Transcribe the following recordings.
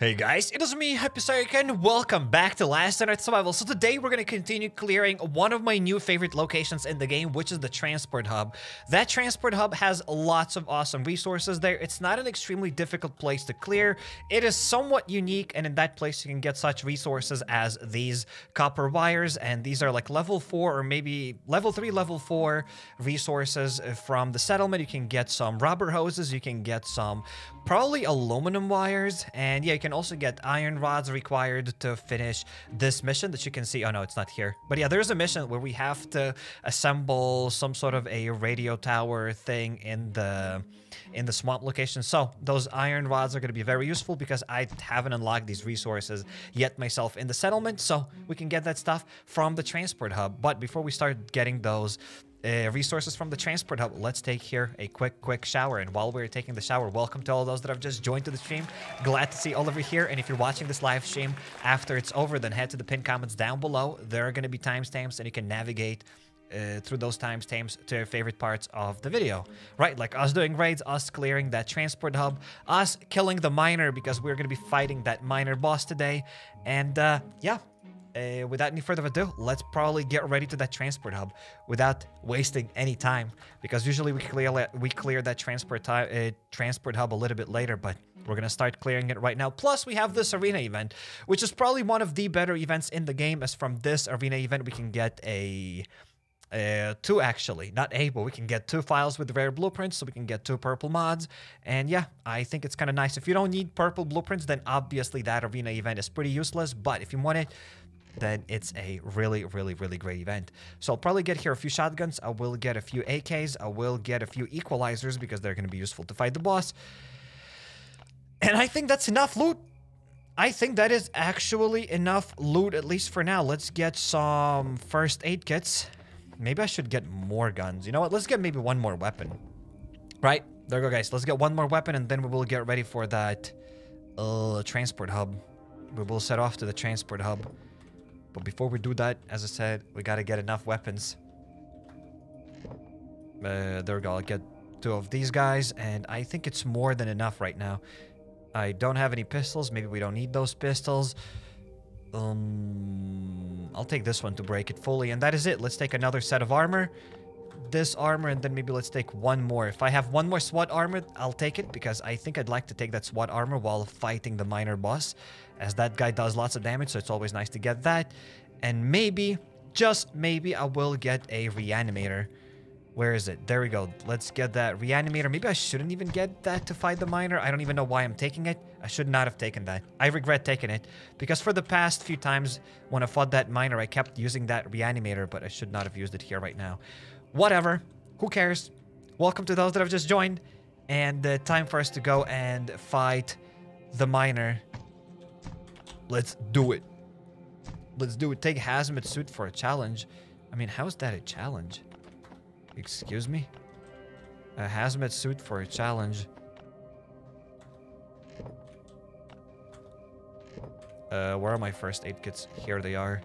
Hey guys, it is me, Happy and welcome back to Last Night Survival. So today we're going to continue clearing one of my new favorite locations in the game, which is the Transport Hub. That Transport Hub has lots of awesome resources there. It's not an extremely difficult place to clear. It is somewhat unique, and in that place you can get such resources as these copper wires, and these are like level 4 or maybe level 3, level 4 resources from the settlement. You can get some rubber hoses, you can get some probably aluminum wires, and yeah, can also get iron rods required to finish this mission that you can see. Oh no, it's not here. But yeah, there's a mission where we have to assemble some sort of a radio tower thing in the in the swamp location. So those iron rods are going to be very useful because I haven't unlocked these resources yet myself in the settlement. So we can get that stuff from the transport hub. But before we start getting those uh, resources from the transport hub. Let's take here a quick, quick shower. And while we're taking the shower, welcome to all those that have just joined to the stream. Glad to see all of you here. And if you're watching this live stream after it's over, then head to the pinned comments down below. There are going to be timestamps and you can navigate uh, through those timestamps to your favorite parts of the video. Right, like us doing raids, us clearing that transport hub, us killing the miner because we're going to be fighting that miner boss today. And uh, yeah, uh, without any further ado, let's probably get ready to that transport hub without wasting any time. Because usually we clear we clear that transport uh, transport hub a little bit later, but we're gonna start clearing it right now. Plus, we have this arena event, which is probably one of the better events in the game. As from this arena event, we can get a uh, two actually, not a, but we can get two files with rare blueprints, so we can get two purple mods. And yeah, I think it's kind of nice. If you don't need purple blueprints, then obviously that arena event is pretty useless. But if you want it, then it's a really, really, really great event. So I'll probably get here a few shotguns. I will get a few AKs. I will get a few equalizers because they're going to be useful to fight the boss. And I think that's enough loot. I think that is actually enough loot, at least for now. Let's get some first aid kits. Maybe I should get more guns. You know what? Let's get maybe one more weapon. Right? There we go, guys. Let's get one more weapon, and then we will get ready for that uh, transport hub. We will set off to the transport hub. But before we do that, as I said, we gotta get enough weapons. Uh, there we go. I'll get two of these guys, and I think it's more than enough right now. I don't have any pistols. Maybe we don't need those pistols. Um, I'll take this one to break it fully, and that is it. Let's take another set of armor this armor and then maybe let's take one more. If I have one more SWAT armor, I'll take it because I think I'd like to take that SWAT armor while fighting the miner boss as that guy does lots of damage, so it's always nice to get that. And maybe, just maybe, I will get a reanimator. Where is it? There we go. Let's get that reanimator. Maybe I shouldn't even get that to fight the miner. I don't even know why I'm taking it. I should not have taken that. I regret taking it. Because for the past few times when I fought that miner, I kept using that reanimator, but I should not have used it here right now. Whatever. Who cares? Welcome to those that have just joined. And uh, time for us to go and fight the miner. Let's do it. Let's do it. Take hazmat suit for a challenge. I mean, how is that a challenge? Excuse me? A hazmat suit for a challenge. Uh, where are my first aid kits? Here they are.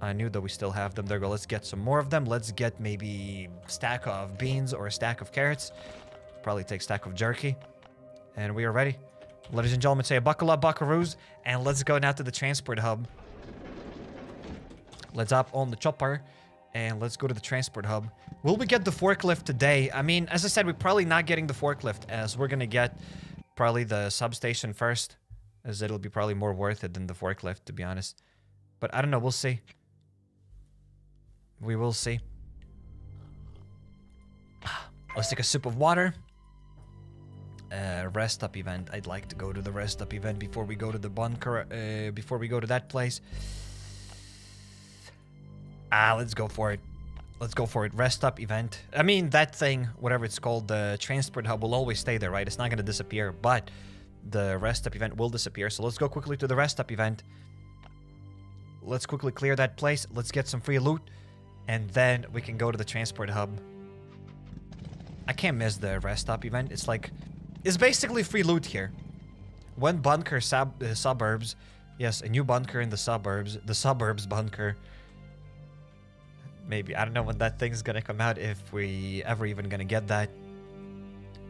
I knew that we still have them. There go. Let's get some more of them. Let's get maybe stack of beans or a stack of carrots. Probably take stack of jerky. And we are ready. Ladies and gentlemen, say buckle up, buckaroos. And let's go now to the transport hub. Let's hop on the chopper. And let's go to the transport hub. Will we get the forklift today? I mean, as I said, we're probably not getting the forklift as we're to get probably the substation first. As it'll be probably more worth it than the forklift, to be honest. But I don't know. We'll see. We will see. Let's take a sip of water. Uh, rest up event. I'd like to go to the rest up event before we go to the bunker. Uh, before we go to that place. Ah, let's go for it. Let's go for it. Rest up event. I mean, that thing, whatever it's called, the transport hub will always stay there, right? It's not going to disappear, but the rest up event will disappear. So let's go quickly to the rest up event. Let's quickly clear that place. Let's get some free loot. And then we can go to the transport hub. I can't miss the rest stop event. It's like, it's basically free loot here. One bunker sub uh, suburbs. Yes, a new bunker in the suburbs. The suburbs bunker. Maybe. I don't know when that thing's gonna come out, if we ever even gonna get that.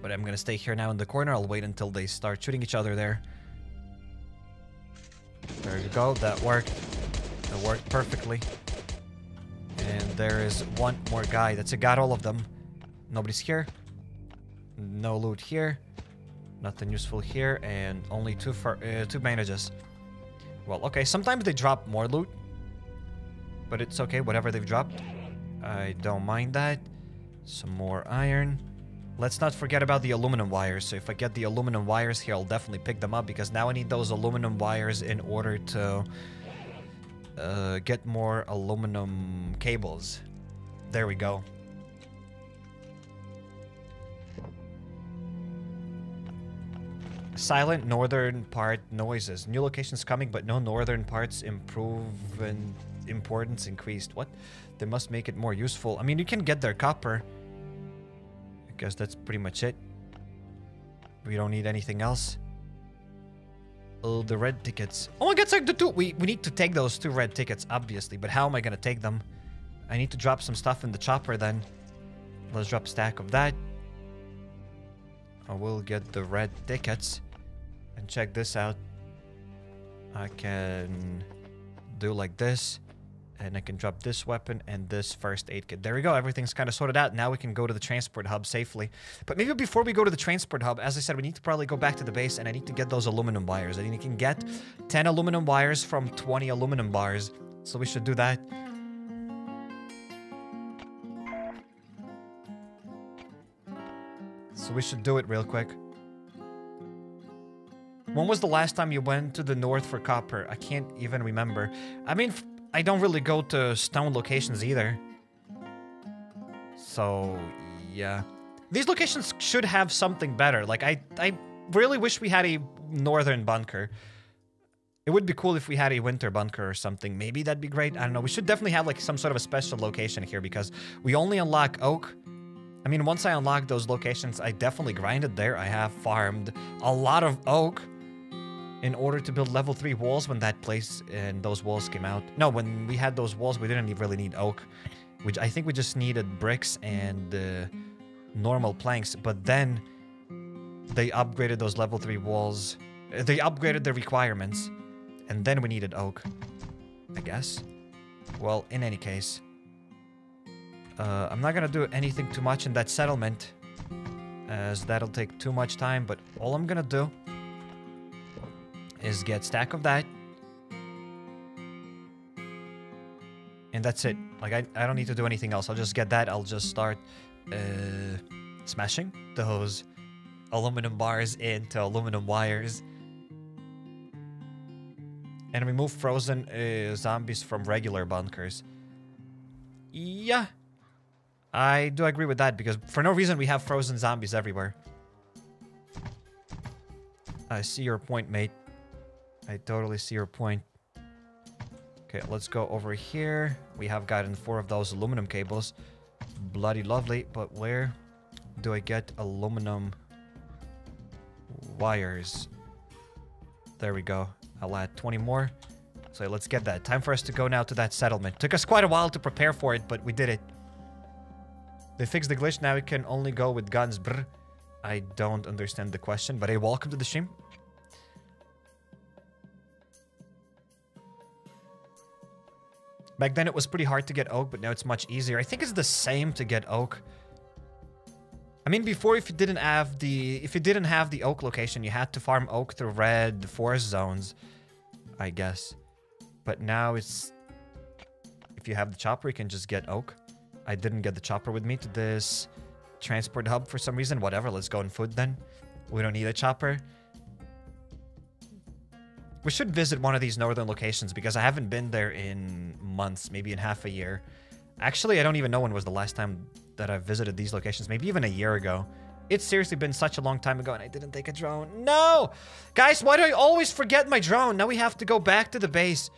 But I'm gonna stay here now in the corner. I'll wait until they start shooting each other there. There you go. That worked. That worked perfectly. And there is one more guy. That's it. Got all of them. Nobody's here. No loot here. Nothing useful here. And only two for uh, two bandages. Well, okay. Sometimes they drop more loot. But it's okay. Whatever they've dropped. I don't mind that. Some more iron. Let's not forget about the aluminum wires. So if I get the aluminum wires here, I'll definitely pick them up because now I need those aluminum wires in order to uh, get more aluminum cables. There we go. Silent northern part noises. New locations coming, but no northern parts improve and importance increased. What? They must make it more useful. I mean, you can get their copper. I guess that's pretty much it. We don't need anything else. Oh, the red tickets. Oh, I guess like the two. We, we need to take those two red tickets, obviously. But how am I going to take them? I need to drop some stuff in the chopper then. Let's drop stack of that. I will get the red tickets. And check this out. I can do like this. And I can drop this weapon and this first aid kit. There we go. Everything's kind of sorted out. Now we can go to the transport hub safely. But maybe before we go to the transport hub, as I said, we need to probably go back to the base and I need to get those aluminum wires. I you can get 10 aluminum wires from 20 aluminum bars. So we should do that. So we should do it real quick. When was the last time you went to the north for copper? I can't even remember. I mean, I don't really go to stone locations either. So, yeah. These locations should have something better. Like, I, I really wish we had a northern bunker. It would be cool if we had a winter bunker or something. Maybe that'd be great. I don't know. We should definitely have, like, some sort of a special location here because we only unlock oak. I mean, once I unlocked those locations, I definitely grinded there. I have farmed a lot of oak in order to build level 3 walls when that place and those walls came out. No, when we had those walls, we didn't really need oak. Which I think we just needed bricks and uh, normal planks. But then they upgraded those level 3 walls. They upgraded the requirements. And then we needed oak. I guess. Well, in any case. Uh, I'm not gonna do anything too much in that settlement. As that'll take too much time. But all I'm gonna do is get stack of that. And that's it. Like, I, I don't need to do anything else. I'll just get that. I'll just start uh, smashing those aluminum bars into aluminum wires. And remove frozen uh, zombies from regular bunkers. Yeah. I do agree with that because for no reason we have frozen zombies everywhere. I see your point, mate. I totally see your point. Okay, let's go over here. We have gotten four of those aluminum cables. Bloody lovely, but where do I get aluminum wires? There we go. I'll add 20 more. So let's get that. Time for us to go now to that settlement. Took us quite a while to prepare for it, but we did it. They fixed the glitch. Now we can only go with guns. Brr. I don't understand the question, but hey, welcome to the stream. Back then it was pretty hard to get oak, but now it's much easier. I think it's the same to get oak. I mean, before if you didn't have the if you didn't have the oak location, you had to farm oak through red forest zones, I guess. But now it's if you have the chopper, you can just get oak. I didn't get the chopper with me to this transport hub for some reason. Whatever, let's go on foot then. We don't need a chopper. We should visit one of these northern locations because I haven't been there in months, maybe in half a year. Actually, I don't even know when was the last time that I visited these locations, maybe even a year ago. It's seriously been such a long time ago and I didn't take a drone. No! Guys, why do I always forget my drone? Now we have to go back to the base.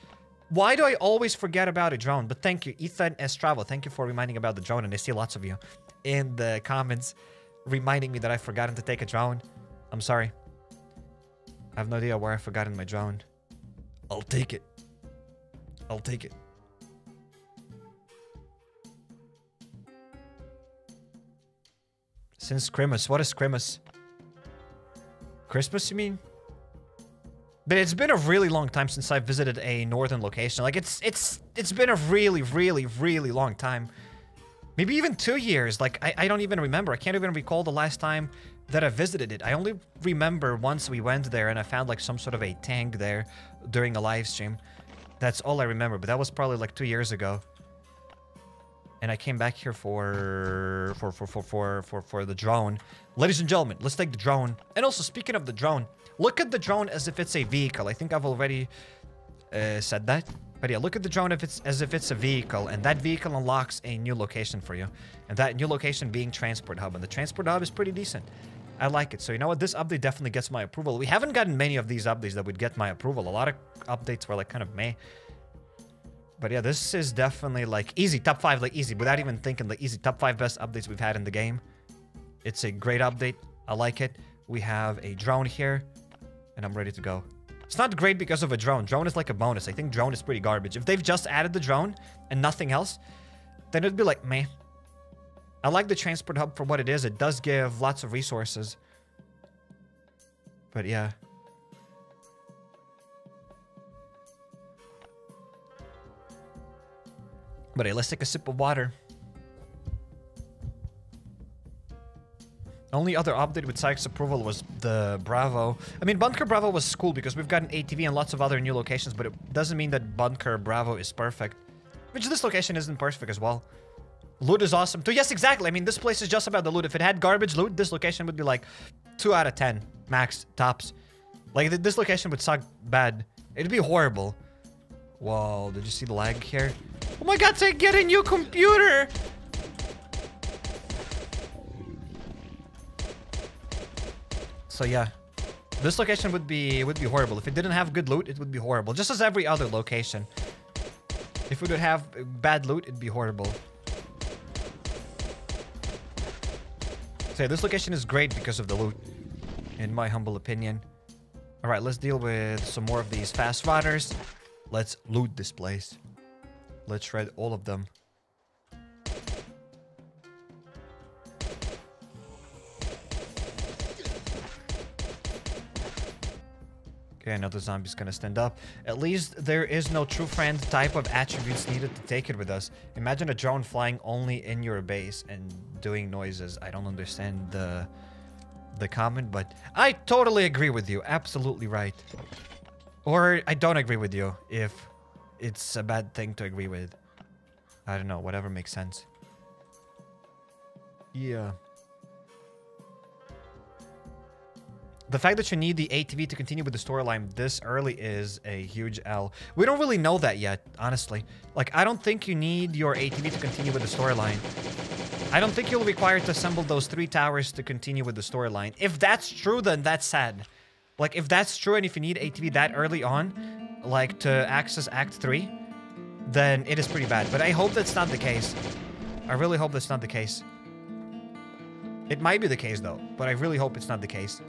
Why do I always forget about a drone? But thank you, Ethan Estravo. Thank you for reminding about the drone. And I see lots of you in the comments reminding me that I've forgotten to take a drone. I'm sorry. I have no idea where I've forgotten my drone. I'll take it. I'll take it. Since Christmas. What is Christmas? Christmas, you mean? But it's been a really long time since I visited a northern location. Like it's it's it's been a really, really, really long time. Maybe even two years. Like I, I don't even remember. I can't even recall the last time that I visited it. I only remember once we went there and I found like some sort of a tank there during a live stream. That's all I remember, but that was probably like two years ago. And I came back here for for for for for for, for the drone. Ladies and gentlemen, let's take the drone. And also speaking of the drone, look at the drone as if it's a vehicle. I think I've already uh, said that. But yeah, look at the drone if it's as if it's a vehicle, and that vehicle unlocks a new location for you. And that new location being Transport Hub. And the Transport Hub is pretty decent. I like it. So you know what? This update definitely gets my approval. We haven't gotten many of these updates that would get my approval. A lot of updates were like kind of meh. But yeah, this is definitely like easy. Top 5, like easy. Without even thinking, like easy. Top 5 best updates we've had in the game. It's a great update. I like it. We have a drone here. And I'm ready to go. It's not great because of a drone. Drone is like a bonus. I think drone is pretty garbage. If they've just added the drone and nothing else, then it'd be like, meh. I like the transport hub for what it is. It does give lots of resources. But yeah. But hey, let's take a sip of water. Only other update with Sykes approval was the Bravo. I mean, Bunker Bravo was cool because we've gotten ATV and lots of other new locations, but it doesn't mean that Bunker Bravo is perfect. Which this location isn't perfect as well. Loot is awesome too. Yes, exactly. I mean, this place is just about the loot. If it had garbage loot, this location would be like 2 out of 10. Max, tops. Like, th this location would suck bad. It'd be horrible. Whoa, did you see the lag here? Oh my god, say get a new computer! So yeah, this location would be would be horrible. If it didn't have good loot, it would be horrible. Just as every other location. If we would have bad loot, it'd be horrible. So yeah, this location is great because of the loot, in my humble opinion. All right, let's deal with some more of these fast riders. Let's loot this place. Let's shred all of them. Okay, another zombie's gonna stand up. At least there is no true friend type of attributes needed to take it with us. Imagine a drone flying only in your base and doing noises. I don't understand the the comment, but I totally agree with you. Absolutely right. Or I don't agree with you if it's a bad thing to agree with. I don't know, whatever makes sense. Yeah. The fact that you need the ATV to continue with the storyline this early is a huge L. We don't really know that yet, honestly. Like, I don't think you need your ATV to continue with the storyline. I don't think you'll be required to assemble those three towers to continue with the storyline. If that's true, then that's sad. Like, if that's true and if you need ATV that early on, like, to access Act 3, then it is pretty bad. But I hope that's not the case. I really hope that's not the case. It might be the case, though, but I really hope it's not the case.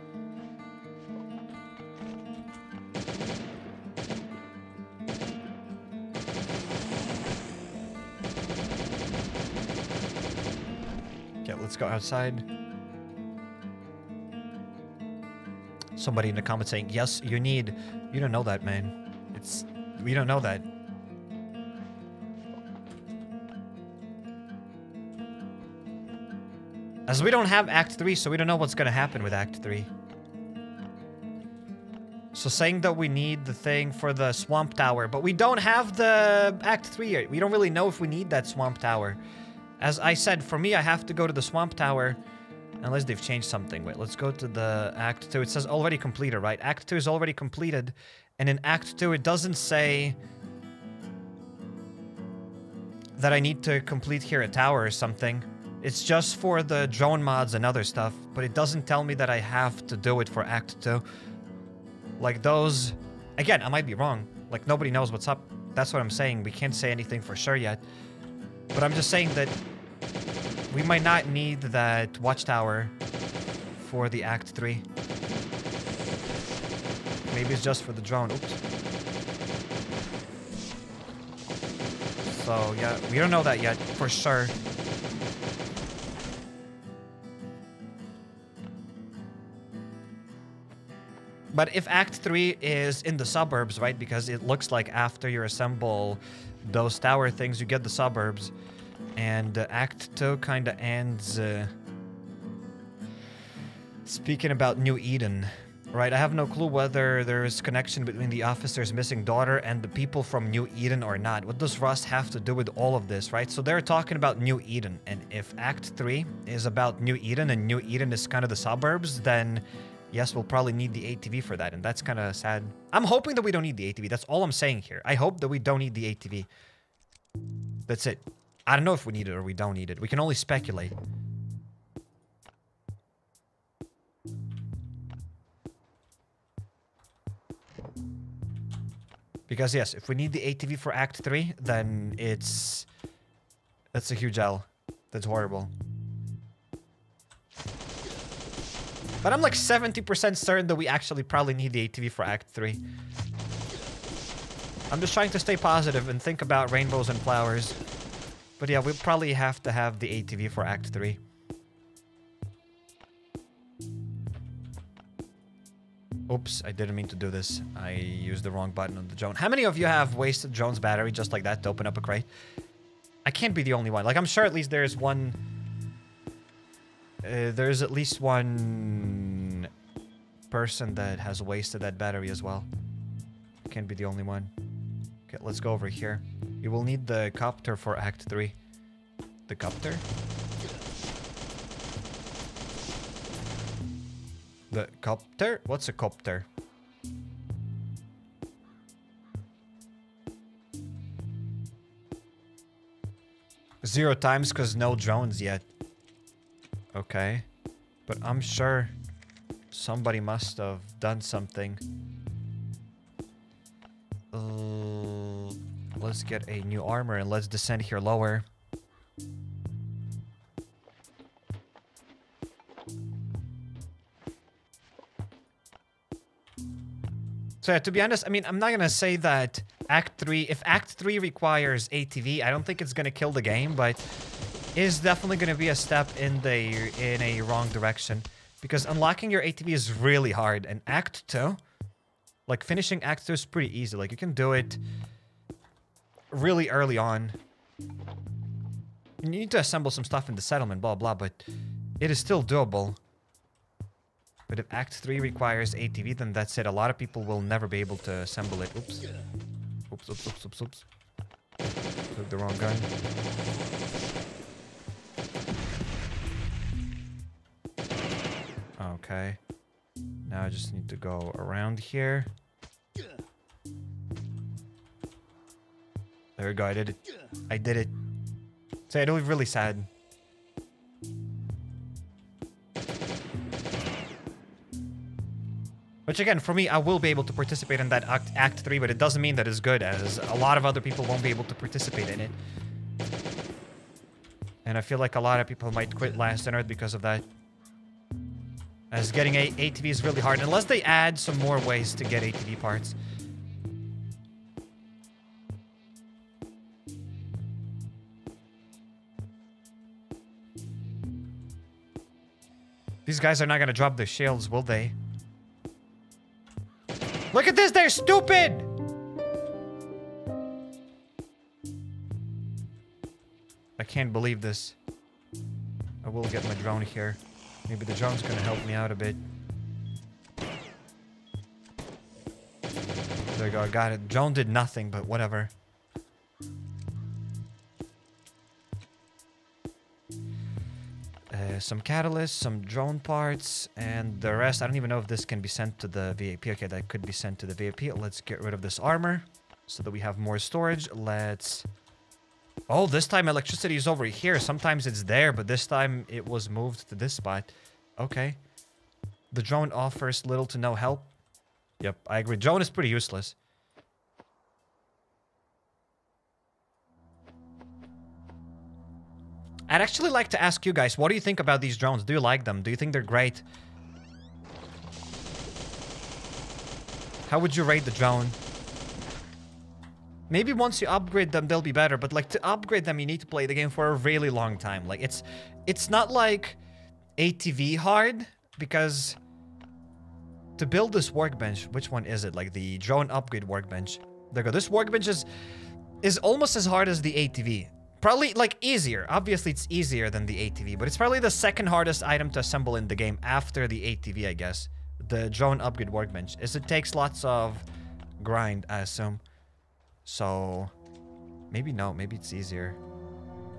Let's go outside. Somebody in the comments saying, yes, you need... You don't know that, man. It's... We don't know that. As we don't have Act 3, so we don't know what's gonna happen with Act 3. So saying that we need the thing for the Swamp Tower, but we don't have the Act 3 yet. We don't really know if we need that Swamp Tower. As I said, for me, I have to go to the Swamp Tower. Unless they've changed something. Wait, let's go to the Act 2. It says already completed, right? Act 2 is already completed. And in Act 2, it doesn't say that I need to complete here a tower or something. It's just for the drone mods and other stuff. But it doesn't tell me that I have to do it for Act 2. Like those... Again, I might be wrong. Like, nobody knows what's up. That's what I'm saying. We can't say anything for sure yet. But I'm just saying that we might not need that watchtower for the Act 3. Maybe it's just for the drone. Oops. So, yeah, we don't know that yet, for sure. But if Act 3 is in the suburbs, right? Because it looks like after you assemble those tower things, you get the suburbs. And uh, Act 2 kind of ends... Uh, speaking about New Eden, right? I have no clue whether there's connection between the officer's missing daughter and the people from New Eden or not. What does Rust have to do with all of this, right? So they're talking about New Eden. And if Act 3 is about New Eden and New Eden is kind of the suburbs, then yes, we'll probably need the ATV for that, and that's kind of sad. I'm hoping that we don't need the ATV. That's all I'm saying here. I hope that we don't need the ATV. That's it. I don't know if we need it or we don't need it. We can only speculate. Because yes, if we need the ATV for Act 3, then it's... That's a huge L. That's horrible. But I'm like 70% certain that we actually probably need the ATV for Act 3. I'm just trying to stay positive and think about rainbows and flowers. But yeah, we probably have to have the ATV for Act 3. Oops, I didn't mean to do this. I used the wrong button on the drone. How many of you have wasted drone's battery just like that to open up a crate? I can't be the only one. Like, I'm sure at least there's one uh, there's at least one person that has wasted that battery as well. Can't be the only one. Okay, let's go over here. You will need the copter for Act 3. The copter? The copter? What's a copter? Zero times because no drones yet. Okay. But I'm sure somebody must have done something. Uh, let's get a new armor and let's descend here lower. So yeah, to be honest, I mean, I'm not gonna say that Act 3, if Act 3 requires ATV, I don't think it's gonna kill the game, but is definitely going to be a step in the in a wrong direction because unlocking your ATV is really hard and Act 2 like finishing Act 2 is pretty easy. Like you can do it really early on. You need to assemble some stuff in the settlement blah blah but it is still doable. But if Act 3 requires ATV then that's it. A lot of people will never be able to assemble it. Oops. Oops oops oops oops oops. Took the wrong gun Okay. Now I just need to go around here. There we go, I did it. I did it. So was really sad. Which again, for me, I will be able to participate in that act, act 3, but it doesn't mean that it's good, as a lot of other people won't be able to participate in it. And I feel like a lot of people might quit Last Earth because of that. As getting a ATV is really hard, unless they add some more ways to get ATV parts. These guys are not gonna drop their shields, will they? Look at this, they're stupid! I can't believe this. I will get my drone here. Maybe the drone's gonna help me out a bit. There we go, I got it. Drone did nothing, but whatever. Uh, some catalyst, some drone parts, and the rest. I don't even know if this can be sent to the VAP. Okay, that could be sent to the VAP. Let's get rid of this armor so that we have more storage. Let's Oh, this time electricity is over here. Sometimes it's there, but this time it was moved to this spot. Okay. The drone offers little to no help. Yep, I agree. Drone is pretty useless. I'd actually like to ask you guys, what do you think about these drones? Do you like them? Do you think they're great? How would you rate the drone? Maybe once you upgrade them, they'll be better, but like to upgrade them, you need to play the game for a really long time. Like it's, it's not like ATV hard because to build this workbench, which one is it? Like the drone upgrade workbench. There go. This workbench is, is almost as hard as the ATV. Probably, like, easier. Obviously, it's easier than the ATV, but it's probably the second hardest item to assemble in the game after the ATV, I guess. The drone upgrade workbench. Is it takes lots of grind, I assume. So, maybe no. Maybe it's easier.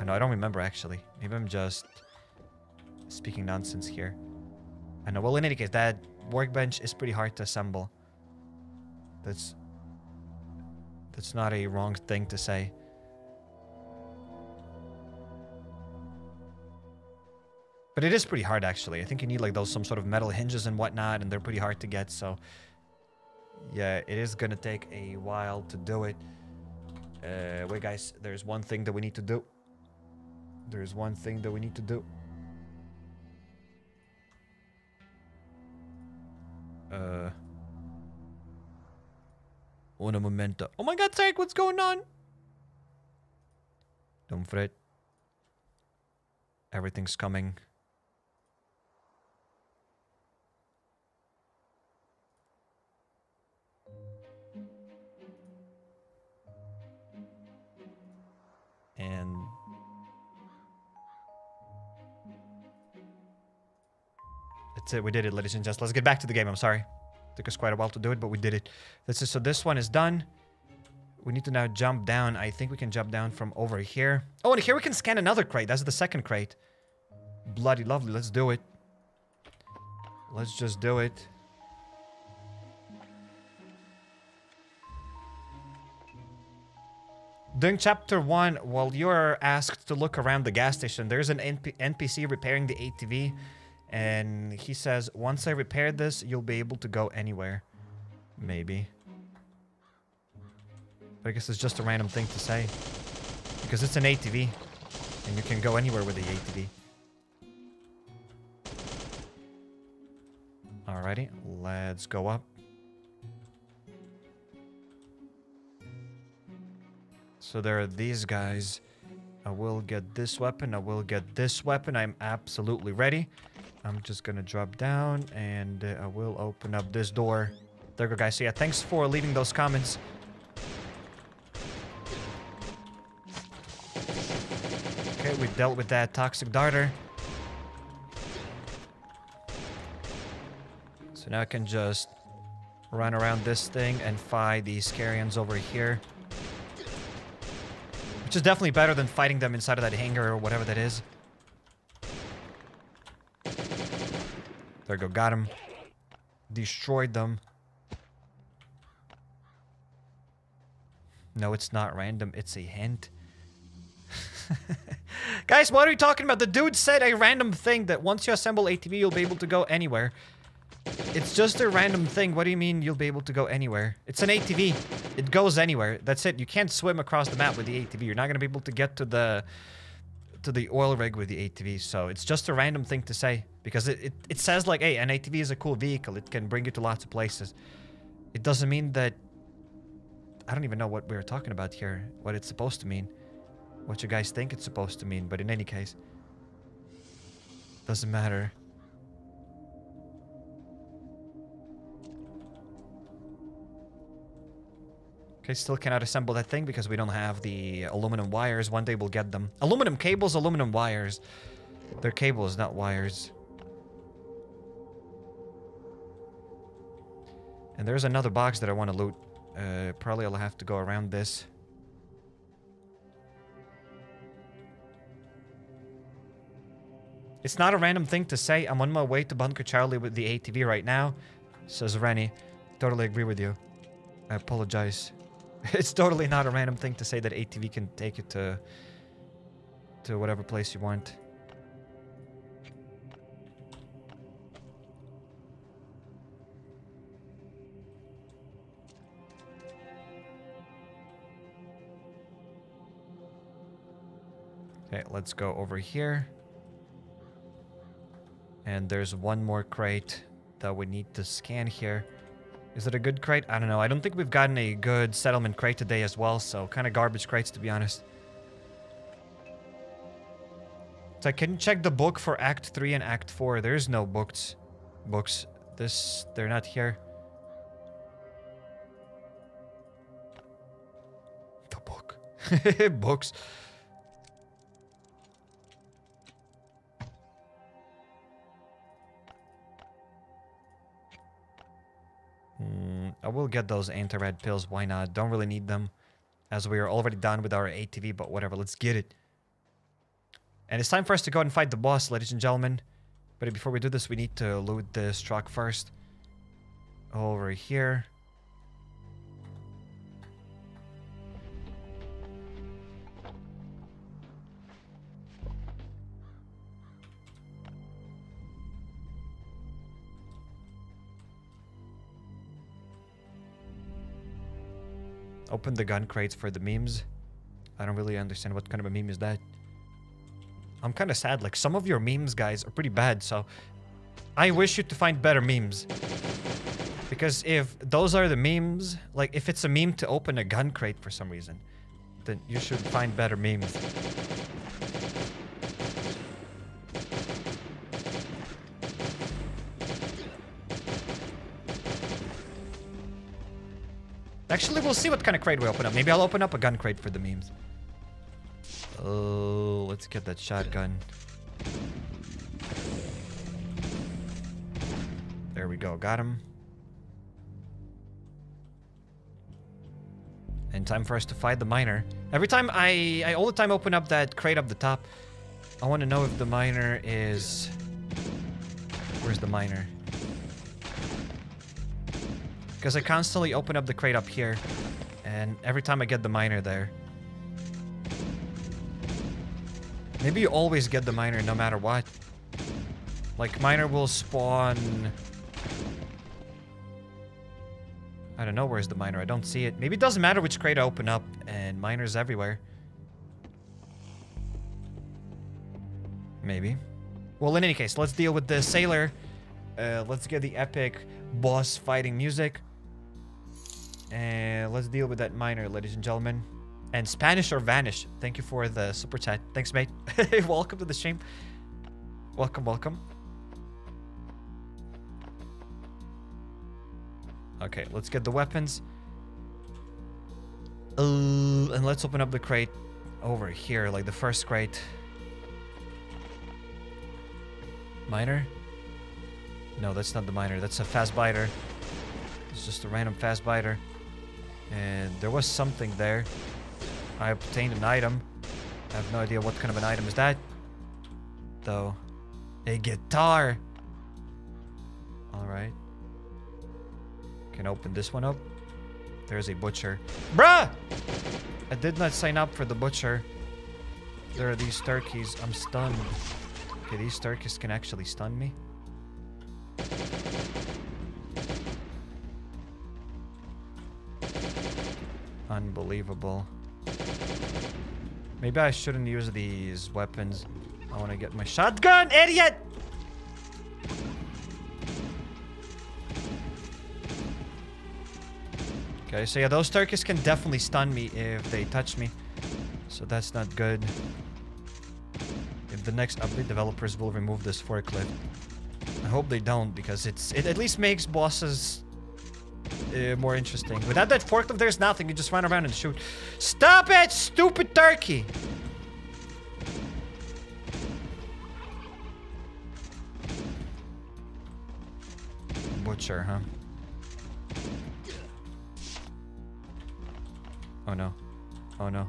I know, I don't remember, actually. Maybe I'm just speaking nonsense here. I know. Well, in any case, that workbench is pretty hard to assemble. That's... That's not a wrong thing to say. But it is pretty hard, actually. I think you need, like, those some sort of metal hinges and whatnot, and they're pretty hard to get, so... Yeah, it is gonna take a while to do it. Uh, wait, guys. There's one thing that we need to do. There's one thing that we need to do. Uh... Una momento. Oh my god, Cairek, what's going on? Don't fret. Everything's coming. And that's it. We did it, ladies and gents. Let's get back to the game. I'm sorry. Took us quite a while to do it, but we did it. This is so this one is done. We need to now jump down. I think we can jump down from over here. Oh, and here we can scan another crate. That's the second crate. Bloody lovely. Let's do it. Let's just do it. During chapter 1, while you're asked to look around the gas station, there's an NP NPC repairing the ATV. And he says, once I repair this, you'll be able to go anywhere. Maybe. But I guess it's just a random thing to say. Because it's an ATV. And you can go anywhere with the ATV. Alrighty, let's go up. So there are these guys. I will get this weapon. I will get this weapon. I'm absolutely ready. I'm just gonna drop down and uh, I will open up this door. There go, guys. So yeah, thanks for leaving those comments. Okay, we dealt with that toxic darter. So now I can just run around this thing and fight these carrions over here. Which is definitely better than fighting them inside of that hangar or whatever that is. There we go, got him. Destroyed them. No, it's not random, it's a hint. Guys, what are we talking about? The dude said a random thing that once you assemble ATV, you'll be able to go anywhere. It's just a random thing. What do you mean you'll be able to go anywhere? It's an ATV. It goes anywhere. That's it. You can't swim across the map with the ATV. You're not going to be able to get to the to the oil rig with the ATV. So it's just a random thing to say because it, it, it says like, hey, an ATV is a cool vehicle. It can bring you to lots of places. It doesn't mean that... I don't even know what we are talking about here. What it's supposed to mean. What you guys think it's supposed to mean. But in any case, doesn't matter. Okay, still cannot assemble that thing because we don't have the aluminum wires. One day we'll get them. Aluminum cables, aluminum wires. They're cables, not wires. And there's another box that I want to loot. Uh, probably I'll have to go around this. It's not a random thing to say. I'm on my way to Bunker Charlie with the ATV right now, says Rennie. Totally agree with you. I apologize. It's totally not a random thing to say that ATV can take you to to whatever place you want. Okay, let's go over here. And there's one more crate that we need to scan here. Is it a good crate? I don't know. I don't think we've gotten a good settlement crate today as well, so kind of garbage crates to be honest. So I can check the book for Act 3 and Act 4. There's no books. Books. This, they're not here. The book. Books. Mm, I will get those anti-red pills. Why not? Don't really need them. As we are already done with our ATV, but whatever. Let's get it. And it's time for us to go and fight the boss, ladies and gentlemen. But before we do this, we need to loot this truck first. Over here. Open the gun crates for the memes. I don't really understand what kind of a meme is that. I'm kind of sad. Like, some of your memes, guys, are pretty bad, so... I wish you to find better memes. Because if those are the memes, like, if it's a meme to open a gun crate for some reason, then you should find better memes. Actually, we'll see what kind of crate we open up. Maybe I'll open up a gun crate for the memes. Oh, let's get that shotgun. There we go. Got him. And time for us to fight the miner. Every time I, I all the time open up that crate up the top, I want to know if the miner is... Where's the miner? Because I constantly open up the crate up here. And every time I get the miner there. Maybe you always get the miner no matter what. Like, miner will spawn... I don't know where's the miner. I don't see it. Maybe it doesn't matter which crate I open up, and miners everywhere. Maybe. Well, in any case, let's deal with the sailor. Uh, let's get the epic boss fighting music. And let's deal with that miner, ladies and gentlemen. And Spanish or Vanish. Thank you for the super chat. Thanks, mate. welcome to the stream. Welcome, welcome. Okay, let's get the weapons. Uh, and let's open up the crate over here, like the first crate. Miner? No, that's not the miner. That's a fast biter. It's just a random fast biter. And there was something there. I obtained an item. I have no idea what kind of an item is that. Though. A guitar. Alright. Can open this one up. There's a butcher. Bruh! I did not sign up for the butcher. There are these turkeys. I'm stunned. Okay, these turkeys can actually stun me. Unbelievable. Maybe I shouldn't use these weapons. I want to get my shotgun, idiot! Okay, so yeah, those turkeys can definitely stun me if they touch me. So that's not good. If the next update developers will remove this forklift. I hope they don't because it's it at least makes bosses uh, more interesting. Without that forklift, there's nothing. You just run around and shoot. Stop it, stupid turkey! Butcher, huh? Oh no. Oh no.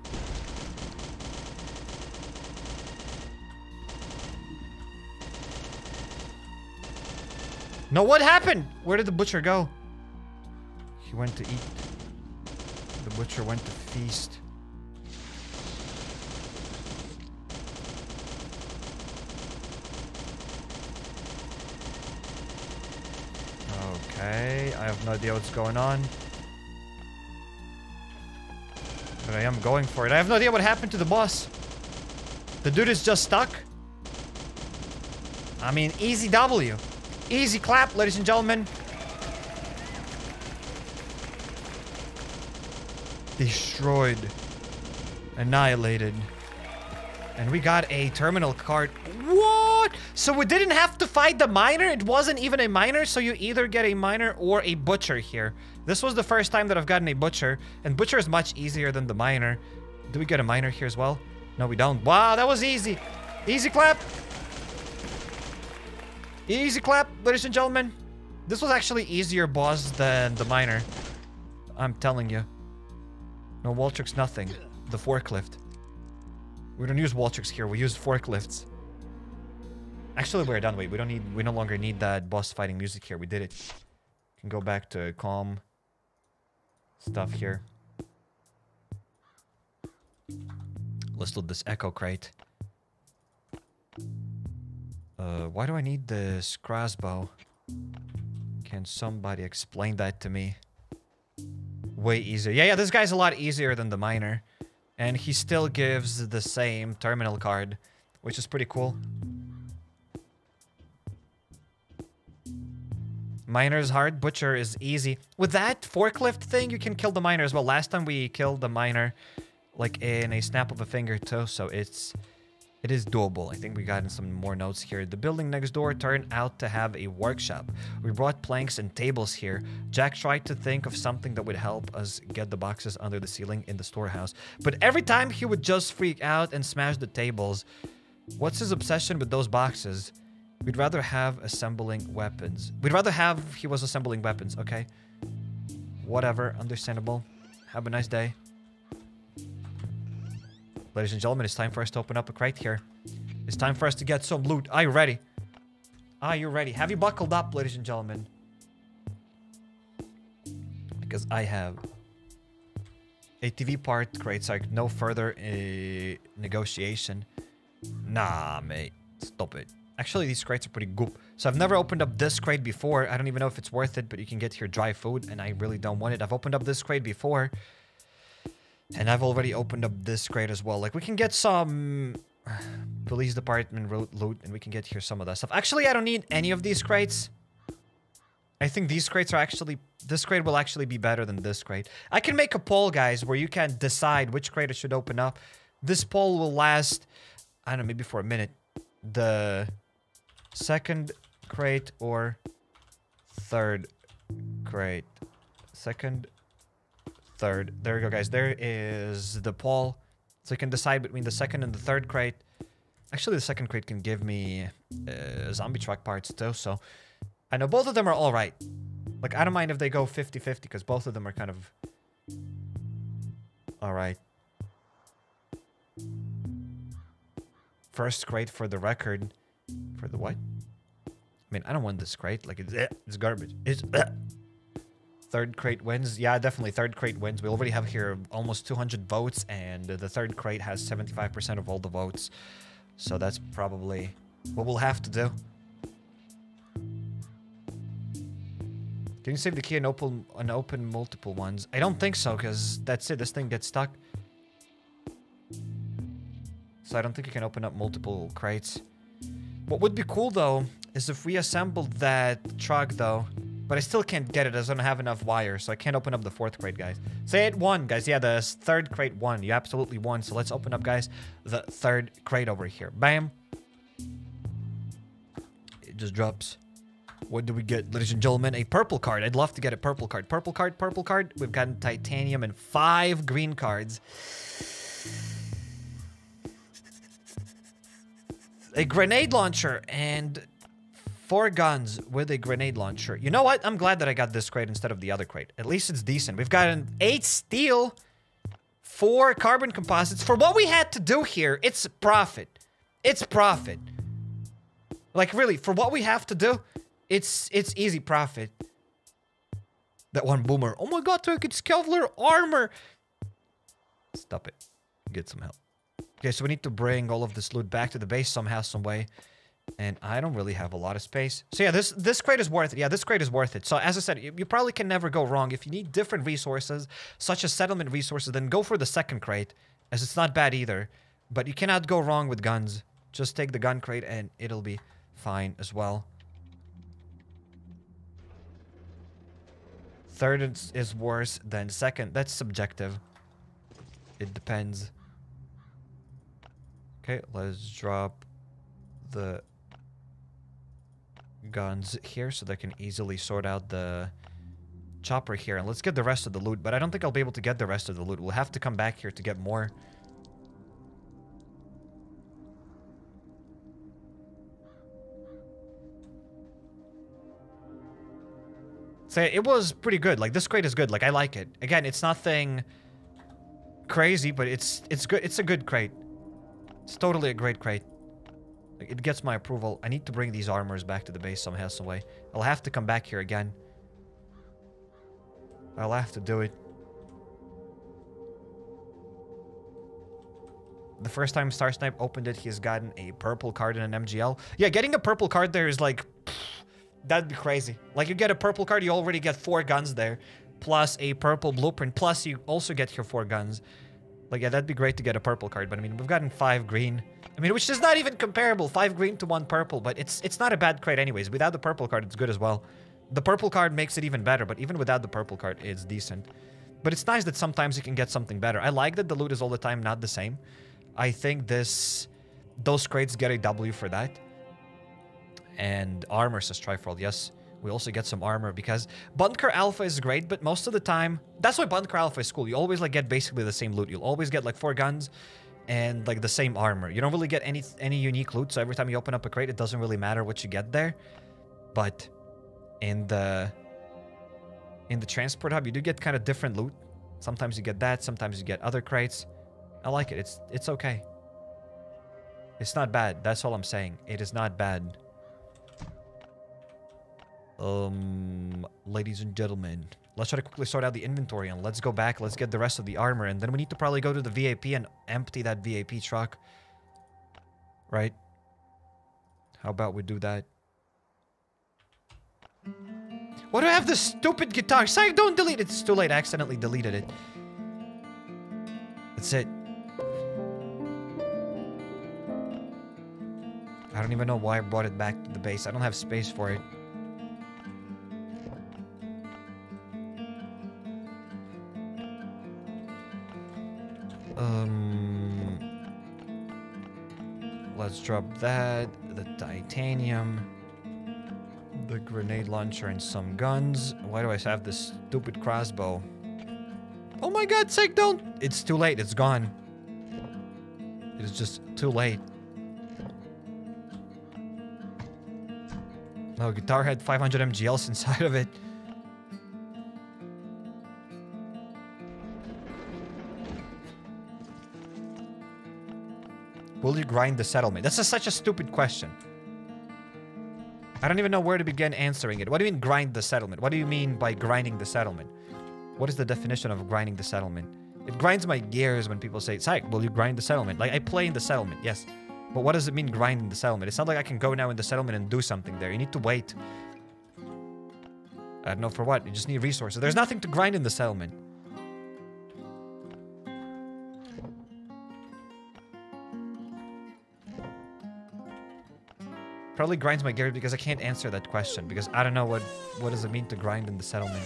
No, what happened? Where did the butcher go? He went to eat. The butcher went to feast. Okay, I have no idea what's going on. But I am going for it. I have no idea what happened to the boss. The dude is just stuck. I mean, easy W. Easy clap, ladies and gentlemen. Destroyed, annihilated. And we got a terminal card. What? So we didn't have to fight the miner. It wasn't even a miner. So you either get a miner or a butcher here. This was the first time that I've gotten a butcher. And butcher is much easier than the miner. Do we get a miner here as well? No, we don't. Wow, that was easy. Easy clap. Easy clap, ladies and gentlemen. This was actually easier boss than the miner. I'm telling you. No Waltrix, nothing. The forklift. We don't use Waltrix here. We use forklifts. Actually, we're done. Wait, we don't need. We no longer need that boss fighting music here. We did it. Can go back to calm stuff here. Let's load this echo crate. Uh, why do I need this crossbow? Can somebody explain that to me? Way easier. Yeah, yeah, this guy's a lot easier than the miner. And he still gives the same terminal card, which is pretty cool. Miner's hard, Butcher is easy. With that forklift thing, you can kill the miner as well. Last time we killed the miner, like in a snap of a finger too, so it's... It is doable. I think we got in some more notes here. The building next door turned out to have a workshop. We brought planks and tables here. Jack tried to think of something that would help us get the boxes under the ceiling in the storehouse. But every time he would just freak out and smash the tables. What's his obsession with those boxes? We'd rather have assembling weapons. We'd rather have he was assembling weapons, okay? Whatever, understandable. Have a nice day. Ladies and gentlemen, it's time for us to open up a crate here. It's time for us to get some loot. Are you ready? Are you ready? Have you buckled up, ladies and gentlemen? Because I have. ATV part crates like no further uh, negotiation. Nah, mate. Stop it. Actually, these crates are pretty good. So I've never opened up this crate before. I don't even know if it's worth it, but you can get here dry food, and I really don't want it. I've opened up this crate before. And I've already opened up this crate as well. Like, we can get some police department loot, and we can get here some of that stuff. Actually, I don't need any of these crates. I think these crates are actually... This crate will actually be better than this crate. I can make a poll, guys, where you can decide which crate I should open up. This poll will last, I don't know, maybe for a minute. The second crate or third crate. Second third. There we go, guys. There is the poll. So you can decide between the second and the third crate. Actually, the second crate can give me uh, zombie truck parts too, so... I know both of them are alright. Like, I don't mind if they go 50-50, because both of them are kind of... Alright. First crate for the record. For the what? I mean, I don't want this crate. Like, it's, it's garbage. It's... Third crate wins. Yeah, definitely third crate wins. We already have here almost 200 votes, and the third crate has 75% of all the votes. So that's probably what we'll have to do. Can you save the key and open, and open multiple ones? I don't think so, because that's it. This thing gets stuck. So I don't think you can open up multiple crates. What would be cool, though, is if we assembled that truck, though, but I still can't get it as I don't have enough wires, so I can't open up the fourth crate, guys. Say it won, guys. Yeah, the third crate won. You absolutely won. So let's open up, guys, the third crate over here. Bam. It just drops. What do we get, ladies and gentlemen? A purple card. I'd love to get a purple card. Purple card, purple card. We've gotten titanium and five green cards. A grenade launcher and Four guns with a grenade launcher. You know what? I'm glad that I got this crate instead of the other crate. At least it's decent. We've got an eight steel, four carbon composites. For what we had to do here, it's profit. It's profit. Like really, for what we have to do, it's it's easy profit. That one boomer. Oh my god, Turkic Kevlar armor. Stop it. Get some help. Okay, so we need to bring all of this loot back to the base somehow, some way. And I don't really have a lot of space. So yeah, this this crate is worth it. Yeah, this crate is worth it. So as I said, you, you, probably can never go wrong. If you need different resources, such as settlement resources, then go for the second crate, as it's not bad either. But you cannot go wrong with guns. Just take the gun crate and it'll be fine as well. Third is, is worse than second. That's subjective. It depends. Okay, let's drop the guns here so they can easily sort out the chopper here. And let's get the rest of the loot. But I don't think I'll be able to get the rest of the loot. We'll have to come back here to get more. So it was pretty good. Like this crate is good. Like I like it. Again, it's nothing crazy, but it's it's good. It's a good crate. It's totally a great crate. It gets my approval. I need to bring these armors back to the base somehow, some way. I'll have to come back here again. I'll have to do it. The first time Star Snipe opened it, he's gotten a purple card in an MGL. Yeah, getting a purple card there is like... That'd be crazy. Like, you get a purple card, you already get four guns there. Plus a purple blueprint. Plus, you also get your four guns. Like, yeah, that'd be great to get a purple card. But, I mean, we've gotten five green. I mean, which is not even comparable. Five green to one purple. But it's it's not a bad crate anyways. Without the purple card, it's good as well. The purple card makes it even better. But even without the purple card, it's decent. But it's nice that sometimes you can get something better. I like that the loot is all the time not the same. I think this... Those crates get a W for that. And armor says Trifold, yes. We also get some armor because Bunker Alfa is great, but most of the time... That's why Bunker Alfa is cool. You always like get basically the same loot. You'll always get like four guns and like the same armor. You don't really get any any unique loot, so every time you open up a crate, it doesn't really matter what you get there. But in the in the transport hub, you do get kind of different loot. Sometimes you get that, sometimes you get other crates. I like it. It's it's okay. It's not bad. That's all I'm saying. It is not bad. Um, ladies and gentlemen, let's try to quickly sort out the inventory and let's go back. Let's get the rest of the armor. And then we need to probably go to the VAP and empty that VAP truck. Right? How about we do that? Why do I have this stupid guitar? Sorry, don't delete it. It's too late. I accidentally deleted it. That's it. I don't even know why I brought it back to the base. I don't have space for it. Um, let's drop that, the titanium, the grenade launcher, and some guns. Why do I have this stupid crossbow? Oh my god, Sake, don't! It's too late, it's gone. It is just too late. No, guitar had 500 MGLs inside of it. Will you grind the settlement? That's a, such a stupid question. I don't even know where to begin answering it. What do you mean grind the settlement? What do you mean by grinding the settlement? What is the definition of grinding the settlement? It grinds my gears when people say, Psych, will you grind the settlement? Like, I play in the settlement, yes. But what does it mean grinding the settlement? It's not like I can go now in the settlement and do something there. You need to wait. I don't know for what. You just need resources. There's nothing to grind in the settlement. Probably grinds my gears because I can't answer that question because I don't know what what does it mean to grind in the settlement.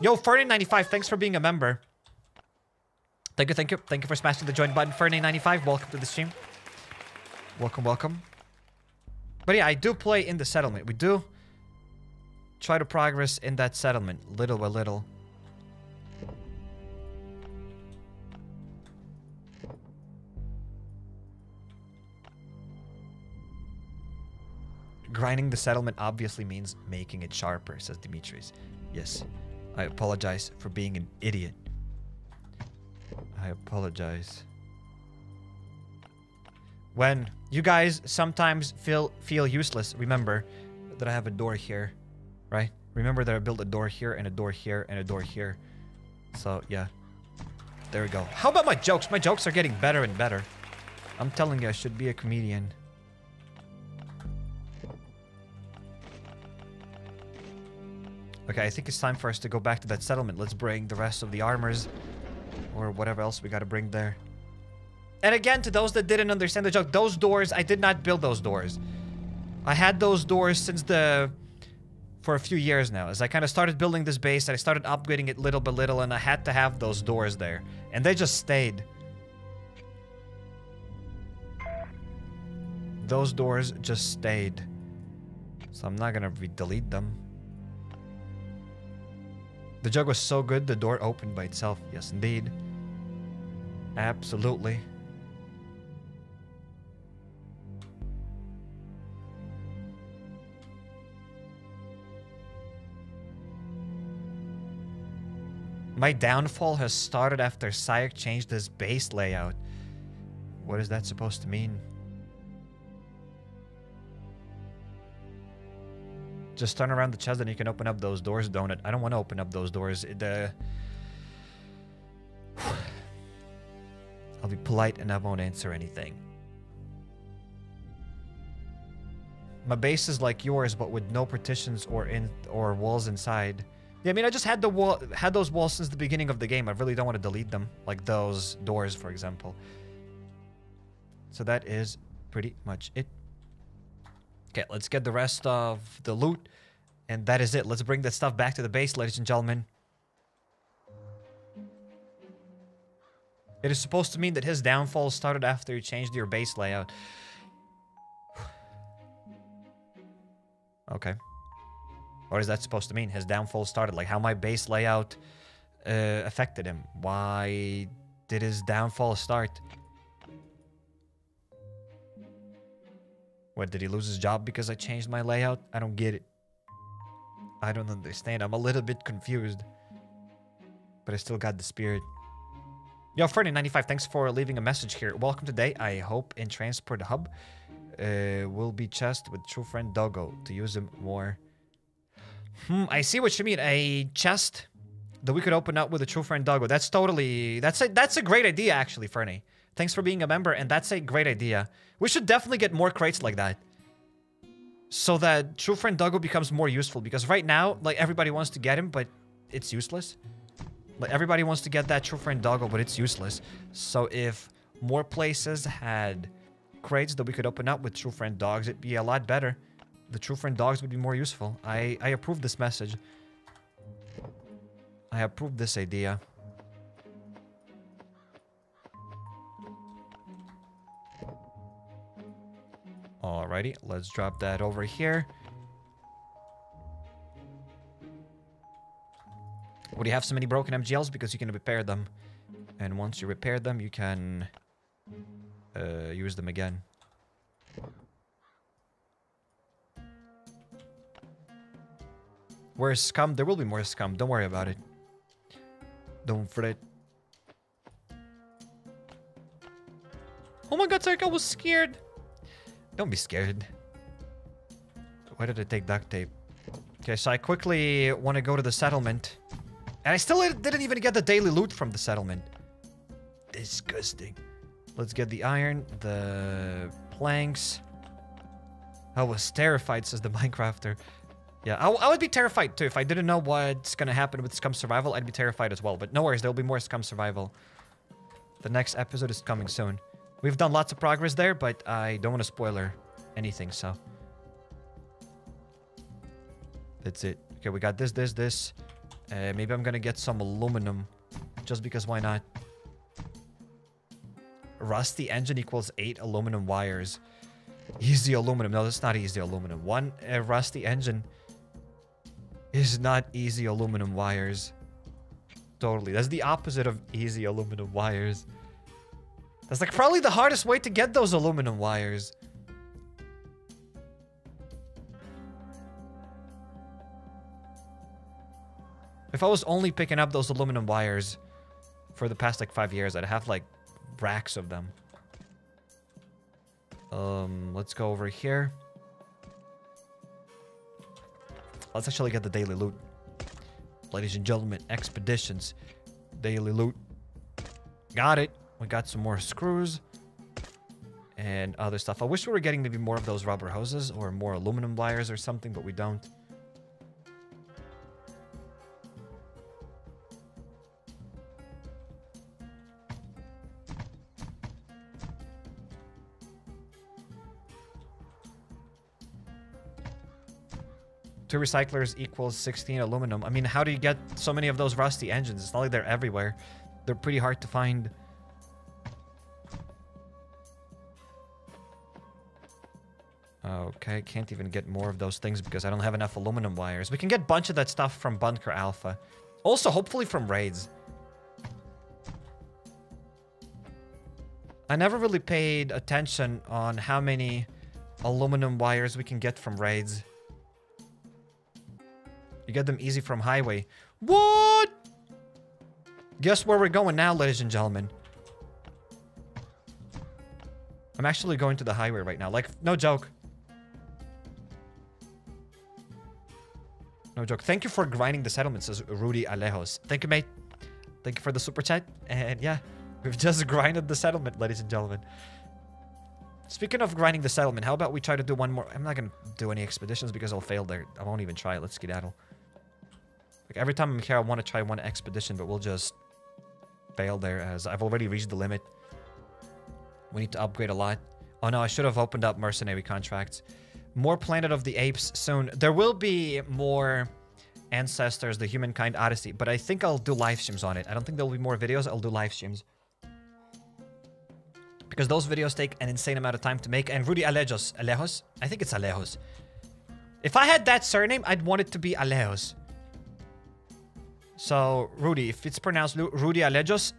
Yo, Fernie95, thanks for being a member. Thank you, thank you. Thank you for smashing the join button. Fernie95, welcome to the stream. Welcome, welcome. But yeah, I do play in the settlement. We do try to progress in that settlement little by little. Grinding the settlement obviously means making it sharper, says Dimitris. Yes, I apologize for being an idiot. I apologize. When you guys sometimes feel feel useless, remember that I have a door here, right? Remember that I built a door here and a door here and a door here. So, yeah. There we go. How about my jokes? My jokes are getting better and better. I'm telling you, I should be a comedian. Okay, I think it's time for us to go back to that settlement. Let's bring the rest of the armors or whatever else we got to bring there. And again, to those that didn't understand the joke, those doors, I did not build those doors. I had those doors since the... For a few years now. As I kind of started building this base, I started upgrading it little by little, and I had to have those doors there. And they just stayed. Those doors just stayed. So I'm not gonna delete them. The jug was so good, the door opened by itself. Yes, indeed. Absolutely. My downfall has started after Cairek changed his base layout. What is that supposed to mean? Just turn around the chest and you can open up those doors, Donut. I don't want to open up those doors. I'll be polite and I won't answer anything. My base is like yours, but with no partitions or in or walls inside. Yeah, I mean, I just had the wall, had those walls since the beginning of the game. I really don't want to delete them, like those doors, for example. So that is pretty much it. Okay, let's get the rest of the loot. And that is it. Let's bring that stuff back to the base, ladies and gentlemen. It is supposed to mean that his downfall started after you changed your base layout. okay. What is that supposed to mean? His downfall started. Like how my base layout uh, affected him. Why did his downfall start? What, did he lose his job because I changed my layout? I don't get it. I don't understand. I'm a little bit confused. But I still got the spirit. Yo, Fernie95, thanks for leaving a message here. Welcome today. I hope in Transport Hub uh, will be chest with true friend Doggo to use him more. Hmm, I see what you mean. A chest that we could open up with a true friend Doggo. That's totally... That's a, that's a great idea, actually, Fernie. Thanks for being a member, and that's a great idea. We should definitely get more crates like that. So that True Friend Doggo becomes more useful. Because right now, like, everybody wants to get him, but it's useless. Like, everybody wants to get that True Friend Doggo, but it's useless. So if more places had crates that we could open up with True Friend Dogs, it'd be a lot better. The True Friend Dogs would be more useful. I, I approve this message. I approve this idea. Alrighty, let's drop that over here. Would you have so many broken MGLs? Because you can repair them. And once you repair them, you can uh, use them again. Where's scum? There will be more scum. Don't worry about it. Don't fret. Oh my god, Circle was scared. Don't be scared. Why did I take duct tape? Okay, so I quickly want to go to the settlement. And I still didn't even get the daily loot from the settlement. Disgusting. Let's get the iron, the planks. I was terrified, says the Minecrafter. Yeah, I, I, would be terrified too. If I didn't know what's going to happen with Scum Survival, I'd be terrified as well. But no worries, there'll be more Scum Survival. The next episode is coming soon. We've done lots of progress there, but I don't want to spoiler anything, so. That's it. Okay, we got this, this, this. Uh, maybe I'm gonna get some aluminum. Just because why not? Rusty engine equals 8 aluminum wires. Easy aluminum. No, that's not easy aluminum. One uh, rusty engine is not easy aluminum wires. Totally. That's the opposite of easy aluminum wires. That's like probably the hardest way to get those aluminum wires. If I was only picking up those aluminum wires for the past like five years, I'd have like racks of them. Um, let's go over here. Let's actually get the daily loot. Ladies and gentlemen, expeditions. Daily loot. Got it. We got some more screws and other stuff. I wish we were getting maybe more of those rubber hoses or more aluminum wires or something, but we don't. Two recyclers equals 16 aluminum. I mean, how do you get so many of those rusty engines? It's not like they're everywhere. They're pretty hard to find. Okay, can't even get more of those things because I don't have enough aluminum wires. We can get a bunch of that stuff from Bunker Alfa. Also, hopefully from raids. I never really paid attention on how many aluminum wires we can get from raids. You get them easy from highway. What? Guess where we're going now, ladies and gentlemen. I'm actually going to the highway right now. Like, no joke. No joke. Thank you for grinding the settlement, says Rudy Alejos. Thank you, mate. Thank you for the super chat. And yeah, we've just grinded the settlement, ladies and gentlemen. Speaking of grinding the settlement, how about we try to do one more? I'm not going to do any expeditions because I'll fail there. I won't even try it. Let's skedaddle. Like every time I'm here, I want to try one expedition, but we'll just fail there as I've already reached the limit. We need to upgrade a lot. Oh no, I should have opened up mercenary contracts. More Planet of the Apes soon. There will be more Ancestors, the Humankind Odyssey, but I think I'll do live streams on it. I don't think there'll be more videos. I'll do live streams. Because those videos take an insane amount of time to make. And Rudy Alejos. Alejos? I think it's Alejos. If I had that surname, I'd want it to be Alejos. So, Rudy, if it's pronounced Rudy Alejos,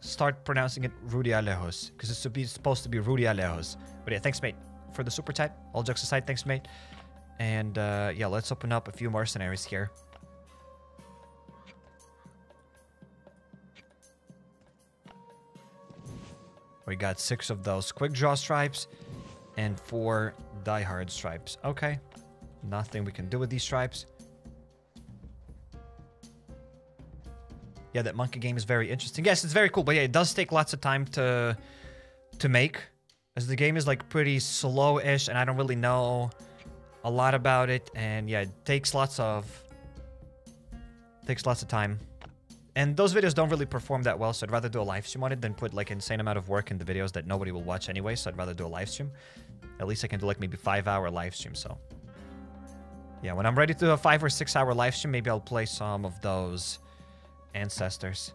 start pronouncing it Rudy Alejos. Because it's supposed to be Rudy Alejos. But yeah, thanks, mate for the super type. All jokes aside, thanks, mate. And uh, yeah, let's open up a few mercenaries here. We got six of those quick draw stripes and four die hard stripes. Okay. Nothing we can do with these stripes. Yeah, that monkey game is very interesting. Yes, it's very cool, but yeah, it does take lots of time to to make. As the game is like pretty slow-ish and I don't really know a lot about it. And yeah, it takes lots of... Takes lots of time. And those videos don't really perform that well, so I'd rather do a live stream on it than put like insane amount of work in the videos that nobody will watch anyway, so I'd rather do a live stream. At least I can do like maybe five hour live stream, so. Yeah, when I'm ready to do a five or six hour live stream, maybe I'll play some of those ancestors.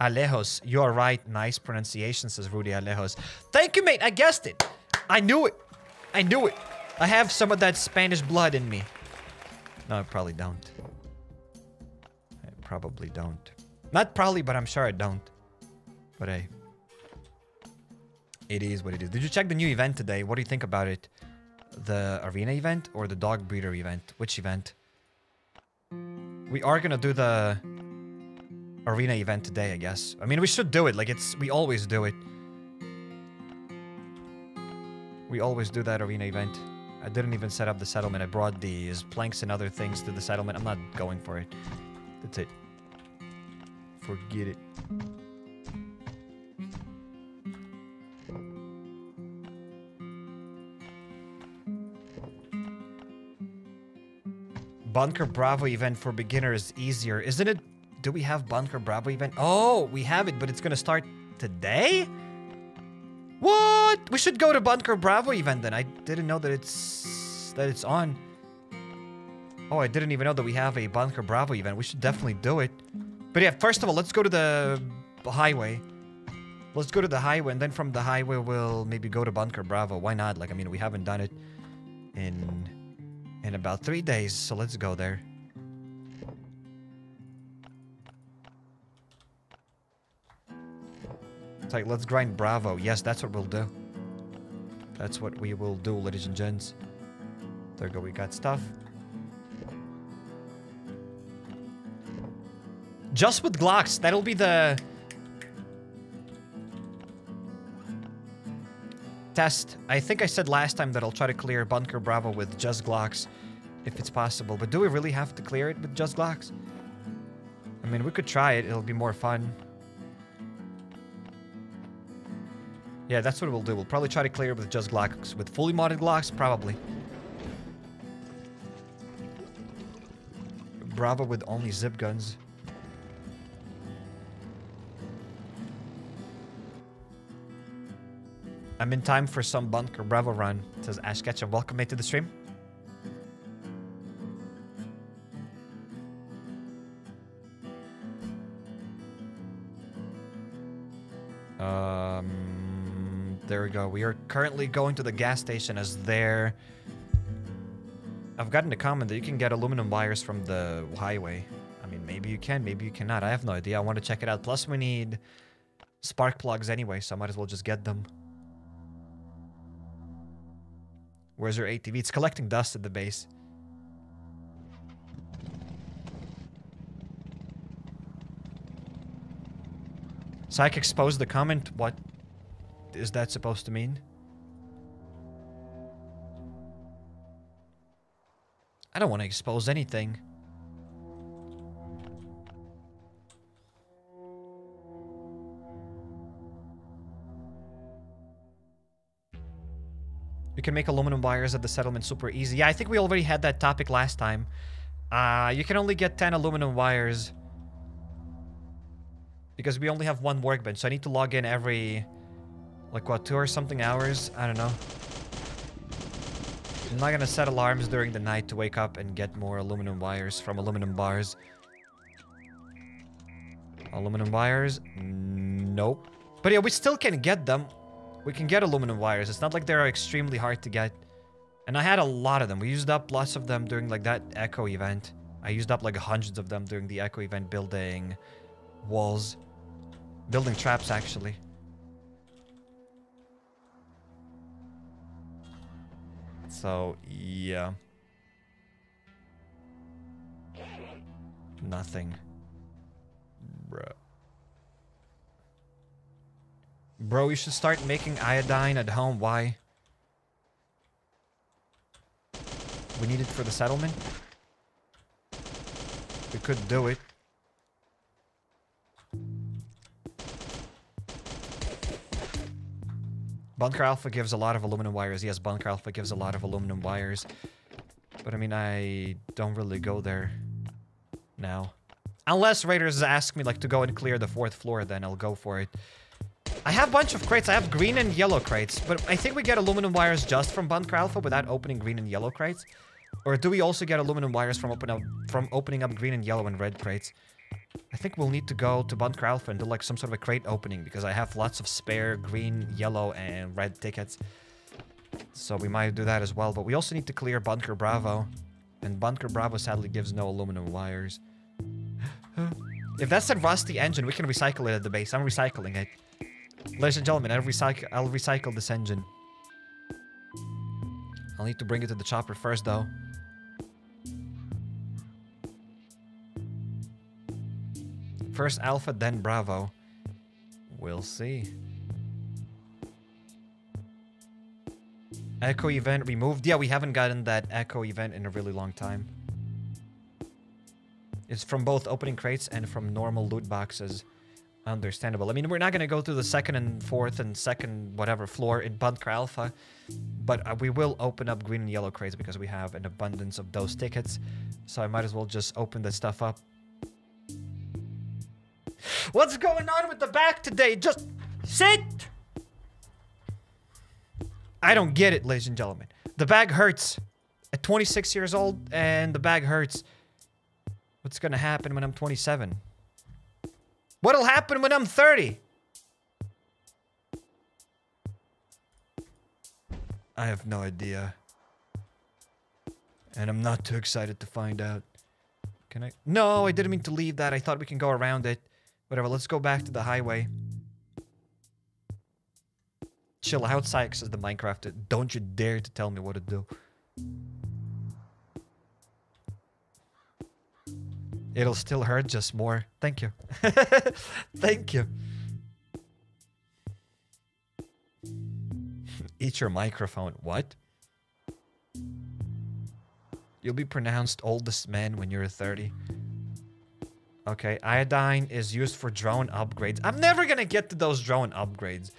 Alejos. You are right. Nice pronunciation, says Rudy Alejos. Thank you, mate. I guessed it. I knew it. I knew it. I have some of that Spanish blood in me. No, I probably don't. I probably don't. Not probably, but I'm sure I don't. But hey. It is what it is. Did you check the new event today? What do you think about it? The arena event or the dog breeder event? Which event? We are gonna do the arena event today, I guess. I mean, we should do it. Like, it's... We always do it. We always do that arena event. I didn't even set up the settlement. I brought these planks and other things to the settlement. I'm not going for it. That's it. Forget it. Bunker Bravo event for beginners easier. Isn't it do we have Bunker Bravo event? Oh, we have it, but it's gonna start today? What? We should go to Bunker Bravo event then. I didn't know that it's that it's on. Oh, I didn't even know that we have a Bunker Bravo event. We should definitely do it. But yeah, first of all, let's go to the highway. Let's go to the highway, and then from the highway, we'll maybe go to Bunker Bravo. Why not? Like, I mean, we haven't done it in in about three days, so let's go there. It's like, let's grind Bravo. Yes, that's what we'll do. That's what we will do, ladies and gents. There we go, we got stuff. Just with Glocks, that'll be the... Test. I think I said last time that I'll try to clear Bunker Bravo with just Glocks, if it's possible. But do we really have to clear it with just Glocks? I mean, we could try it. It'll be more fun. Yeah, that's what we'll do. We'll probably try to clear it with just Glocks. With fully modded Glocks, probably. Bravo with only zip guns. I'm in time for some Bunker Bravo run, says Ash Ketchum. Welcome, mate, to the stream. Um... There we go. We are currently going to the gas station as there. I've gotten a comment that you can get aluminum wires from the highway. I mean, maybe you can, maybe you cannot. I have no idea. I want to check it out. Plus, we need spark plugs anyway, so I might as well just get them. Where's your ATV? It's collecting dust at the base. Psych exposed the comment. What is that supposed to mean? I don't want to expose anything. You can make aluminum wires at the settlement super easy. Yeah, I think we already had that topic last time. Uh, you can only get 10 aluminum wires. Because we only have one workbench, so I need to log in every... Like, what, two or something hours? I don't know. I'm not gonna set alarms during the night to wake up and get more aluminum wires from aluminum bars. Aluminum wires? Nope. But yeah, we still can get them. We can get aluminum wires. It's not like they're extremely hard to get. And I had a lot of them. We used up lots of them during like that Echo event. I used up like hundreds of them during the Echo event building walls. Building traps, actually. So, yeah. Nothing. Bruh. Bro, you should start making iodine at home. Why? We need it for the settlement? We could do it. Bunker Alfa gives a lot of aluminum wires. Yes, Bunker Alfa gives a lot of aluminum wires. But I mean, I don't really go there now. Unless Raiders ask me like to go and clear the fourth floor, then I'll go for it. I have a bunch of crates. I have green and yellow crates, but I think we get aluminum wires just from Bunker Alfa without opening green and yellow crates. Or do we also get aluminum wires from open up from opening up green and yellow and red crates? I think we'll need to go to Bunker Alfa and do like some sort of a crate opening because I have lots of spare green, yellow, and red tickets. So we might do that as well. But we also need to clear Bunker Bravo. And Bunker Bravo sadly gives no aluminum wires. if that's a rusty engine, we can recycle it at the base. I'm recycling it. Ladies and gentlemen, I'll recycle, I'll recycle this engine. I'll need to bring it to the chopper first, though. First Alpha, then Bravo. We'll see. Echo event removed. Yeah, we haven't gotten that Echo event in a really long time. It's from both opening crates and from normal loot boxes. Understandable. I mean, we're not going to go through the second and fourth and second whatever floor in Bunker Alfa, but uh, we will open up green and yellow crates because we have an abundance of those tickets. So I might as well just open this stuff up What's going on with the back today? Just sit! I don't get it, ladies and gentlemen. The bag hurts. At 26 years old, and the bag hurts. What's gonna happen when I'm 27? What'll happen when I'm 30? I have no idea. And I'm not too excited to find out. Can I? No, I didn't mean to leave that. I thought we can go around it. Whatever, let's go back to the highway. Chill out, Sykes, says the Minecraft. Don't you dare to tell me what to do. It'll still hurt just more. Thank you. Thank you. Eat your microphone. What? You'll be pronounced oldest man when you're 30. Okay, iodine is used for drone upgrades. I'm never gonna get to those drone upgrades.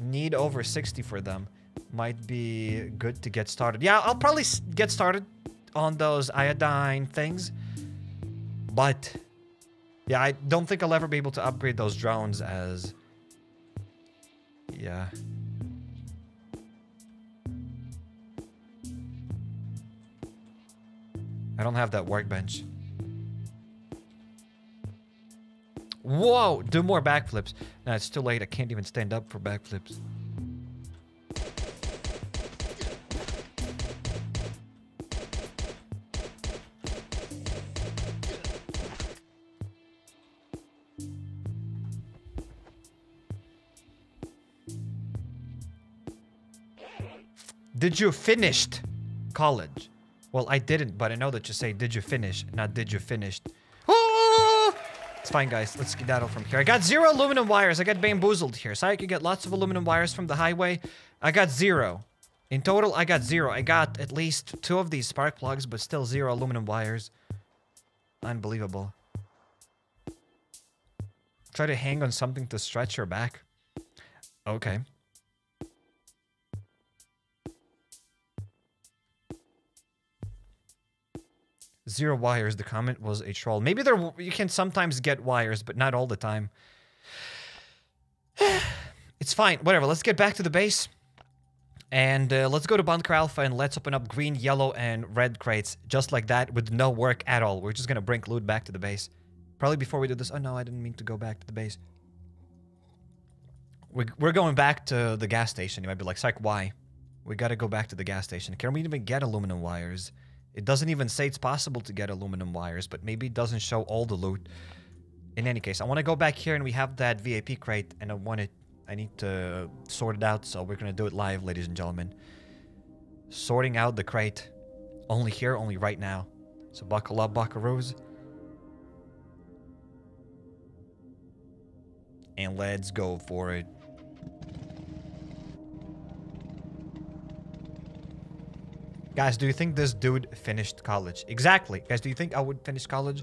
Need over 60 for them. Might be good to get started. Yeah, I'll probably get started on those iodine things. But, yeah, I don't think I'll ever be able to upgrade those drones as... Yeah. I don't have that workbench. Whoa, do more backflips. Nah, it's too late. I can't even stand up for backflips. Did you finished college? Well, I didn't, but I know that you say, did you finish? Not did you finished. Fine, guys. Let's get skedaddle from here. I got zero aluminum wires. I got bamboozled here. So I could get lots of aluminum wires from the highway. I got zero. In total, I got zero. I got at least two of these spark plugs, but still zero aluminum wires. Unbelievable. Try to hang on something to stretch your back. Okay. Zero wires. The comment was a troll. Maybe there you can sometimes get wires, but not all the time. it's fine. Whatever. Let's get back to the base. And uh, let's go to Bunker Alfa and let's open up green, yellow, and red crates. Just like that with no work at all. We're just going to bring loot back to the base. Probably before we do this. Oh, no, I didn't mean to go back to the base. We're going back to the gas station. You might be like, Psych, why? We got to go back to the gas station. Can we even get aluminum wires? It doesn't even say it's possible to get aluminum wires, but maybe it doesn't show all the loot. In any case, I want to go back here and we have that VIP crate and I want it, I need to sort it out. So we're going to do it live, ladies and gentlemen. Sorting out the crate. Only here, only right now. So buckle up, buckaroos. And let's go for it. Guys, do you think this dude finished college? Exactly. Guys, do you think I would finish college?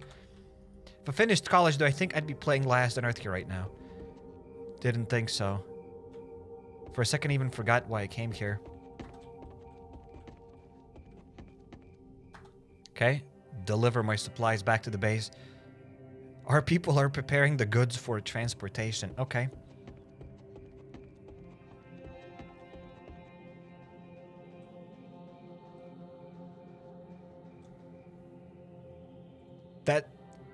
If I finished college, do I think I'd be playing Last on Earth here right now? Didn't think so. For a second, I even forgot why I came here. Okay. Deliver my supplies back to the base. Our people are preparing the goods for transportation. Okay. That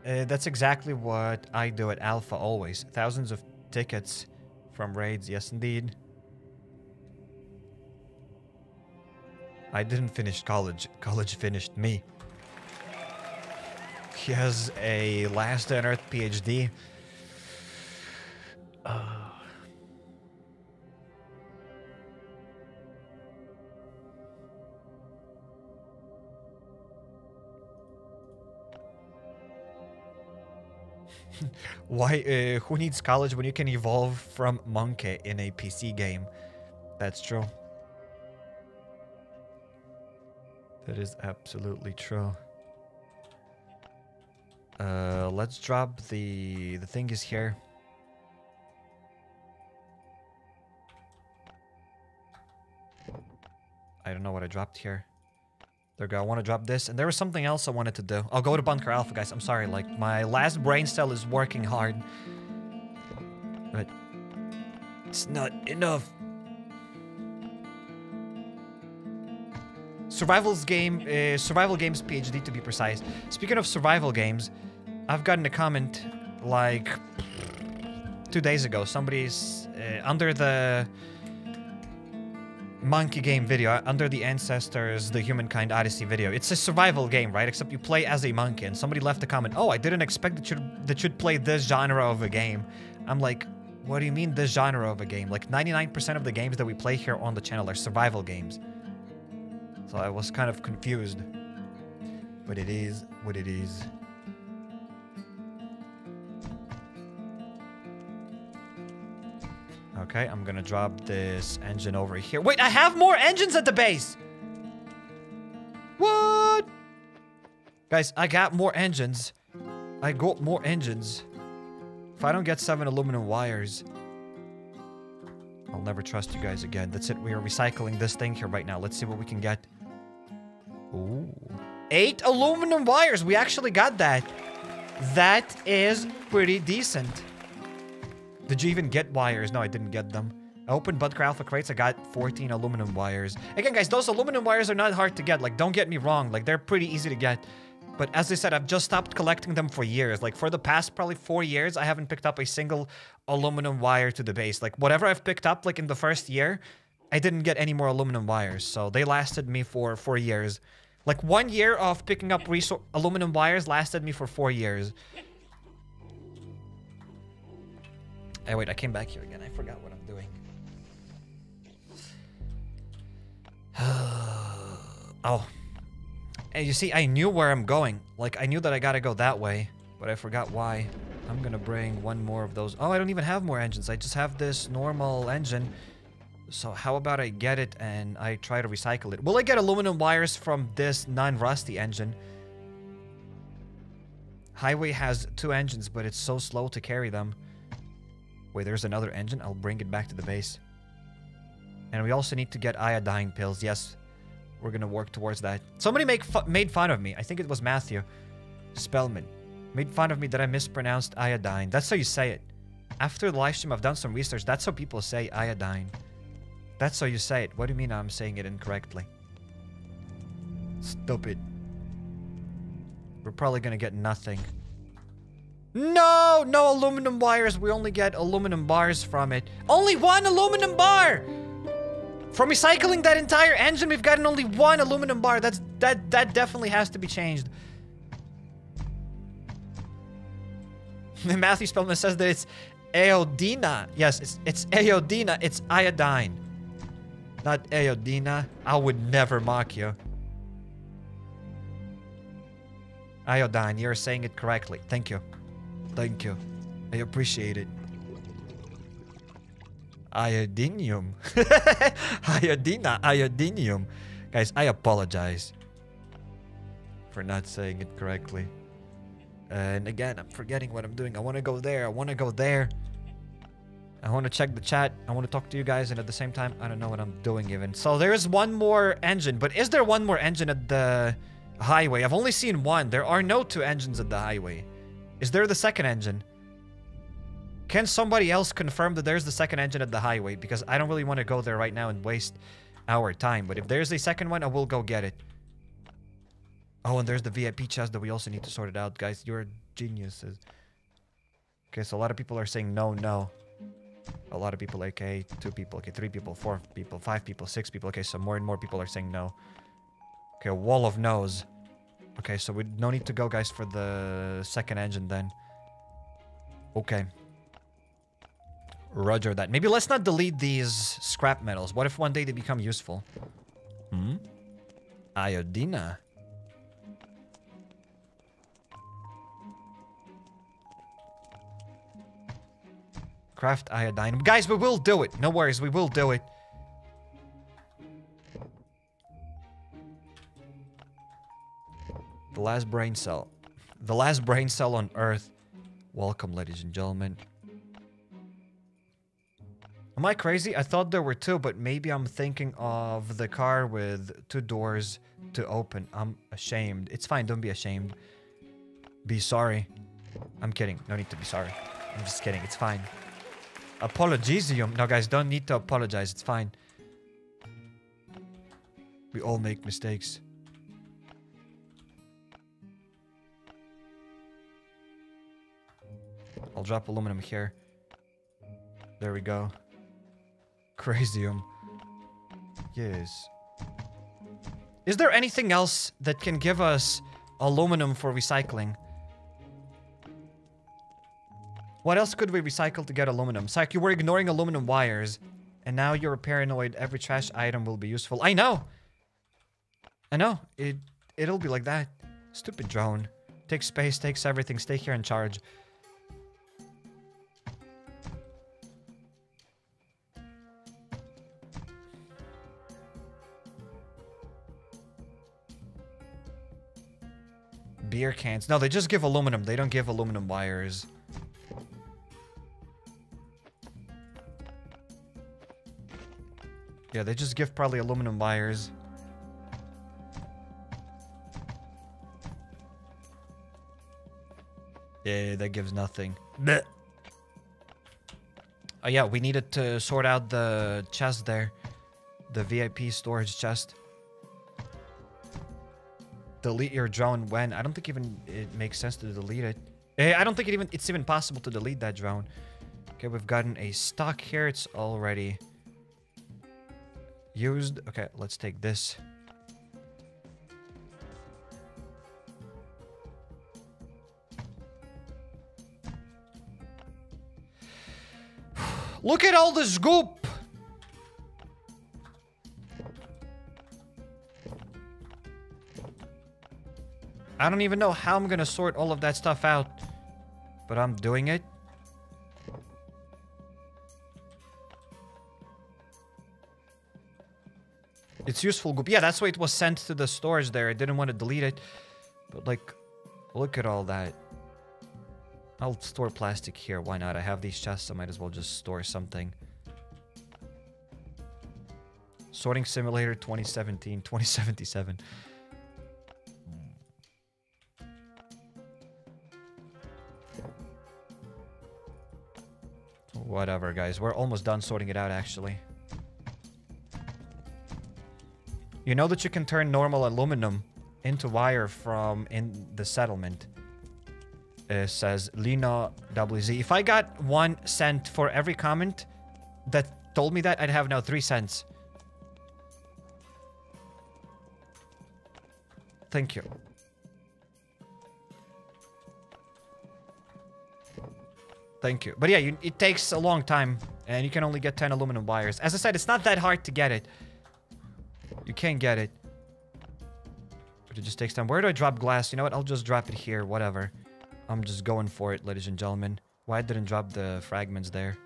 uh, that's exactly what I do at Alpha always. Thousands of tickets from raids, yes indeed. I didn't finish college. College finished me. He has a last on earth PhD. Uh, Why? Uh, who needs college when you can evolve from Monkey in a PC game? That's true. That is absolutely true. Uh, let's drop the the thing is here. I don't know what I dropped here. There we go. I want to drop this. And there was something else I wanted to do. I'll go to Bunker Alfa, guys. I'm sorry. Like, my last brain cell is working hard. But it's not enough. Survival's game, uh, survival games PhD to be precise. Speaking of survival games, I've gotten a comment like two days ago. Somebody's uh, under the monkey game video. Uh, under the ancestors the humankind odyssey video. It's a survival game right? Except you play as a monkey and somebody left a comment oh i didn't expect that you that you'd play this genre of a game. I'm like what do you mean this genre of a game? Like 99% of the games that we play here on the channel are survival games. So i was kind of confused. But it is what it is Okay, I'm gonna drop this engine over here. Wait, I have more engines at the base! What? Guys, I got more engines. I got more engines. If I don't get seven aluminum wires, I'll never trust you guys again. That's it. We are recycling this thing here right now. Let's see what we can get. Ooh. Eight aluminum wires. We actually got that. That is pretty decent. Did you even get wires? No, I didn't get them. I opened Bunker Alfa crates. I got 14 aluminum wires. Again, guys, those aluminum wires are not hard to get. Like, don't get me wrong. Like, they're pretty easy to get. But as I said, I've just stopped collecting them for years. Like, for the past probably four years, I haven't picked up a single aluminum wire to the base. Like, whatever I've picked up, like, in the first year, I didn't get any more aluminum wires. So they lasted me for four years. Like, one year of picking up aluminum wires lasted me for four years. Hey, wait, I came back here again. I forgot what I'm doing. oh. And you see, I knew where I'm going. Like, I knew that I gotta go that way, but I forgot why. I'm gonna bring one more of those. Oh, I don't even have more engines. I just have this normal engine. So how about I get it and I try to recycle it? Will I get aluminum wires from this non-rusty engine? Highway has two engines, but it's so slow to carry them. Wait, there's another engine. I'll bring it back to the base. And we also need to get iodine pills. Yes, we're gonna work towards that. Somebody make fu made fun of me. I think it was Matthew Spellman. Made fun of me that I mispronounced iodine. That's how you say it. After the live stream, I've done some research. That's how people say iodine. That's how you say it. What do you mean I'm saying it incorrectly? Stupid. We're probably gonna get nothing. No! No aluminum wires. We only get aluminum bars from it. Only one aluminum bar! From recycling that entire engine, we've gotten only one aluminum bar. That's that that definitely has to be changed. Matthew Spellman says that it's iodina. Yes, it's it's iodina. It's iodine. Not iodina. I would never mock you. Iodine, you're saying it correctly. Thank you. Thank you. I appreciate it. Iodinium. Iodina, iodinium. Guys, I apologize for not saying it correctly. And again, I'm forgetting what I'm doing. I want to go there. I want to go there. I want to check the chat. I want to talk to you guys. And at the same time, I don't know what I'm doing even. So there's one more engine. But is there one more engine at the highway? I've only seen one. There are no two engines at the highway. Is there the second engine? Can somebody else confirm that there's the second engine at the highway? Because I don't really want to go there right now and waste our time. But if there's a second one, I will go get it. Oh, and there's the VIP chest that we also need to sort it out. Guys, you're geniuses. Okay, so a lot of people are saying no, no. A lot of people, okay, two people, okay, three people, four people, five people, six people. Okay, so more and more people are saying no. Okay, wall of no's. Okay, so we no need to go, guys, for the second engine then. Okay. Roger that. Maybe let's not delete these scrap metals. What if one day they become useful? Hmm? Iodina. Craft iodine. Guys, we will do it. No worries, we will do it. The last brain cell. The last brain cell on Earth. Welcome, ladies and gentlemen. Am I crazy? I thought there were two, but maybe I'm thinking of the car with two doors to open. I'm ashamed. It's fine, don't be ashamed. Be sorry. I'm kidding. No need to be sorry. I'm just kidding. It's fine. Apologisium. No, guys, don't need to apologize. It's fine. We all make mistakes. I'll drop aluminum here. There we go. Crazium. Yes. Is there anything else that can give us aluminum for recycling? What else could we recycle to get aluminum? Psych, you were ignoring aluminum wires. And now you're paranoid every trash item will be useful. I know! I know. It, it'll be like that. Stupid drone. Takes space, takes everything. Stay here in charge. Beer cans. No, they just give aluminum. They don't give aluminum wires. Yeah, they just give probably aluminum wires. Yeah, that gives nothing. Blech. Oh yeah, we needed to sort out the chest there. The VIP storage chest. Delete your drone when? I don't think even it makes sense to delete it. Eh, I don't think it even it's even possible to delete that drone. Okay, we've gotten a stock here. It's already used. Okay, let's take this. Look at all this goop! I don't even know how I'm gonna sort all of that stuff out. But I'm doing it. It's useful. Yeah, that's why it was sent to the storage there. I didn't want to delete it. But like, look at all that. I'll store plastic here. Why not? I have these chests. I might as well just store something. Sorting Simulator 2017, 2077. Whatever, guys. We're almost done sorting it out, actually. You know that you can turn normal aluminum into wire from in the settlement. It says Lino WZ. If I got one cent for every comment that told me that, I'd have now three cents. Thank you. Thank you. But yeah, you, it takes a long time, and you can only get 10 aluminum wires. As I said, it's not that hard to get it. You can get it. But it just takes time. Where do I drop glass? You know what? I'll just drop it here. Whatever. I'm just going for it, ladies and gentlemen. Why didn't drop the fragments there?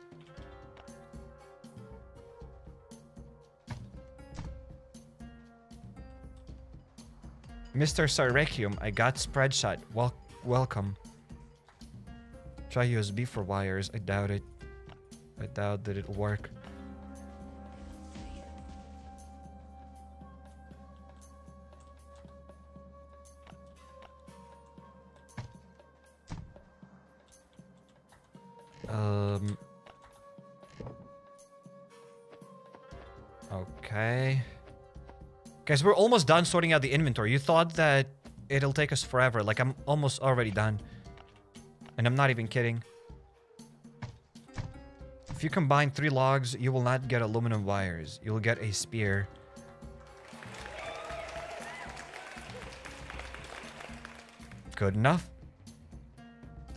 Mr. Sarrekium, I got spread shot. Wel welcome. Try USB for wires. I doubt it. I doubt that it'll work. Um. Okay. Guys, we're almost done sorting out the inventory. You thought that it'll take us forever. Like, I'm almost already done. And I'm not even kidding. If you combine three logs, you will not get aluminum wires. You'll get a spear. Good enough.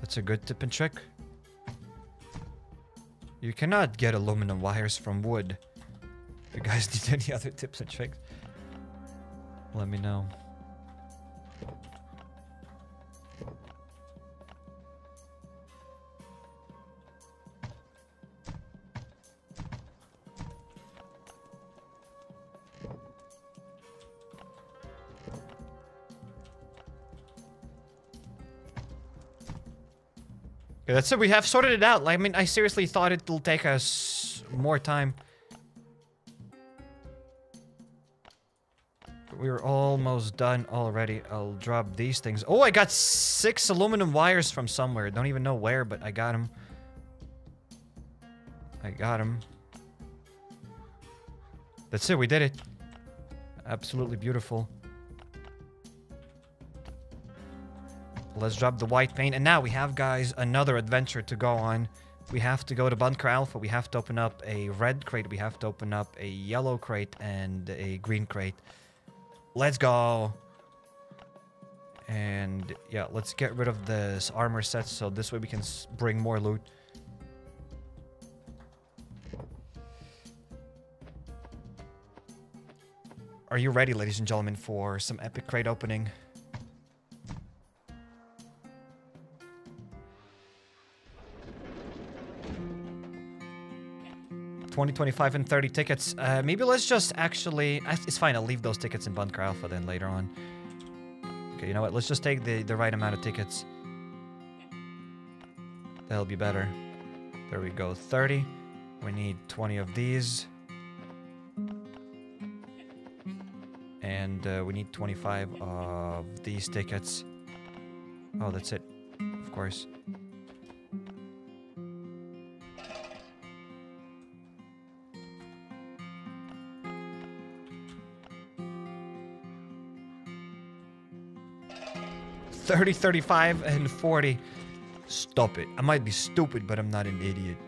That's a good tip and trick. You cannot get aluminum wires from wood. If you guys need any other tips and tricks, let me know. That's it. We have sorted it out. Like, I mean, I seriously thought it'll take us more time. We're almost done already. I'll drop these things. Oh, I got six aluminum wires from somewhere. Don't even know where, but I got them. I got them. That's it. We did it. Absolutely beautiful. Let's drop the white paint. And now we have, guys, another adventure to go on. We have to go to Bunker Alfa. We have to open up a red crate. We have to open up a yellow crate and a green crate. Let's go. And yeah, let's get rid of this armor set so this way we can bring more loot. Are you ready, ladies and gentlemen, for some epic crate opening? 20, 25, and 30 tickets. Uh, maybe let's just actually... It's fine, I'll leave those tickets in Bunker Alfa then later on. Okay, you know what? Let's just take the, the right amount of tickets. That'll be better. There we go, 30. We need 20 of these. And uh, we need 25 of these tickets. Oh, that's it. Of course. 30, 35, and 40. Stop it. I might be stupid, but I'm not an idiot.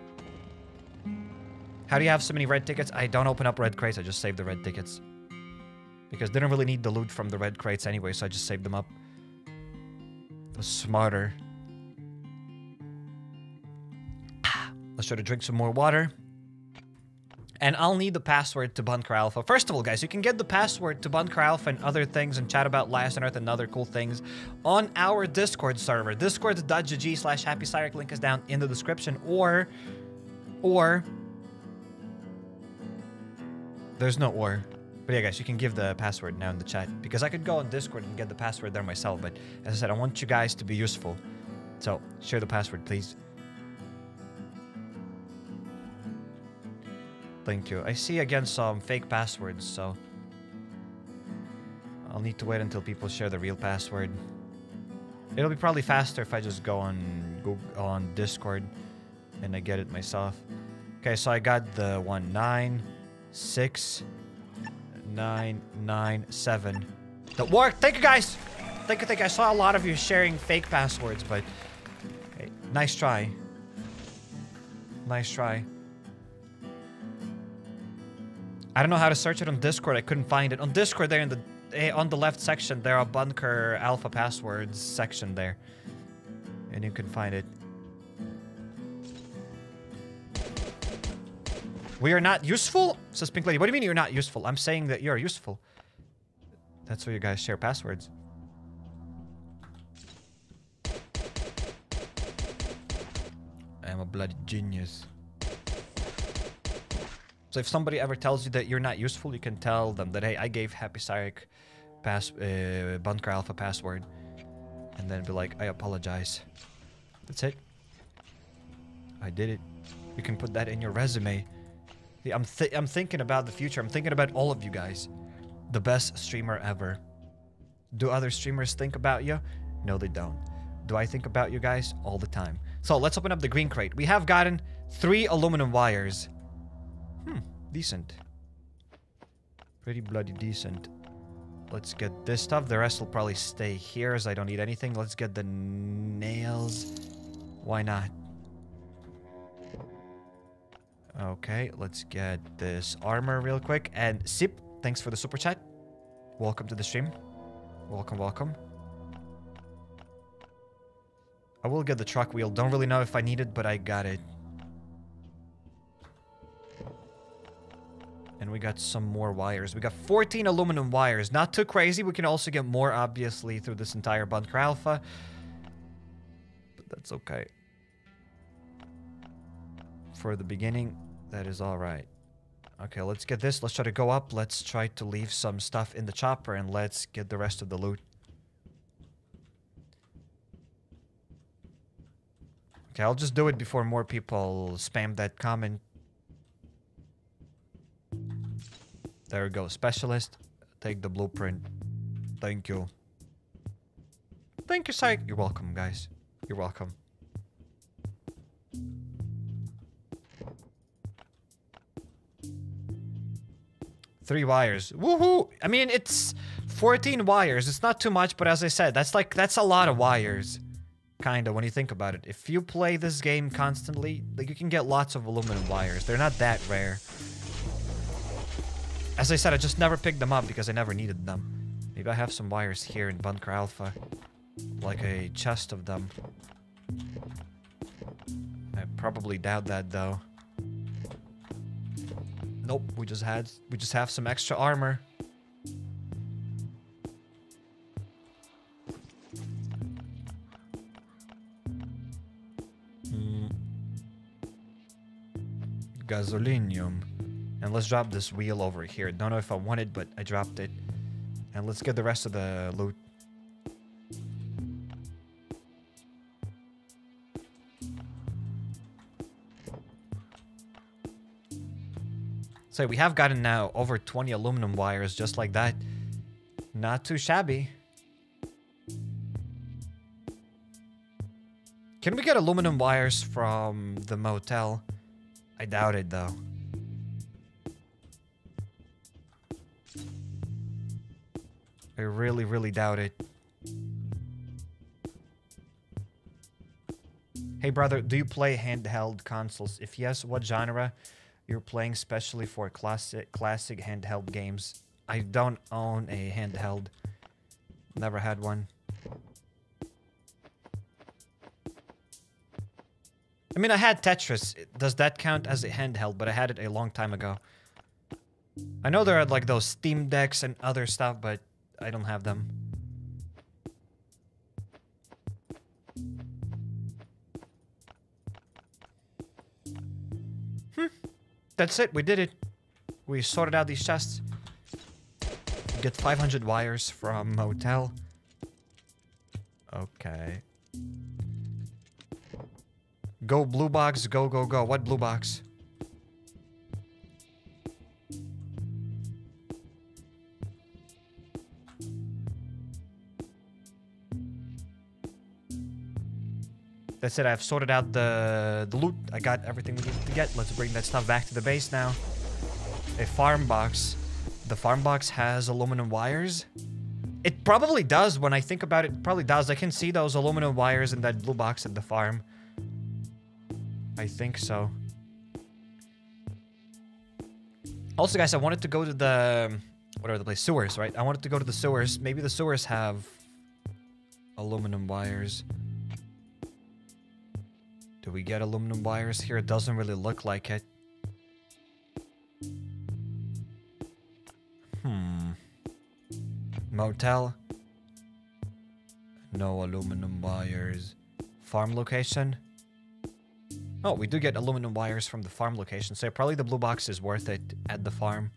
How do you have so many red tickets? I don't open up red crates. I just save the red tickets. Because they don't really need the loot from the red crates anyway, so I just save them up. That's smarter. Let's try to drink some more water. And I'll need the password to Bunker Alfa. First of all, guys, you can get the password to Bunker Alfa and other things and chat about Last on Earth and other cool things on our Discord server. Discord.gg slash Happy Cairek link is down in the description or, or, there's no or. But yeah, guys, you can give the password now in the chat because I could go on Discord and get the password there myself. But as I said, I want you guys to be useful. So share the password, please. Thank you. I see again some fake passwords, so I'll need to wait until people share the real password. It'll be probably faster if I just go on Google, on Discord and I get it myself. Okay, so I got the one nine six nine nine seven. That worked. Thank you guys. Thank you. Thank you. I saw a lot of you sharing fake passwords, but hey, nice try. Nice try. I don't know how to search it on Discord. I couldn't find it on Discord. There in the eh, on the left section, there are bunker alfa passwords section there, and you can find it. We are not useful? Says Pink Lady. What do you mean you're not useful? I'm saying that you're useful. That's why you guys share passwords. I am a bloody genius. So if somebody ever tells you that you're not useful, you can tell them that, hey, I gave Happy Cairek pass, uh, Bunker Alfa password. And then be like, I apologize. That's it. I did it. You can put that in your resume. I'm, th I'm thinking about the future. I'm thinking about all of you guys. The best streamer ever. Do other streamers think about you? No, they don't. Do I think about you guys? All the time. So let's open up the green crate. We have gotten three aluminum wires. Hmm, decent. Pretty bloody decent. Let's get this stuff. The rest will probably stay here as I don't need anything. Let's get the nails. Why not? Okay, let's get this armor real quick. And Sip, thanks for the super chat. Welcome to the stream. Welcome, welcome. I will get the truck wheel. Don't really know if I need it, but I got it. And we got some more wires. We got 14 aluminum wires. Not too crazy. We can also get more, obviously, through this entire bunker alfa. But that's okay. For the beginning, that is alright. Okay, let's get this. Let's try to go up. Let's try to leave some stuff in the chopper and let's get the rest of the loot. Okay, I'll just do it before more people spam that comment There we go. Specialist. Take the blueprint. Thank you. Thank you, Psych. You're welcome, guys. You're welcome. Three wires. Woohoo! I mean, it's 14 wires. It's not too much, but as I said, that's like, that's a lot of wires. Kinda, when you think about it. If you play this game constantly, like, you can get lots of aluminum wires. They're not that rare. As I said, I just never picked them up because I never needed them. Maybe I have some wires here in Bunker Alfa. Like a chest of them. I probably doubt that though. Nope, we just had we just have some extra armor. Mm. Gasolinium. And let's drop this wheel over here. Don't know if I want it, but I dropped it. And let's get the rest of the loot. So we have gotten now over 20 aluminum wires just like that. Not too shabby. Can we get aluminum wires from the motel? I doubt it though. I really, really doubt it. Hey brother, do you play handheld consoles? If yes, what genre you're playing especially for classic classic handheld games? I don't own a handheld. Never had one. I mean, I had Tetris. Does that count as a handheld? But I had it a long time ago. I know there are like those Steam Decks and other stuff, but I don't have them. Hmm. That's it. We did it. We sorted out these chests. Get 500 wires from motel. Okay. Go blue box, go, go, go. What blue box? That's said, I've sorted out the, the loot. I got everything we need to get. Let's bring that stuff back to the base now. A farm box. The farm box has aluminum wires. It probably does when I think about it. It probably does. I can see those aluminum wires in that blue box at the farm. I think so. Also, guys, I wanted to go to the... Whatever the place. Sewers, right? I wanted to go to the sewers. Maybe the sewers have aluminum wires. Do we get aluminum wires here? It doesn't really look like it. Hmm. Motel. No aluminum wires. Farm location. Oh, we do get aluminum wires from the farm location, so probably the blue box is worth it at the farm.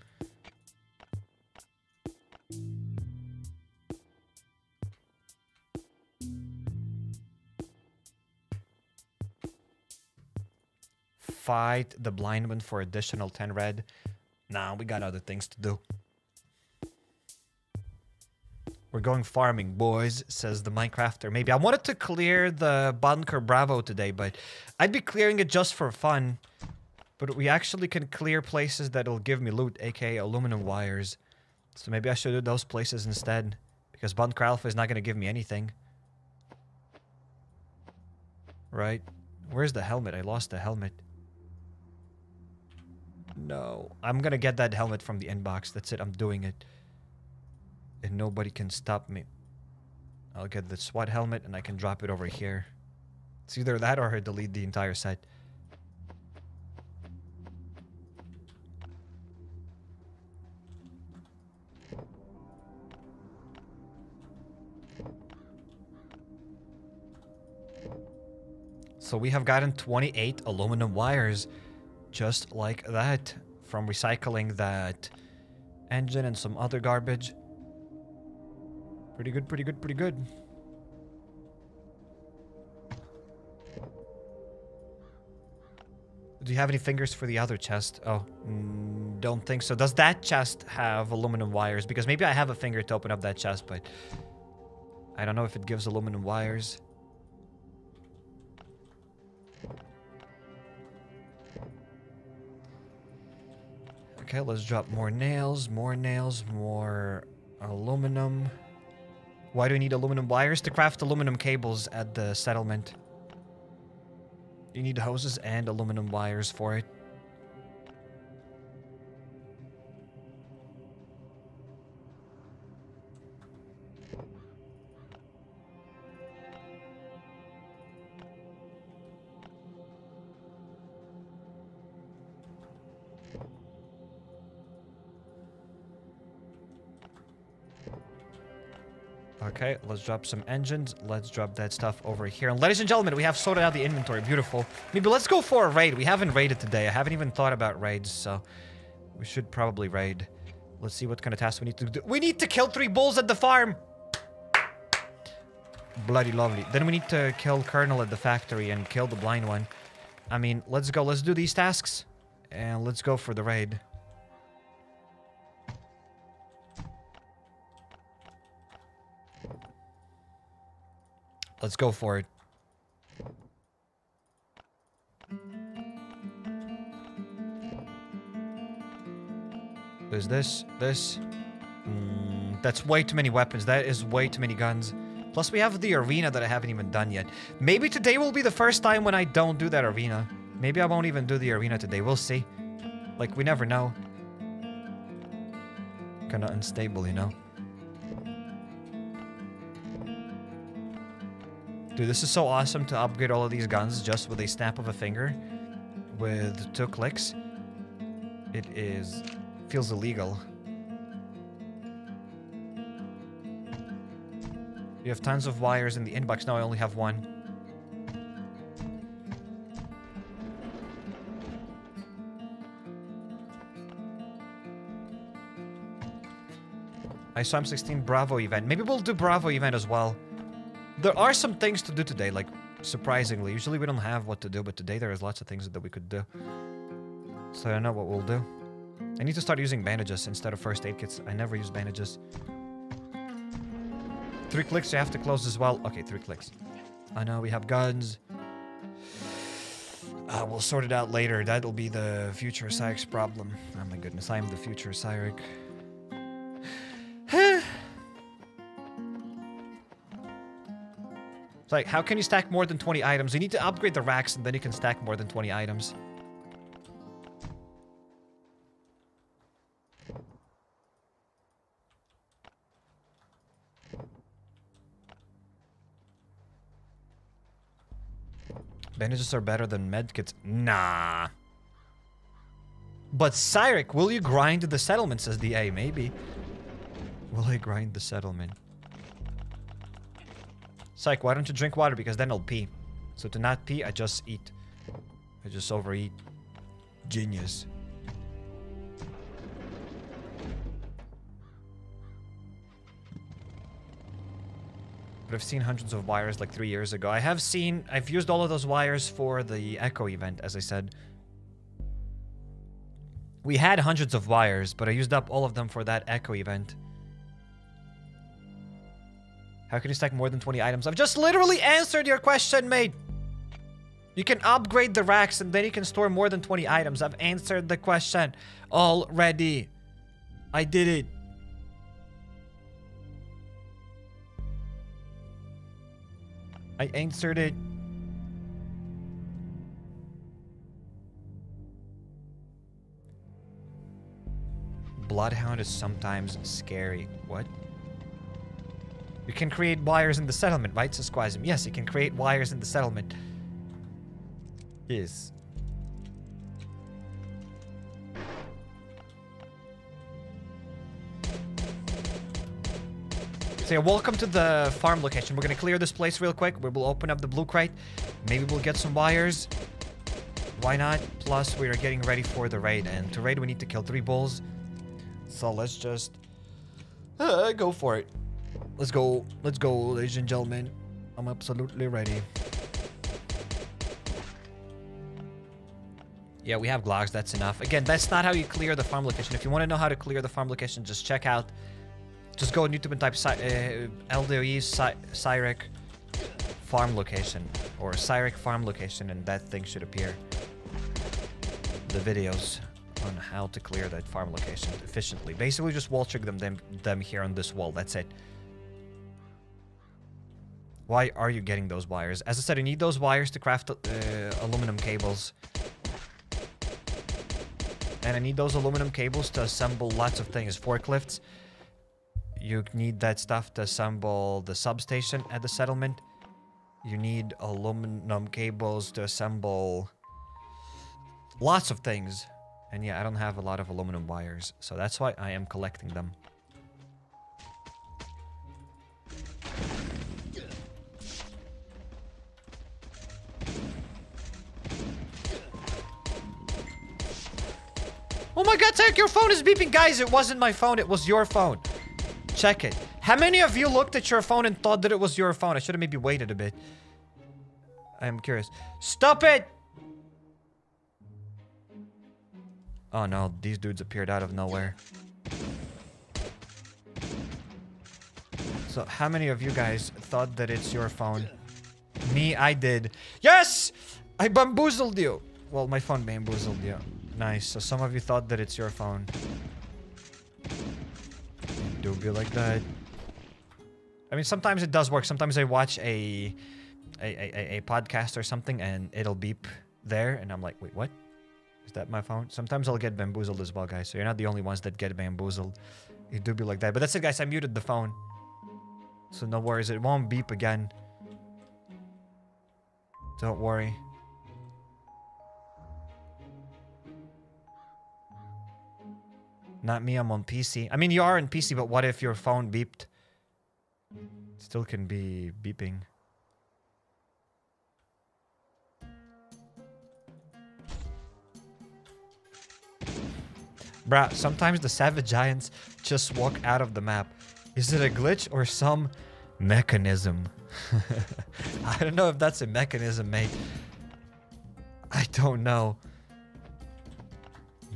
Fight the blind one for additional 10 red. Nah, we got other things to do. We're going farming, boys, says the Minecrafter. Maybe I wanted to clear the Bunker Bravo today, but I'd be clearing it just for fun. But we actually can clear places that'll give me loot, aka aluminum wires. So maybe I should do those places instead. Because Bunker Alfa is not going to give me anything. Right? Where's the helmet? I lost the helmet. No. I'm gonna get that helmet from the inbox. That's it. I'm doing it. And nobody can stop me. I'll get the SWAT helmet and I can drop it over here. It's either that or I delete the entire set. So we have gotten 28 aluminum wires just like that from recycling that engine and some other garbage. Pretty good, pretty good, pretty good. Do you have any fingers for the other chest? Oh, mm, don't think so. Does that chest have aluminum wires? Because maybe I have a finger to open up that chest, but I don't know if it gives aluminum wires. Okay, let's drop more nails, more nails, more aluminum. Why do we need aluminum wires? To craft aluminum cables at the settlement. You need hoses and aluminum wires for it. Okay, let's drop some engines. Let's drop that stuff over here. And ladies and gentlemen, we have sorted out the inventory. Beautiful. Maybe let's go for a raid. We haven't raided today. I haven't even thought about raids, so we should probably raid. Let's see what kind of tasks we need to do. We need to kill three bulls at the farm. Bloody lovely. Then we need to kill Colonel at the factory and kill the blind one. I mean, let's go. Let's do these tasks. And let's go for the raid. Let's go for it. There's this, this. Mm, that's way too many weapons. That is way too many guns. Plus, we have the arena that I haven't even done yet. Maybe today will be the first time when I don't do that arena. Maybe I won't even do the arena today. We'll see. Like, we never know. Kinda unstable, you know? Dude, this is so awesome to upgrade all of these guns just with a snap of a finger with two clicks. It is... feels illegal. You have tons of wires in the inbox. Now I only have one. I saw M16 Bravo event. Maybe we'll do Bravo event as well. There are some things to do today, like, surprisingly. Usually we don't have what to do, but today there is lots of things that we could do. So I know what we'll do. I need to start using bandages instead of first aid kits. I never use bandages. Three clicks, you have to close as well. Okay, three clicks. I know we have guns. Uh, we'll sort it out later. That'll be the future Cairek's problem. Oh my goodness, I am the future Cairek. Like, how can you stack more than 20 items? You need to upgrade the racks and then you can stack more than 20 items. Bandages are better than medkits. Nah. But Cairek, will you grind the settlement, says DA. Maybe. Will I grind the settlement? Psych, why don't you drink water? Because then I'll pee. So to not pee, I just eat. I just overeat. Genius. But I've seen hundreds of wires like three years ago. I have seen, I've used all of those wires for the Echo event, as I said. We had hundreds of wires, but I used up all of them for that Echo event. How can you stack more than 20 items? I've just literally answered your question, mate! You can upgrade the racks and then you can store more than 20 items. I've answered the question already. I did it. I answered it. Bloodhound is sometimes scary. What? You can create wires in the settlement, right, says Squasm? Yes, you can create wires in the settlement. Yes. So yeah, welcome to the farm location. We're gonna clear this place real quick. We will open up the blue crate. Maybe we'll get some wires. Why not? Plus, we are getting ready for the raid. And to raid, we need to kill three bulls. So let's just uh, go for it. Let's go. Let's go, ladies and gentlemen. I'm absolutely ready. Yeah, we have Glocks. That's enough. Again, that's not how you clear the farm location. If you want to know how to clear the farm location, just check out just go on YouTube and type uh, LDOE Cairek farm location or Cairek farm location and that thing should appear. The videos on how to clear that farm location efficiently. Basically just wall trick them, them, them here on this wall. That's it. Why are you getting those wires? As I said, I need those wires to craft uh, aluminum cables. And I need those aluminum cables to assemble lots of things. Forklifts, you need that stuff to assemble the substation at the settlement. You need aluminum cables to assemble lots of things. And yeah, I don't have a lot of aluminum wires, so that's why I am collecting them. Oh my god, Tech, your phone is beeping. Guys, it wasn't my phone, it was your phone. Check it. How many of you looked at your phone and thought that it was your phone? I should have maybe waited a bit. I'm curious. Stop it! Oh no, these dudes appeared out of nowhere. So how many of you guys thought that it's your phone? Me, I did. Yes! I bamboozled you! Well, my phone bamboozled you. Nice. So some of you thought that it's your phone do be like that. I mean, sometimes it does work. Sometimes I watch a a, a, a podcast or something and it'll beep there and I'm like, wait, what? Is that my phone? Sometimes I'll get bamboozled as well, guys. So you're not the only ones that get bamboozled. It do be like that. But that's it, guys. I muted the phone. So no worries. It won't beep again. Don't worry. Not me, I'm on PC. I mean, you are on PC, but what if your phone beeped? Still can be beeping. Bruh, sometimes the savage giants just walk out of the map. Is it a glitch or some mechanism? I don't know if that's a mechanism, mate. I don't know.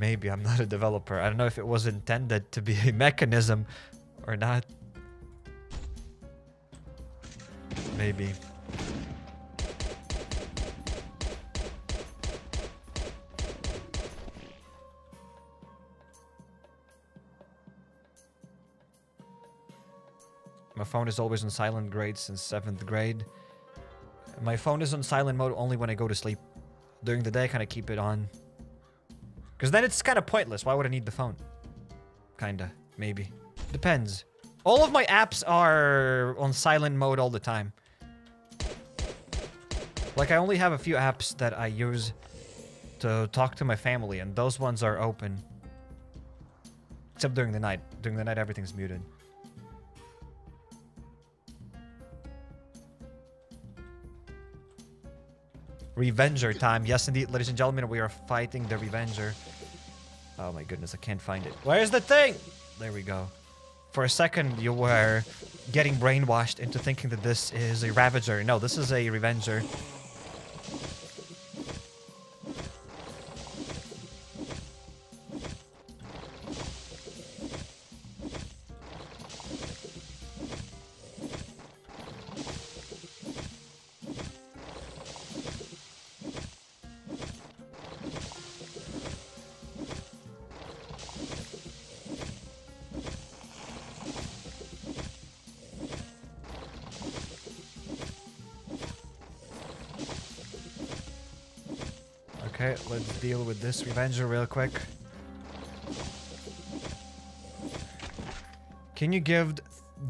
Maybe I'm not a developer. I don't know if it was intended to be a mechanism or not. Maybe. My phone is always on silent grade since 7th grade. My phone is on silent mode only when I go to sleep. During the day, I kind of keep it on. Because then it's kind of pointless. Why would I need the phone? Kinda. Maybe. Depends. All of my apps are on silent mode all the time. Like, I only have a few apps that I use to talk to my family, and those ones are open. Except during the night. During the night, everything's muted. Revenger time. Yes, indeed, ladies and gentlemen, we are fighting the Revenger. Oh my goodness, I can't find it. Where's the thing? There we go. For a second, you were getting brainwashed into thinking that this is a Ravager. No, this is a Revenger. This Revenger real quick. Can you give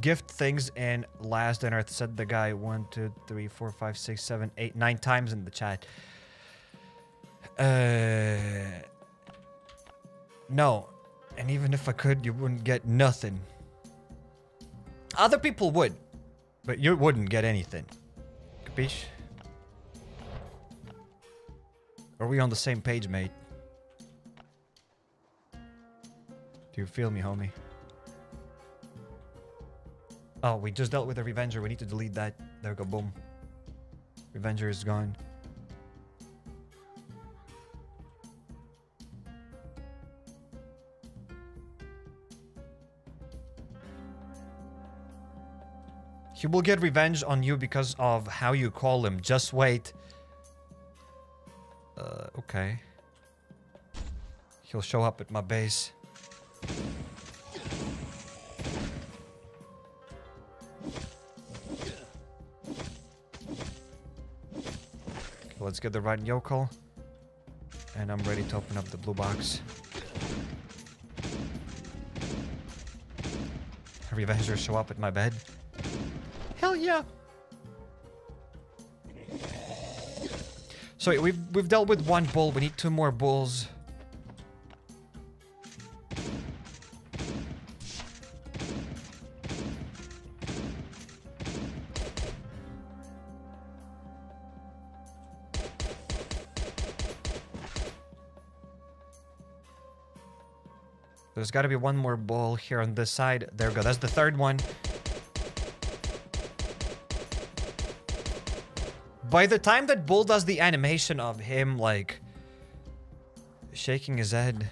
gift things in Last Earth? Said the guy one, two, three, four, five, six, seven, eight, nine times in the chat. Uh, no. And even if I could, you wouldn't get nothing. Other people would, but you wouldn't get anything. Capiche? Are we on the same page, mate? Do you feel me, homie? Oh, we just dealt with a Revenger. We need to delete that. There we go. Boom. Revenger is gone. He will get revenge on you because of how you call him. Just wait. Uh, okay. He'll show up at my base. Let's get the right yokel. And I'm ready to open up the blue box. Revengers show up at my bed. Hell yeah! So we've we've dealt with one bull. We need two more bulls. There's got to be one more bull here on this side. There we go. That's the third one. By the time that Bull does the animation of him, like, shaking his head,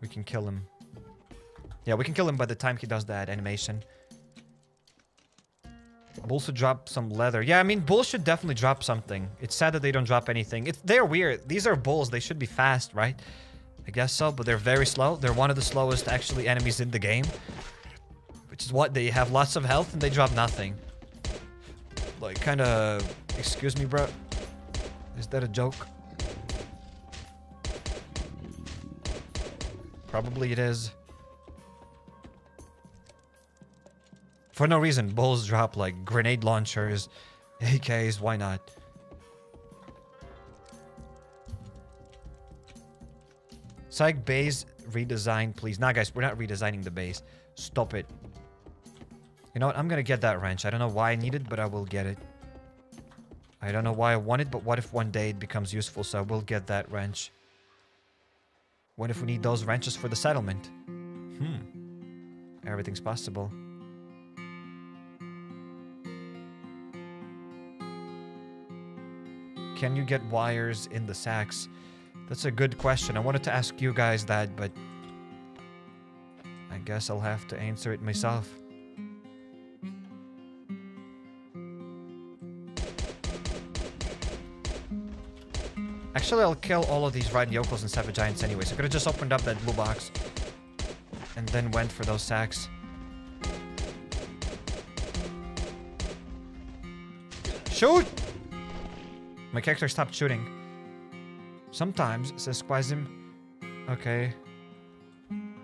we can kill him. Yeah, we can kill him by the time he does that animation. Bull should drop some leather. Yeah, I mean, Bull should definitely drop something. It's sad that they don't drop anything. It's, they're weird. These are Bulls. They should be fast, right? I guess so, but they're very slow. They're one of the slowest, actually, enemies in the game. Which is what? They have lots of health and they drop nothing. Like, kind of... Excuse me, bro. Is that a joke? Probably it is. For no reason, bulls drop like grenade launchers, AKs, why not? Psych base redesign, please. Nah, guys, we're not redesigning the base. Stop it. You know what? I'm gonna get that wrench. I don't know why I need it, but I will get it. I don't know why I want it, but what if one day it becomes useful, so I will get that wrench. What if we need those wrenches for the settlement? Hmm. Everything's possible. Can you get wires in the sacks? That's a good question. I wanted to ask you guys that, but I guess I'll have to answer it myself. Actually, I'll kill all of these riding yokels and seven giants anyway, so I could have just opened up that blue box and then went for those sacks. Shoot! My character stopped shooting. Sometimes, says Quasim. Okay.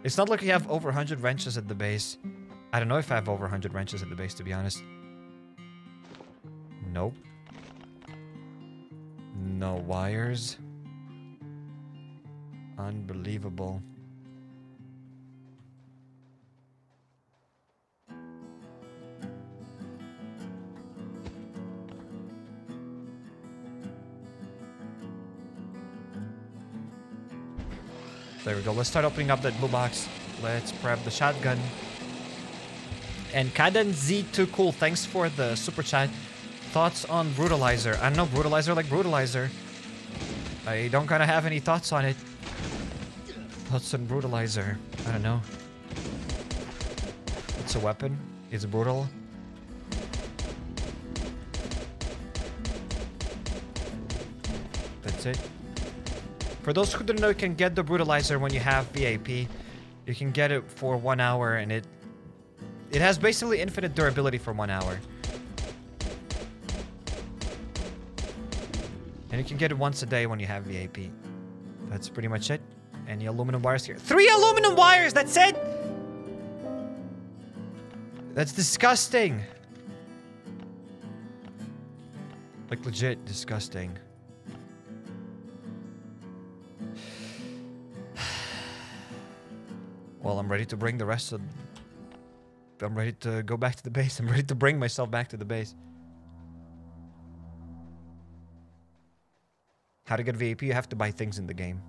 It's not like you have over 100 wrenches at the base. I don't know if I have over 100 wrenches at the base, to be honest. Nope. No wires. Unbelievable. There we go. Let's start opening up that blue box. Let's grab the shotgun. And Kaden Z2 Cool, thanks for the super chat. Thoughts on Brutalizer? I know, Brutalizer like Brutalizer. I don't kind of have any thoughts on it. Thoughts on Brutalizer? I don't know. It's a weapon. It's brutal. That's it. For those who don't know, you can get the Brutalizer when you have VIP. You can get it for one hour and it it has basically infinite durability for one hour. And you can get it once a day when you have VIP. That's pretty much it. Any aluminum wires here? Three aluminum wires, that's it! That's disgusting. Like legit disgusting. Well, I'm ready to bring the rest of... I'm ready to go back to the base. I'm ready to bring myself back to the base. How to get VIP? You have to buy things in the game.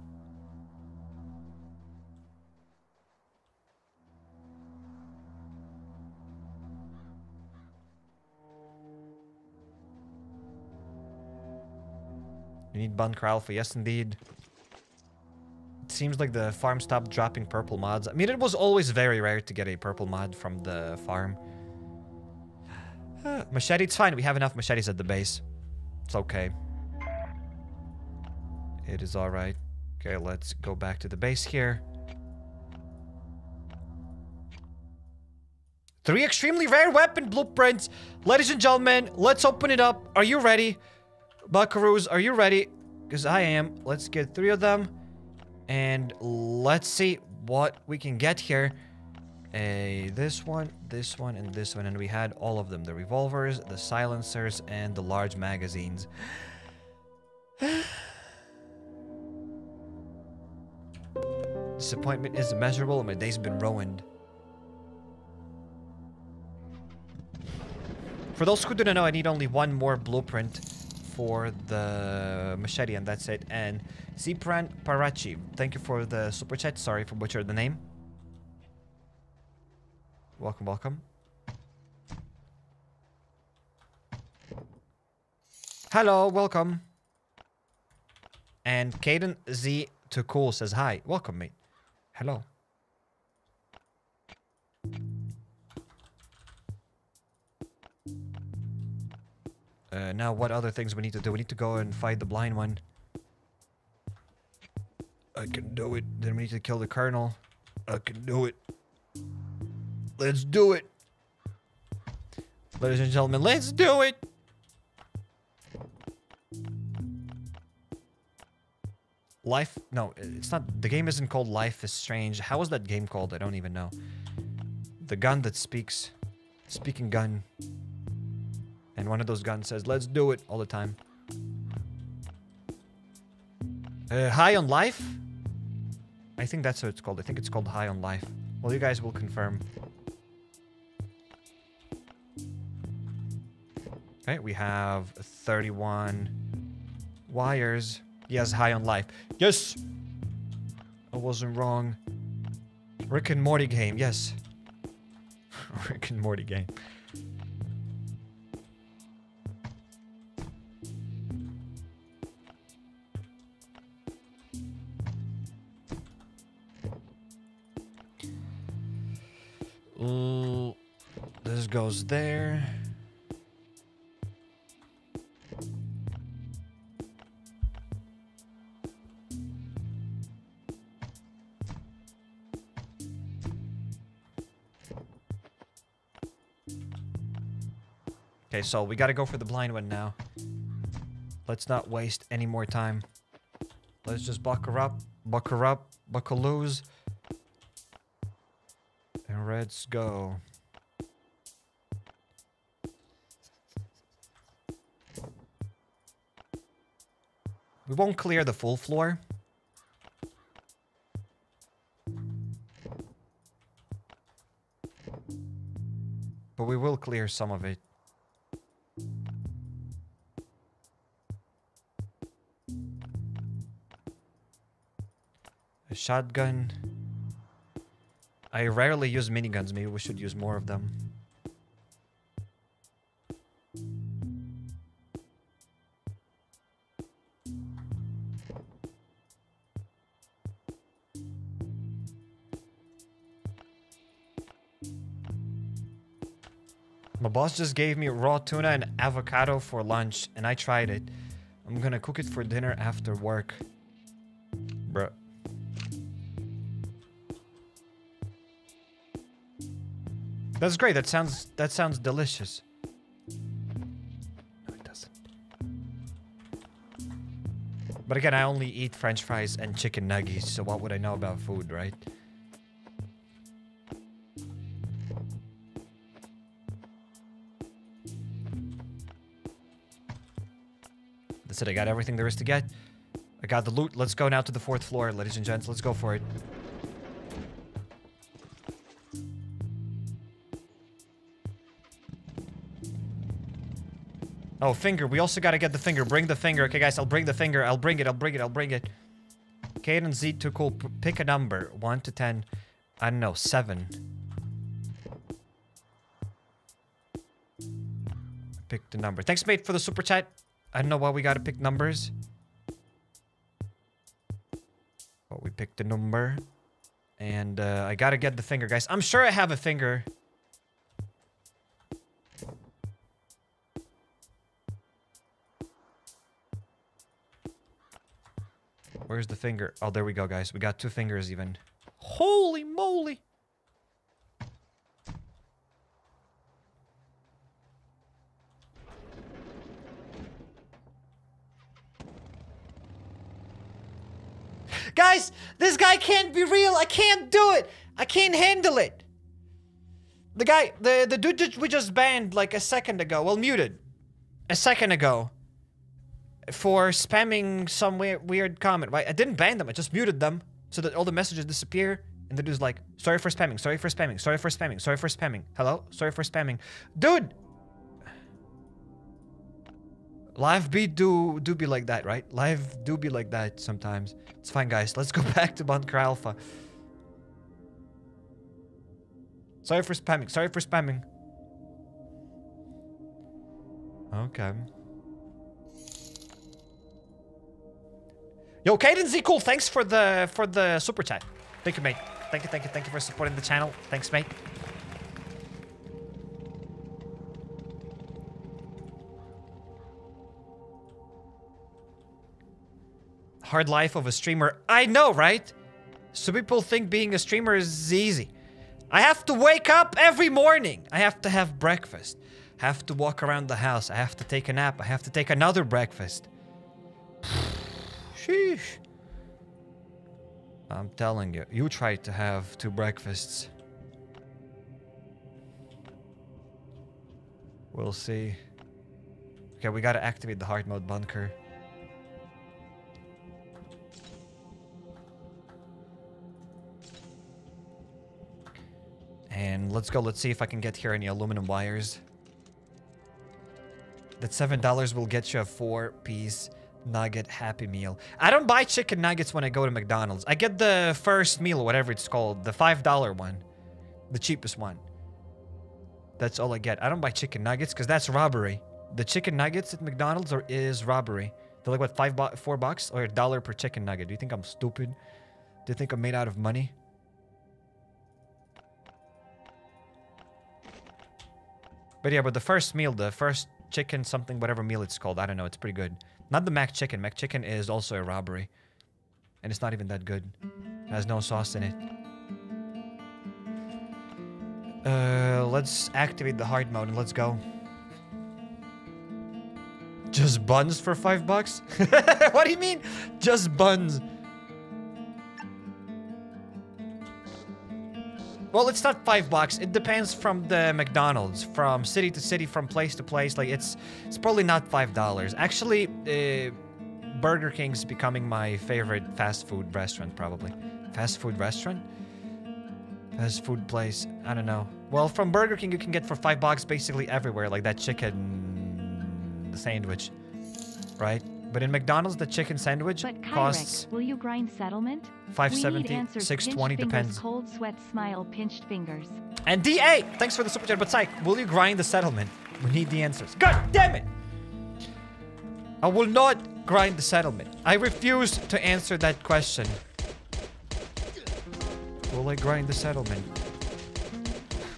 You need Bunker Alfa. Yes, indeed. Seems like the farm stopped dropping purple mods. I mean, it was always very rare to get a purple mod from the farm. machete, it's fine. We have enough machetes at the base. It's okay. It is alright. Okay, let's go back to the base here. Three extremely rare weapon blueprints. Ladies and gentlemen, let's open it up. Are you ready? Buckaroos, are you ready? Because I am. Let's get three of them. And let's see what we can get here. A this one, this one, and this one. And we had all of them. The revolvers, the silencers, and the large magazines. Disappointment is immeasurable and my day's been ruined. For those who don't know, I need only one more blueprint for the machete and that's it. And Zipran Parachi, thank you for the super chat. Sorry for butchering the name. Welcome, welcome. Hello, welcome. And Caden Z to cool says hi. Welcome, mate. Hello. Uh, now, what other things we need to do? We need to go and fight the blind one. I can do it. Then we need to kill the colonel. I can do it. Let's do it. Ladies and gentlemen, let's do it. Life, no, it's not, the game isn't called Life is Strange. How is that game called? I don't even know. The gun that speaks. Speaking gun. And one of those guns says, let's do it all the time. Uh, high on life? I think that's what it's called. I think it's called high on life. Well, you guys will confirm. Okay, we have 31 wires. Yes, high on life. Yes! I wasn't wrong. Rick and Morty game, yes. Rick and Morty game. There. Okay, so we gotta go for the blind one now. Let's not waste any more time. Let's just buckle up, buckle up, buckle lose. And let's go. Won't clear the full floor. But we will clear some of it. A shotgun. I rarely use miniguns. Maybe we should use more of them. My boss just gave me raw tuna and avocado for lunch, and I tried it. I'm gonna cook it for dinner after work. Bruh. That's great. That sounds that sounds delicious. No, it doesn't. But again, I only eat french fries and chicken nuggets, so what would I know about food, right? I got everything there is to get. I got the loot. Let's go now to the fourth floor, ladies and gents. Let's go for it. Oh, finger. We also gotta get the finger. Bring the finger. Okay, guys, I'll bring the finger. I'll bring it. I'll bring it. I'll bring it. Caden Z too cool. Pick a number. 1 to 10. I don't know. 7. Pick the number. Thanks, mate, for the super chat. I don't know why we gotta pick numbers. But we picked the number. And uh, I gotta get the finger, guys. I'm sure I have a finger. Where's the finger? Oh, there we go, guys. We got two fingers even. Holy moly! Guys, this guy can't be real. I can't do it. I can't handle it. The guy, the, the dude we just banned like a second ago, well, muted a second ago for spamming some weird, weird comment, right? I didn't ban them, I just muted them so that all the messages disappear. And the dude's like, sorry for spamming, sorry for spamming, sorry for spamming, sorry for spamming. Hello? Sorry for spamming. Dude! Live beat do do be like that, right? Live do be like that sometimes. It's fine, guys. Let's go back to Bunker Alfa. Sorry for spamming. Sorry for spamming. Okay. Yo, Caden Z, cool. Thanks for the for the super chat. Thank you, mate. Thank you, thank you, thank you for supporting the channel. Thanks, mate. Hard life of a streamer. I know, right? So people think being a streamer is easy. I have to wake up every morning. I have to have breakfast. I Have to walk around the house. I have to take a nap. I have to take another breakfast. Sheesh. I'm telling you, you try to have two breakfasts. We'll see. Okay, we gotta activate the hard mode bunker. And let's go. Let's see if I can get here any aluminum wires. That $7 will get you a four-piece nugget happy meal. I don't buy chicken nuggets when I go to McDonald's. I get the first meal, whatever it's called. The $5 one. The cheapest one. That's all I get. I don't buy chicken nuggets because that's robbery. The chicken nuggets at McDonald's are, is robbery. They're like, what, five, four bucks? Or a dollar per chicken nugget. Do you think I'm stupid? Do you think I'm made out of money? But yeah, but the first meal, the first chicken something, whatever meal it's called, I don't know, it's pretty good. Not the McChicken. Mac chicken is also a robbery. And it's not even that good. It has no sauce in it. Uh, let's activate the hard mode and let's go. Just buns for five bucks? what do you mean? Just buns. Well, it's not five bucks. It depends from the McDonald's, from city to city, from place to place. Like it's, it's probably not five dollars. Actually, uh, Burger King's becoming my favorite fast food restaurant. Probably, fast food restaurant, fast food place. I don't know. Well, from Burger King, you can get for five bucks basically everywhere, like that chicken sandwich, right? But in McDonald's, the chicken sandwich Cairek, costs will you grind settlement? We 570, answers. 620 pinched depends. Cold sweat, smile, pinched fingers. And DA, thanks for the super chat. But Psych, will you grind the settlement? We need the answers. God damn it! I will not grind the settlement. I refuse to answer that question. Will I grind the settlement?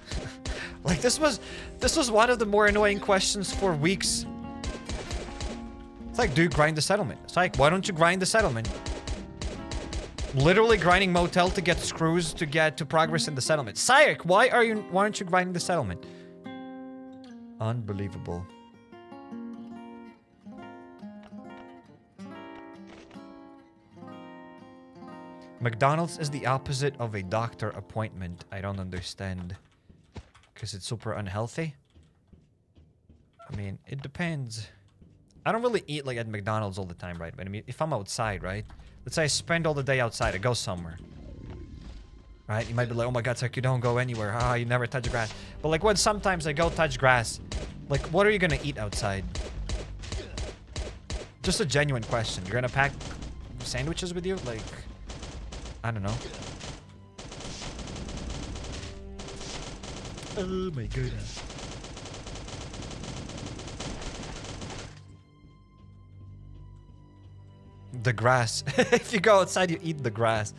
like this was this was one of the more annoying questions for weeks. Like, do you grind the settlement? It's like, why don't you grind the settlement? Literally grinding motel to get screws to get to progress in the settlement. Cairek, why are you why aren't you grinding the settlement? Unbelievable. McDonald's is the opposite of a doctor appointment. I don't understand. Because it's super unhealthy? I mean, it depends. I don't really eat like at McDonald's all the time, right? But I mean, if I'm outside, right? Let's say I spend all the day outside. I go somewhere. Right? You might be like, oh my god, Sek, you don't go anywhere. Ah, you never touch grass. But like when sometimes I go touch grass, like what are you gonna eat outside? Just a genuine question. You're gonna pack sandwiches with you? Like, I don't know. Oh my goodness. The grass. if you go outside, you eat the grass.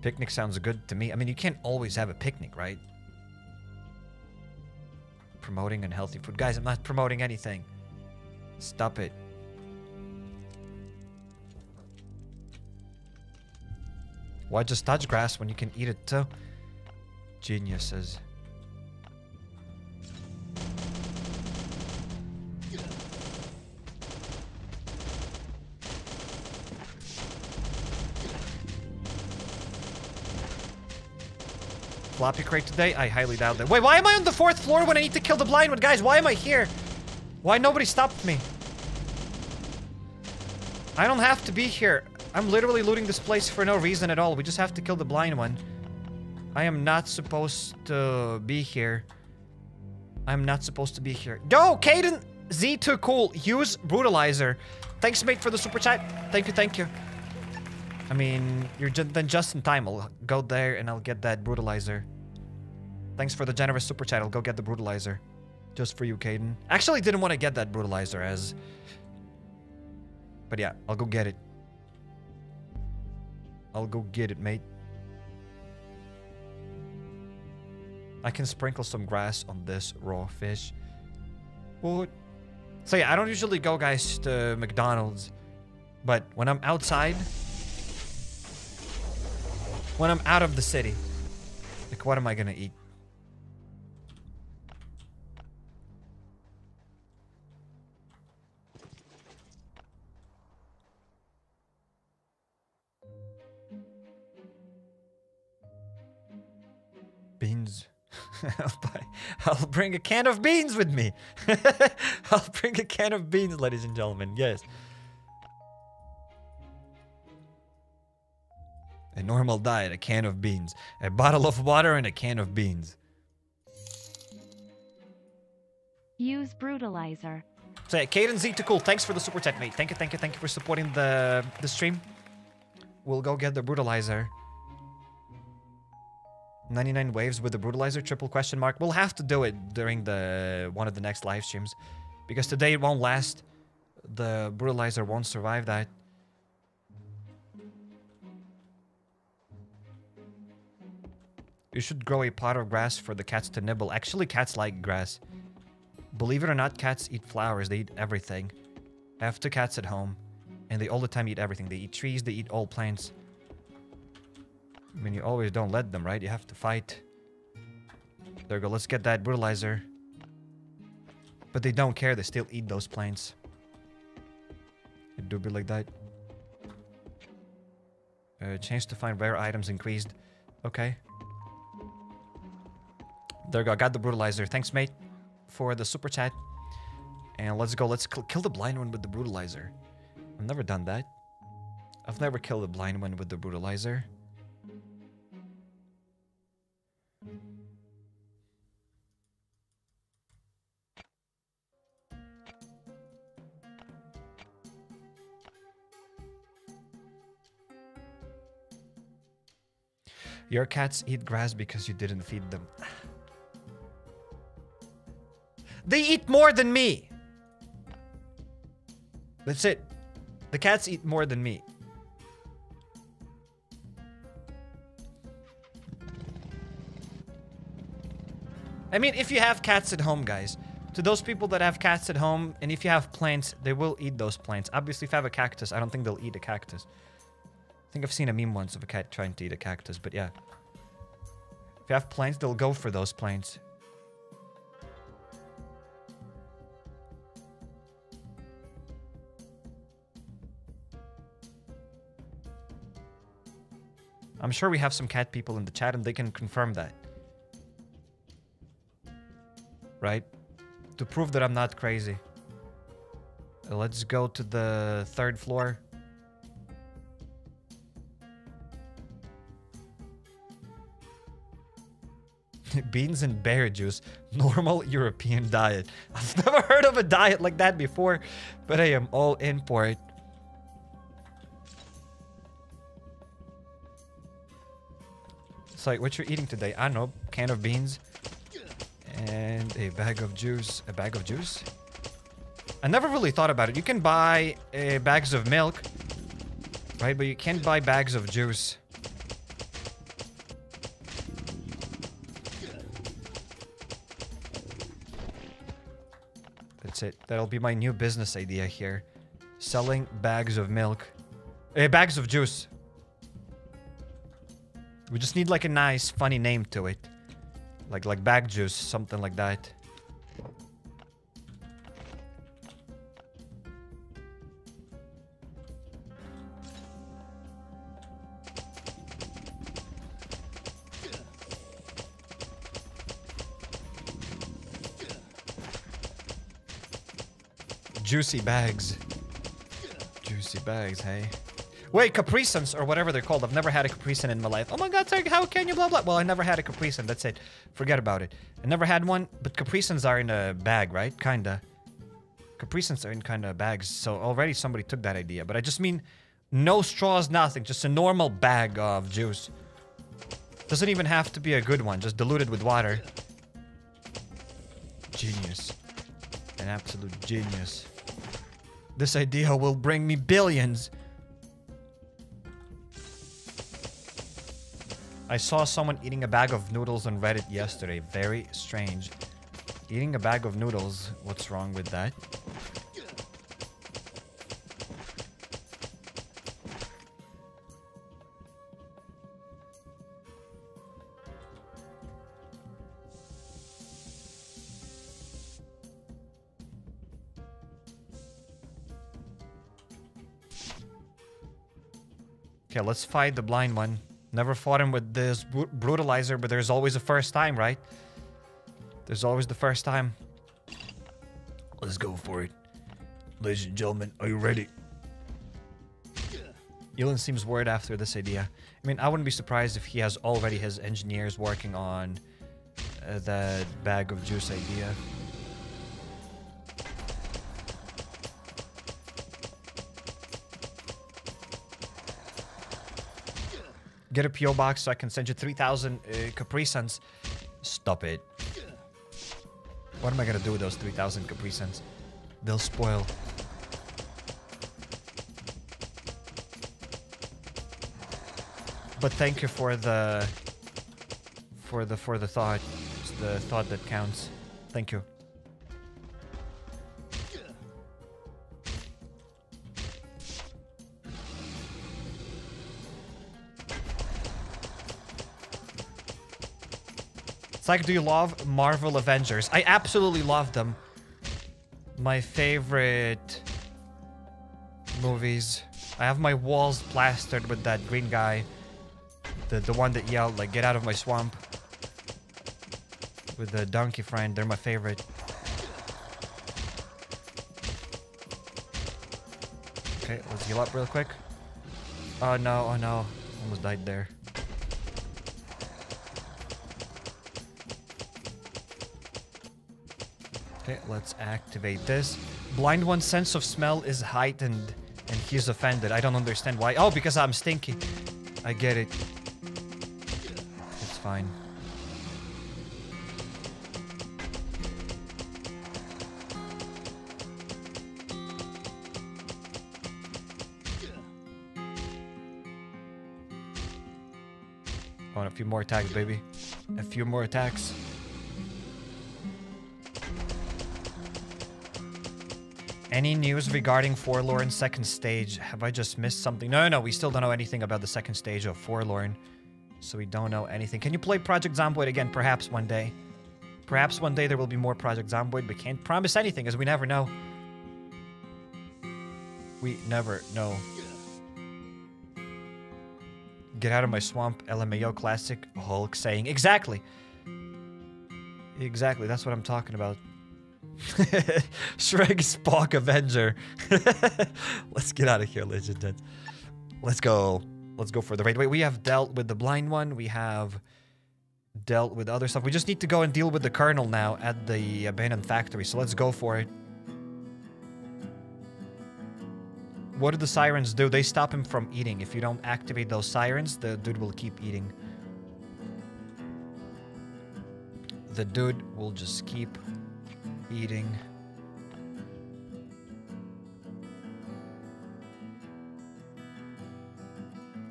Picnic sounds good to me. I mean, you can't always have a picnic, right? Promoting unhealthy food. Guys, I'm not promoting anything. Stop it. Why just touch grass when you can eat it too? Geniuses. Floppy crate today? I highly doubt that. Wait, why am I on the fourth floor when I need to kill the blind one? Guys, why am I here? Why nobody stopped me? I don't have to be here. I'm literally looting this place for no reason at all. We just have to kill the blind one. I am not supposed to be here. I'm not supposed to be here. Yo, Caden! Z2 cool. Use Brutalizer. Thanks, mate, for the super chat. Thank you, thank you. I mean, you're ju then just in time. I'll go there and I'll get that Brutalizer. Thanks for the generous super chat. I'll go get the Brutalizer. Just for you, Caden. Actually, didn't want to get that Brutalizer as... But yeah, I'll go get it. I'll go get it, mate. I can sprinkle some grass on this raw fish. What? So yeah, I don't usually go, guys, to McDonald's. But when I'm outside... When I'm out of the city. Like, what am I gonna eat? Beans. I'll, buy, I'll bring a can of beans with me. I'll bring a can of beans, ladies and gentlemen. Yes. A normal diet, a can of beans, a bottle of water, and a can of beans. Use brutalizer. So, yeah, Caden Z to cool. Thanks for the super chat, mate. Thank you, thank you, thank you for supporting the the stream. We'll go get the brutalizer. 99 waves with the brutalizer triple question mark. We'll have to do it during the one of the next live streams because today it won't last. The brutalizer won't survive that. You should grow a pot of grass for the cats to nibble. Actually, cats like grass. Believe it or not, cats eat flowers. They eat everything. I have two cats at home, and they all the time eat everything. They eat trees, they eat all plants. I mean, you always don't let them, right? You have to fight. There we go. Let's get that brutalizer. But they don't care. They still eat those planes. It do be like that. Uh, chance to find rare items increased. Okay. There we go. Got the brutalizer. Thanks, mate, for the super chat. And let's go. Let's kill the blind one with the brutalizer. I've never done that. I've never killed a blind one with the brutalizer. Your cats eat grass because you didn't feed them. They eat more than me. That's it. The cats eat more than me. I mean, if you have cats at home, guys, to those people that have cats at home, and if you have plants, they will eat those plants. Obviously, if I have a cactus, I don't think they'll eat a cactus. Think I've seen a meme once of a cat trying to eat a cactus, but yeah. If you have plants, they'll go for those plants. I'm sure we have some cat people in the chat and they can confirm that. Right? To prove that I'm not crazy. Let's go to the third floor. Beans and berry juice. Normal European diet. I've never heard of a diet like that before, but I am all in for it. It's like, what you're eating today? I know, can of beans and a bag of juice. A bag of juice? I never really thought about it. You can buy uh, bags of milk, right? But you can't buy bags of juice. That's it. That'll be my new business idea here. Selling bags of milk. Uh, bags of juice. We just need like a nice, funny name to it. Like like bag juice, something like that. Juicy bags. Juicy bags, hey? Wait, Capri or whatever they're called. I've never had a Capri in my life. Oh my god, sorry, how can you blah blah? Well, I never had a Capri. That's it. Forget about it. I never had one, but Capri are in a bag, right? Kinda. Capri are in kinda bags, so already somebody took that idea. But I just mean no straws, nothing. Just a normal bag of juice. Doesn't even have to be a good one, just diluted with water. Genius. An absolute genius. This idea will bring me billions. I saw someone eating a bag of noodles on Reddit yesterday. Very strange. Eating a bag of noodles, what's wrong with that? Okay, let's fight the blind one. Never fought him with this bru- brutalizer, but there's always a first time, right? There's always the first time. Let's go for it. Ladies and gentlemen, are you ready? Elon seems worried after this idea. I mean, I wouldn't be surprised if he has already his engineers working on uh, that bag of juice idea. Get a PO box so I can send you 3,000 uh, Capri Suns. Stop it. What am I gonna do with those 3,000 Capri Suns? They'll spoil. But thank you for the for the for the thought. It's the thought that counts. Thank you. Like, do you love Marvel Avengers? I absolutely love them. My favorite movies. I have my walls plastered with that green guy. The the one that yelled like get out of my swamp. With the donkey friend, they're my favorite. Okay, let's heal up real quick. Oh no, oh no. Almost died there. Okay, let's activate this. Blind one's sense of smell is heightened and he's offended. I don't understand why. Oh, because I'm stinky. I get it. It's fine. I want a few more attacks, baby. A few more attacks. Any news regarding Forlorn second stage? Have I just missed something? No, no, no. We still don't know anything about the second stage of Forlorn. So we don't know anything. Can you play Project Zomboid again? Perhaps one day. Perhaps one day there will be more Project Zomboid, but can't promise anything as we never know. We never know. Get out of my swamp, LMAO classic, Hulk saying. Exactly. Exactly, that's what I'm talking about. Shrek Spock Avenger. Let's get out of here, gents. Let's go. Let's go for the raid. Wait, we have dealt with the blind one. We have dealt with other stuff. We just need to go and deal with the colonel now at the abandoned factory. So let's go for it. What do the sirens do? They stop him from eating. If you don't activate those sirens, the dude will keep eating. The dude will just keep eating.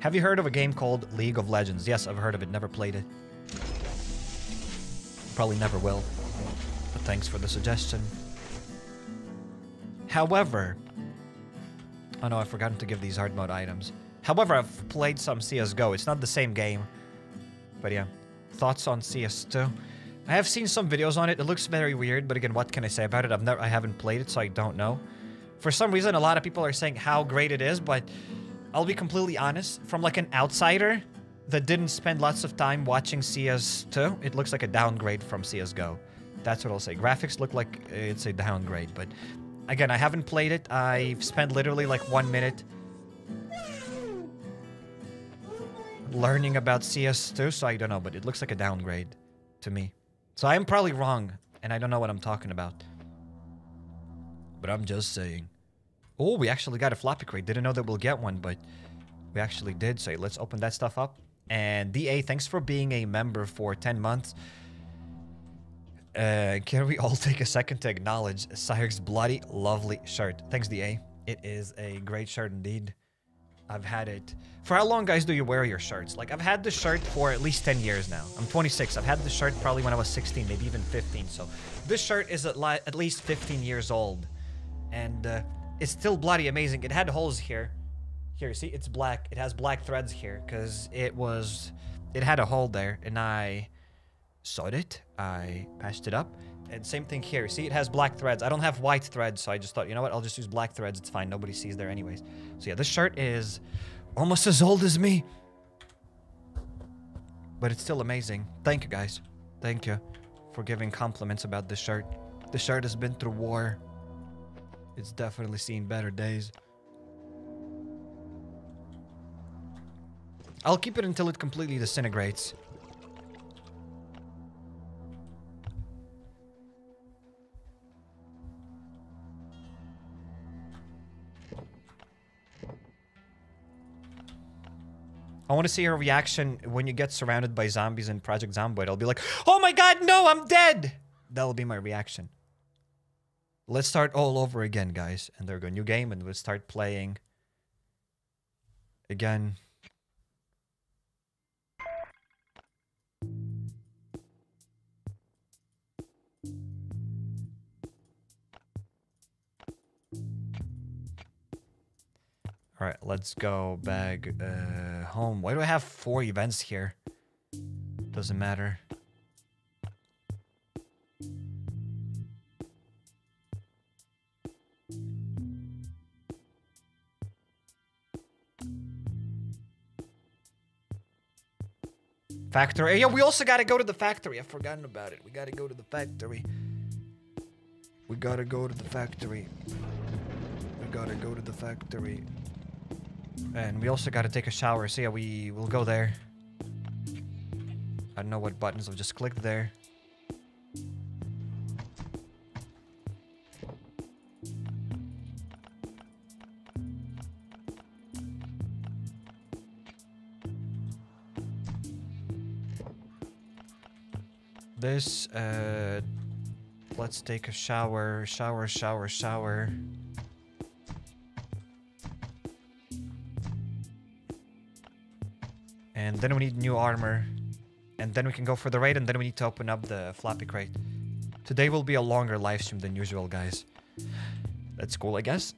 Have you heard of a game called League of Legends? Yes, I've heard of it. Never played it. Probably never will. But thanks for the suggestion. However, oh no, I've forgotten to give these hard mode items. However, I've played some CSGO. It's not the same game. But yeah, thoughts on CS2? I have seen some videos on it. It looks very weird, but again, what can I say about it? I've never, I haven't played it, so I don't know. For some reason, a lot of people are saying how great it is, but I'll be completely honest. From like an outsider that didn't spend lots of time watching CS2, it looks like a downgrade from CSGO. That's what I'll say. Graphics look like uh, it's a downgrade, but again, I haven't played it. I've spent literally like one minute learning about CS2, so I don't know, but it looks like a downgrade to me. So I am probably wrong, and I don't know what I'm talking about. But I'm just saying. Oh, we actually got a floppy crate. Didn't know that we'll get one, but we actually did. So let's open that stuff up. And DA, thanks for being a member for 10 months. Uh, can we all take a second to acknowledge Cairek's bloody lovely shirt? Thanks, DA. It is a great shirt indeed. I've had it. For how long, guys, do you wear your shirts? Like, I've had this shirt for at least 10 years now. I'm 26. I've had this shirt probably when I was 16, maybe even 15. So this shirt is at, at least 15 years old. And uh, it's still bloody amazing. It had holes here. Here, you see? It's black. It has black threads here because it was... It had a hole there, and I sewed it. I patched it up. And same thing here. See, it has black threads. I don't have white threads, so I just thought, you know what? I'll just use black threads. It's fine. Nobody sees there anyways. So yeah, this shirt is almost as old as me. but it's still amazing. Thank you guys. Thank you for giving compliments about this shirt. The shirt has been through war. It's definitely seen better days. I'll keep it until it completely disintegrates. I want to see her reaction when you get surrounded by zombies in Project Zomboid. I'll be like, oh my god, no, I'm dead! That'll be my reaction. Let's start all over again, guys. And there go new game, and we'll start playing again. All right, let's go back uh, home. Why do I have four events here? Doesn't matter. Factory. Yeah, we also gotta go to the factory. I've forgotten about it. We gotta go to the factory. We gotta go to the factory. We gotta go to the factory. And we also gotta take a shower. So yeah, we will go there. I don't know what buttons. I've just clicked there. This, uh, let's take a shower, shower, shower, shower. And then we need new armor. And then we can go for the raid, and then we need to open up the floppy crate. Today will be a longer live stream than usual, guys. That's cool, I guess.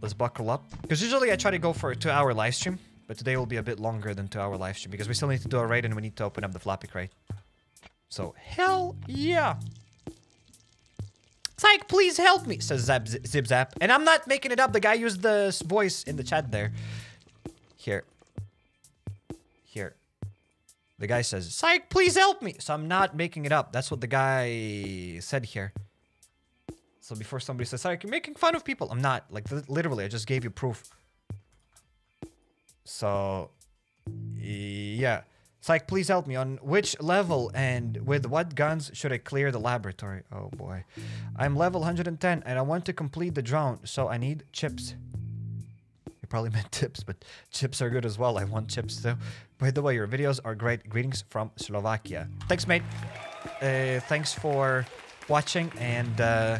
Let's buckle up. Because usually I try to go for a two-hour live stream, but today will be a bit longer than two-hour live stream because we still need to do a raid and we need to open up the floppy crate. So, hell yeah! Psych, please help me, says Zap, Zip Zap. And I'm not making it up. The guy used the voice in the chat there. Here. Here. The guy says, Psych, please help me. So I'm not making it up. That's what the guy said here. So before somebody says, Psych, you're making fun of people. I'm not. Like, literally, I just gave you proof. So, yeah. Psych, please help me. On which level and with what guns should I clear the laboratory? Oh boy. I'm level 110 and I want to complete the drone, so I need chips. Probably meant tips, but chips are good as well. I want chips too. By the way, your videos are great. Greetings from Slovakia. Thanks, mate. Uh, thanks for watching and uh,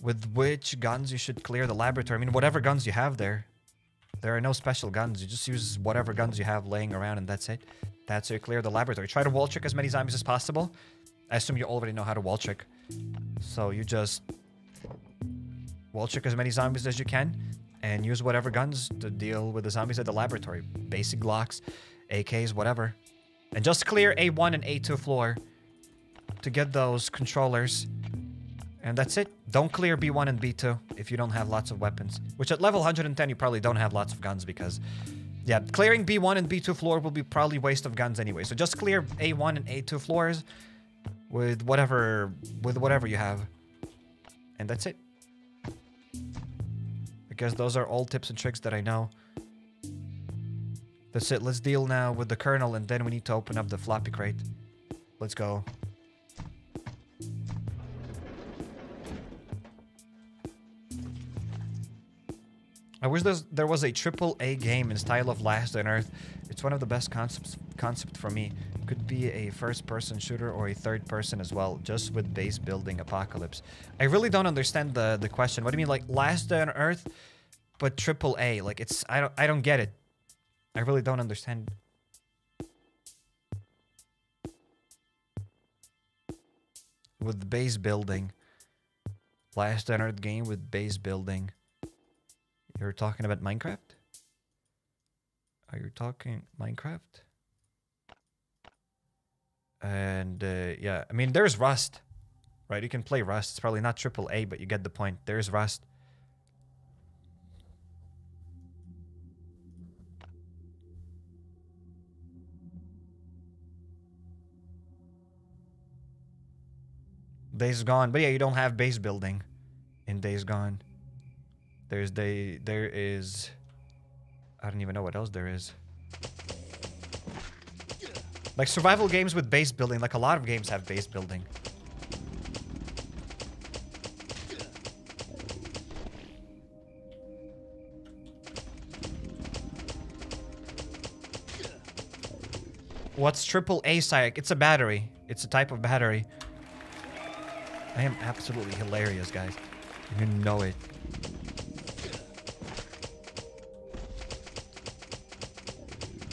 with which guns you should clear the laboratory. I mean, whatever guns you have there. There are no special guns. You just use whatever guns you have laying around and that's it. That's how you clear the laboratory. Try to wall trick as many zombies as possible. I assume you already know how to wall trick. So you just wall trick as many zombies as you can and use whatever guns to deal with the zombies at the laboratory. Basic Glocks, AKs, whatever. And just clear A1 and A2 floor to get those controllers and that's it. Don't clear B1 and B2 if you don't have lots of weapons. Which at level 110 you probably don't have lots of guns because... Yeah, clearing B1 and B2 floor will be probably waste of guns anyway. So just clear A1 and A2 floors with whatever with whatever you have. And that's it. Guess those are all tips and tricks that I know. That's it. Let's deal now with the colonel and then we need to open up the floppy crate. Let's go. I wish there was a triple A game in style of Last on Earth. It's one of the best concepts concept for me. Could be a first-person shooter or a third-person as well, just with base building apocalypse. I really don't understand the the question. What do you mean, like Last Day on Earth, but triple A? Like it's I don't I don't get it. I really don't understand. With base building, Last Day on Earth game with base building. You're talking about Minecraft? Are you talking Minecraft? And uh, yeah, I mean, there's Rust, right? You can play Rust. It's probably not triple A, but you get the point. There's Rust. Days Gone, but yeah, you don't have base building in Days Gone. There's day, there is, I don't even know what else there is. Like survival games with base building, like a lot of games have base building. What's triple A psych? It's a battery. It's a type of battery. I am absolutely hilarious, guys. You know it.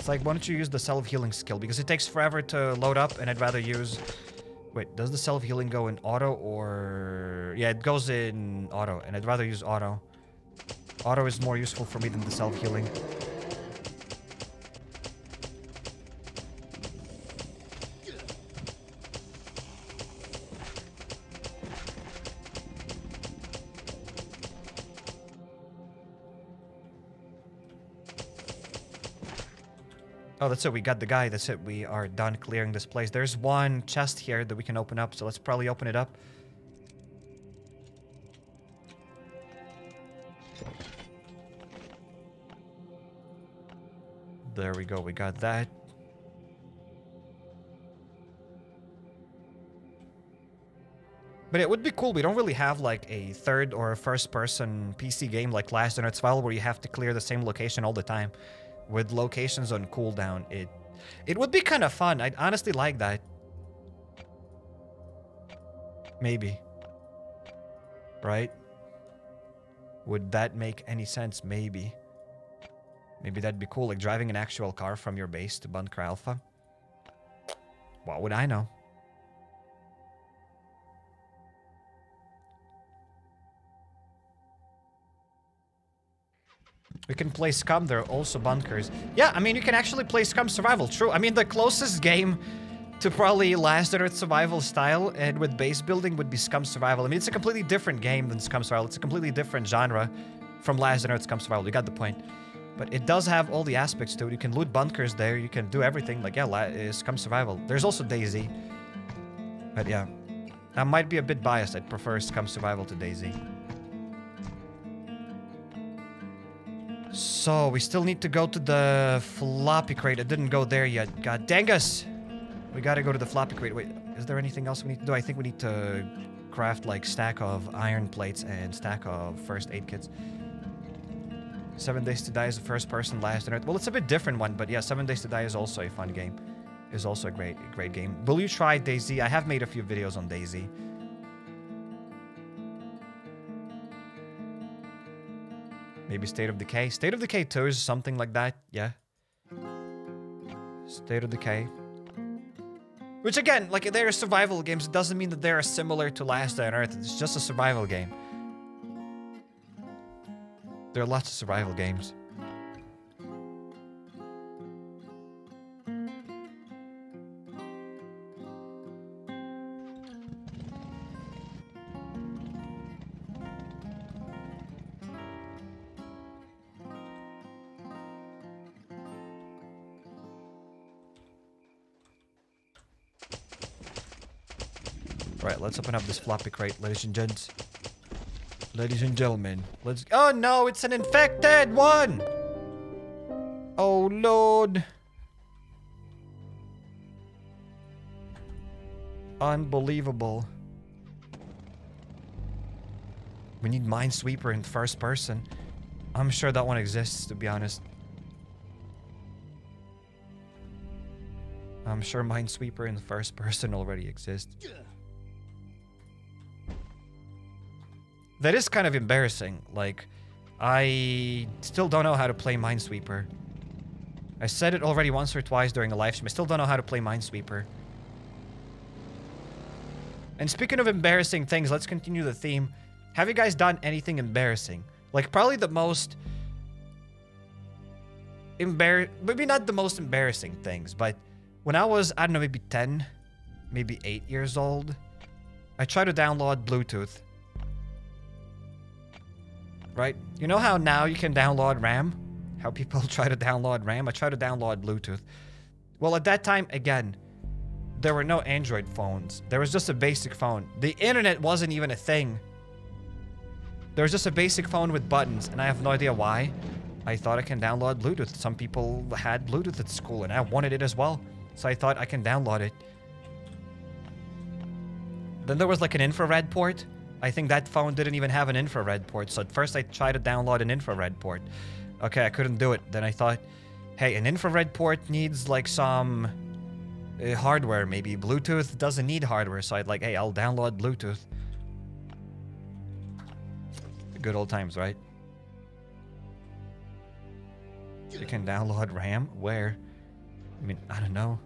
It's like, why don't you use the self-healing skill? Because it takes forever to load up, and I'd rather use... Wait, does the self-healing go in auto or... Yeah, it goes in auto, and I'd rather use auto. Auto is more useful for me than the self-healing. Oh, that's it. We got the guy. That's it. We are done clearing this place. There's one chest here that we can open up, so let's probably open it up. There we go. We got that. But it would be cool. We don't really have like a third or a first person PC game like Last Earth Survival where you have to clear the same location all the time with locations on cooldown. It it would be kind of fun. I'd honestly like that. Maybe. Right? Would that make any sense? Maybe. Maybe that'd be cool, like driving an actual car from your base to Bunker Alfa. What would I know? We can play Scum, there are also bunkers. Yeah, I mean, you can actually play Scum Survival, true. I mean, the closest game to probably Last Earth Survival style and with base building would be Scum Survival. I mean, it's a completely different game than Scum Survival. It's a completely different genre from Last Earth Scum Survival. You got the point. But it does have all the aspects to it. You can loot bunkers there. You can do everything. Like, yeah, uh, Scum Survival. There's also DayZ. But yeah, I might be a bit biased. I'd prefer Scum Survival to DayZ. So, we still need to go to the floppy crate. It didn't go there yet. God dang us! We gotta go to the floppy crate. Wait, is there anything else we need to do? I think we need to craft, like, stack of iron plates and stack of first aid kits. Seven Days to Die is the first person last on Earth. Well, it's a bit different one, but yeah, Seven Days to Die is also a fun game. Is also a great, great game. Will you try DayZ? I have made a few videos on DayZ. Maybe State of Decay. State of Decay 2 is something like that, yeah. State of Decay. Which again, like they're survival games, it doesn't mean that they're similar to Last Day on Earth. It's just a survival game. There are lots of survival games. Let's open up this floppy crate, ladies and gents. Ladies and gentlemen, let's... Oh no, it's an infected one! Oh lord. Unbelievable. We need Minesweeper in first person. I'm sure that one exists, to be honest. I'm sure Minesweeper in first person already exists. That is kind of embarrassing. Like, I still don't know how to play Minesweeper. I said it already once or twice during a live stream. I still don't know how to play Minesweeper. And speaking of embarrassing things, let's continue the theme. Have you guys done anything embarrassing? Like, probably the most... Embar maybe not the most embarrassing things, but when I was, I don't know, maybe 10, maybe 8 years old, I tried to download Bluetooth right? You know how now you can download RAM? How people try to download RAM? I try to download Bluetooth. Well, at that time, again, there were no Android phones. There was just a basic phone. The internet wasn't even a thing. There was just a basic phone with buttons, and I have no idea why. I thought I can download Bluetooth. Some people had Bluetooth at school, and I wanted it as well. So I thought I can download it. Then there was like an infrared port. I think that phone didn't even have an infrared port. So at first I tried to download an infrared port. Okay, I couldn't do it. Then I thought, hey, an infrared port needs like some uh, hardware. Maybe Bluetooth doesn't need hardware. So I'd like, hey, I'll download Bluetooth. Good old times, right? You can download RAM? Where? I mean, I don't know.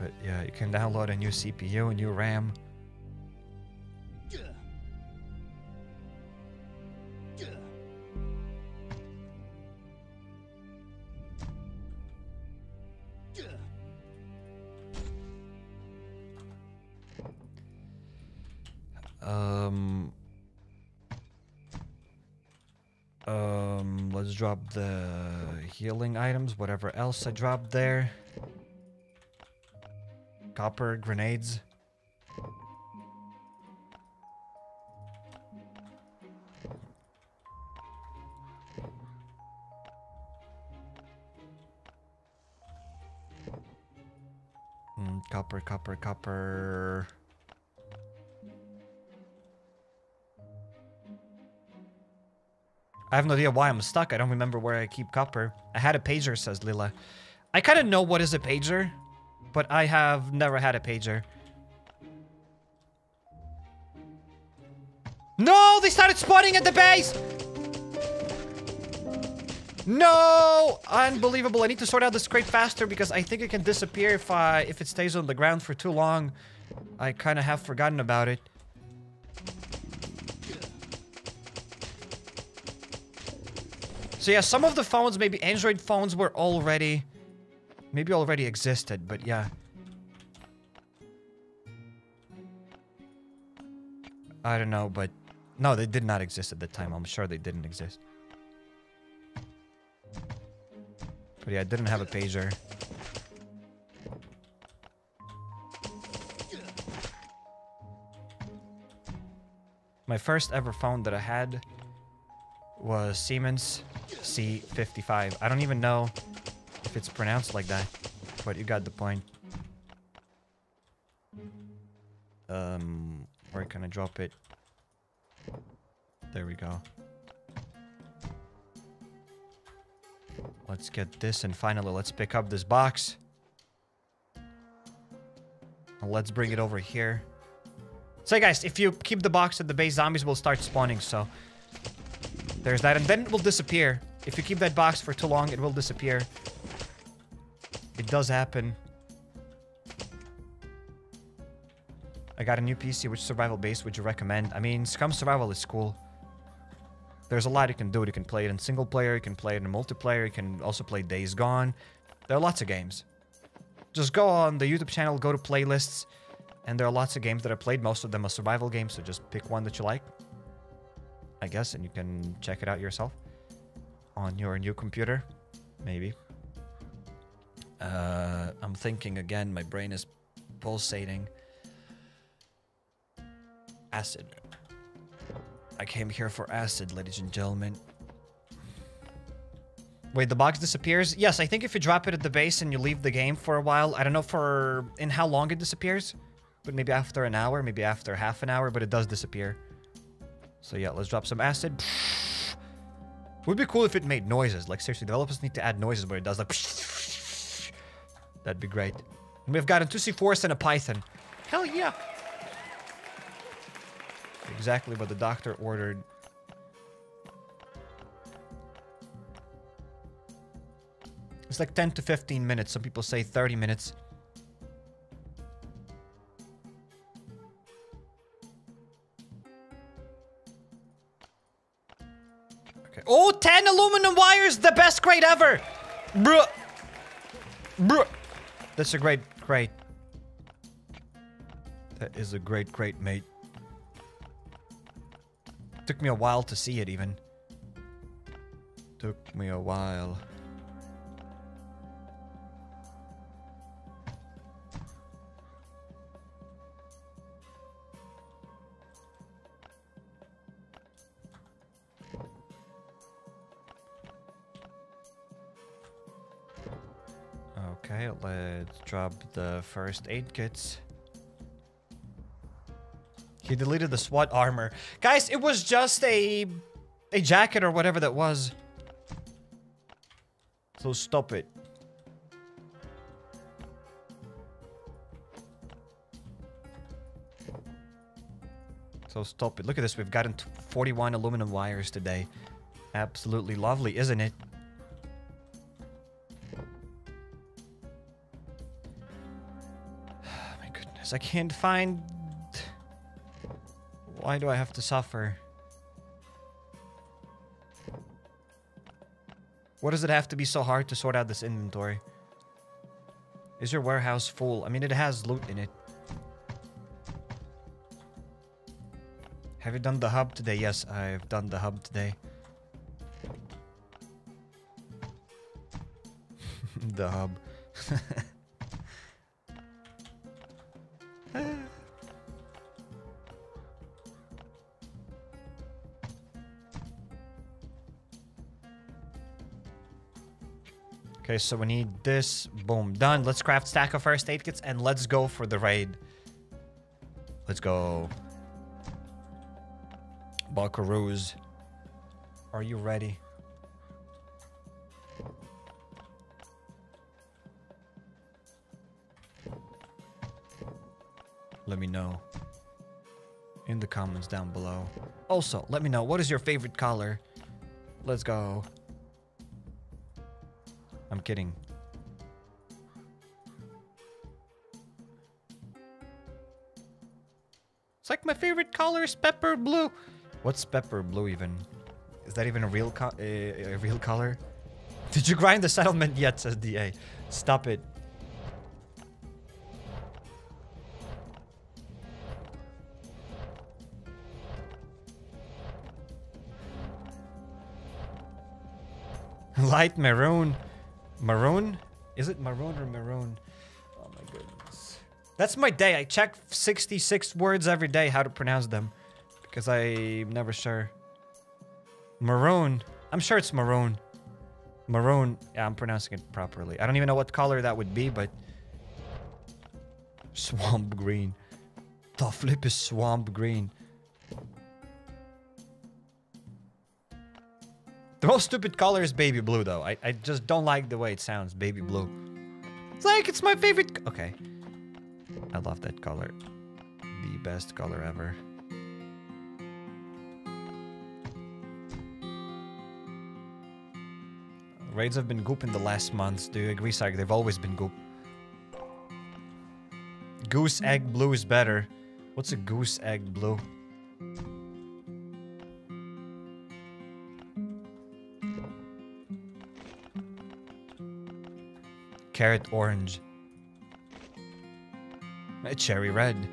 But yeah, you can download a new CPU, a new RAM. Um, um, let's drop the healing items, whatever else I dropped there. Copper, grenades. Mm, copper, copper, copper. I have no idea why I'm stuck. I don't remember where I keep copper. I had a pager, says Lila. I kind of know what is a pager, but I have never had a pager. No, they started spawning at the base! No! Unbelievable. I need to sort out this crate faster because I think it can disappear if I if it stays on the ground for too long. I kind of have forgotten about it. So yeah, some of the phones, maybe Android phones were already... Maybe already existed, but yeah. I don't know, but... No, they did not exist at the time. I'm sure they didn't exist. But yeah, I didn't have a pager. My first ever phone that I had was Siemens C55. I don't even know if it's pronounced like that, but you got the point. Um, where can I drop it? There we go. Let's get this and finally let's pick up this box. Let's bring it over here. So guys, if you keep the box at the base, zombies will start spawning, so... There's that, and then it will disappear. If you keep that box for too long, it will disappear. It does happen. I got a new PC. Which survival base would you recommend? I mean, Scum Survival is cool. There's a lot you can do. You can play it in single player. You can play it in multiplayer. You can also play Days Gone. There are lots of games. Just go on the YouTube channel, go to playlists, and there are lots of games that I played. Most of them are survival games, so just pick one that you like. I guess, and you can check it out yourself on your new computer, maybe. Uh, I'm thinking again, my brain is pulsating. Acid. I came here for acid, ladies and gentlemen. Wait, the box disappears? Yes, I think if you drop it at the base and you leave the game for a while, I don't know for in how long it disappears, but maybe after an hour, maybe after half an hour, but it does disappear. So yeah, let's drop some acid. Would be cool if it made noises. Like seriously, developers need to add noises where it does like. That'd be great. And we've got a 2C4 and a Python. Hell yeah! Exactly what the doctor ordered. It's like 10 to 15 minutes. Some people say 30 minutes. Okay. Oh, 10 aluminum wires! The best grade ever! Bruh. Bruh. That's a great crate. That is a great crate, mate. Took me a while to see it, even. Took me a while. Okay, let's drop the first aid kits. He deleted the SWAT armor. Guys, it was just a a jacket or whatever that was. So stop it. So stop it. Look at this. We've gotten 41 aluminum wires today. Absolutely lovely, isn't it? I can't find... Why do I have to suffer? What does it have to be so hard to sort out this inventory? Is your warehouse full? I mean, it has loot in it. Have you done the hub today? Yes, I've done the hub today. the hub. okay, so we need this. Boom, done. Let's craft stack of first aid kits and let's go for the raid. Let's go. Buckaroos. Are you ready? Let me know in the comments down below. Also, let me know what is your favorite color. Let's go. I'm kidding. It's like my favorite color is pepper blue. What's pepper blue even? Is that even a real co a real color? Did you grind the settlement yet? Says DA. Stop it. Light maroon. Maroon? Is it maroon or maroon? Oh my goodness. That's my day. I check 66 words every day how to pronounce them. Because I'm never sure. Maroon. I'm sure it's maroon. Maroon. Yeah, I'm pronouncing it properly. I don't even know what color that would be, but... Swamp green. The flip is swamp green. The most stupid color is baby blue, though. I, I just don't like the way it sounds, baby blue. It's like, it's my favorite... Okay. I love that color. The best color ever. Raids have been goop in the last months. Do you agree, Sark? They've always been goop. Goose egg blue is better. What's a goose egg blue? Carrot orange. A cherry red.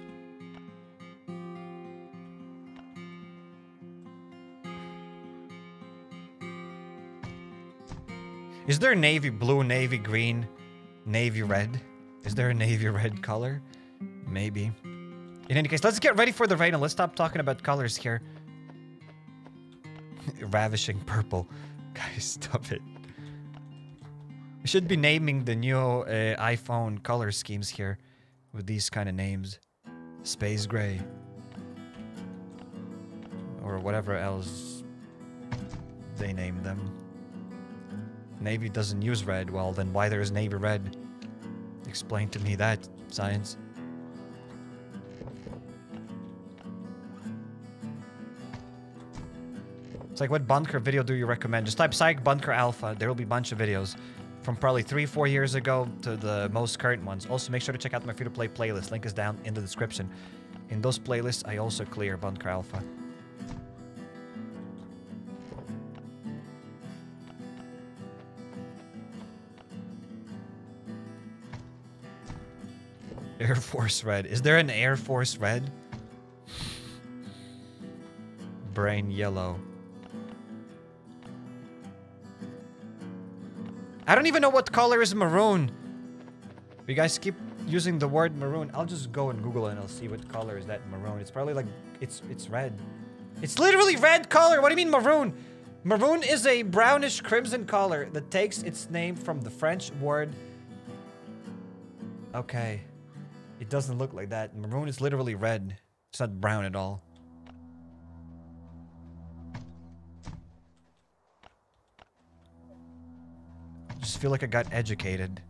Is there navy blue, navy green, navy red? Is there a navy red color? Maybe. In any case, let's get ready for the raid and let's stop talking about colors here. Ravishing purple. Guys, stop it. We should be naming the new uh, iPhone color schemes here with these kind of names. Space gray. Or whatever else they name them. Navy doesn't use red, well then why there's navy red? Explain to me that, science. It's like, what bunker video do you recommend? Just type Psych Bunker Alfa. There will be a bunch of videos from probably three, four years ago to the most current ones. Also, make sure to check out my free-to-play playlist. Link is down in the description. In those playlists, I also clear Bunker Alfa. Air Force Red. Is there an Air Force Red? Brain Yellow. I don't even know what color is maroon. You guys keep using the word maroon. I'll just go and Google and I'll see what color is that maroon. It's probably like, it's it's red. It's literally red color. What do you mean maroon? Maroon is a brownish crimson color that takes its name from the French word Okay. It doesn't look like that. Maroon is literally red. It's not brown at all. Just feel like I got educated.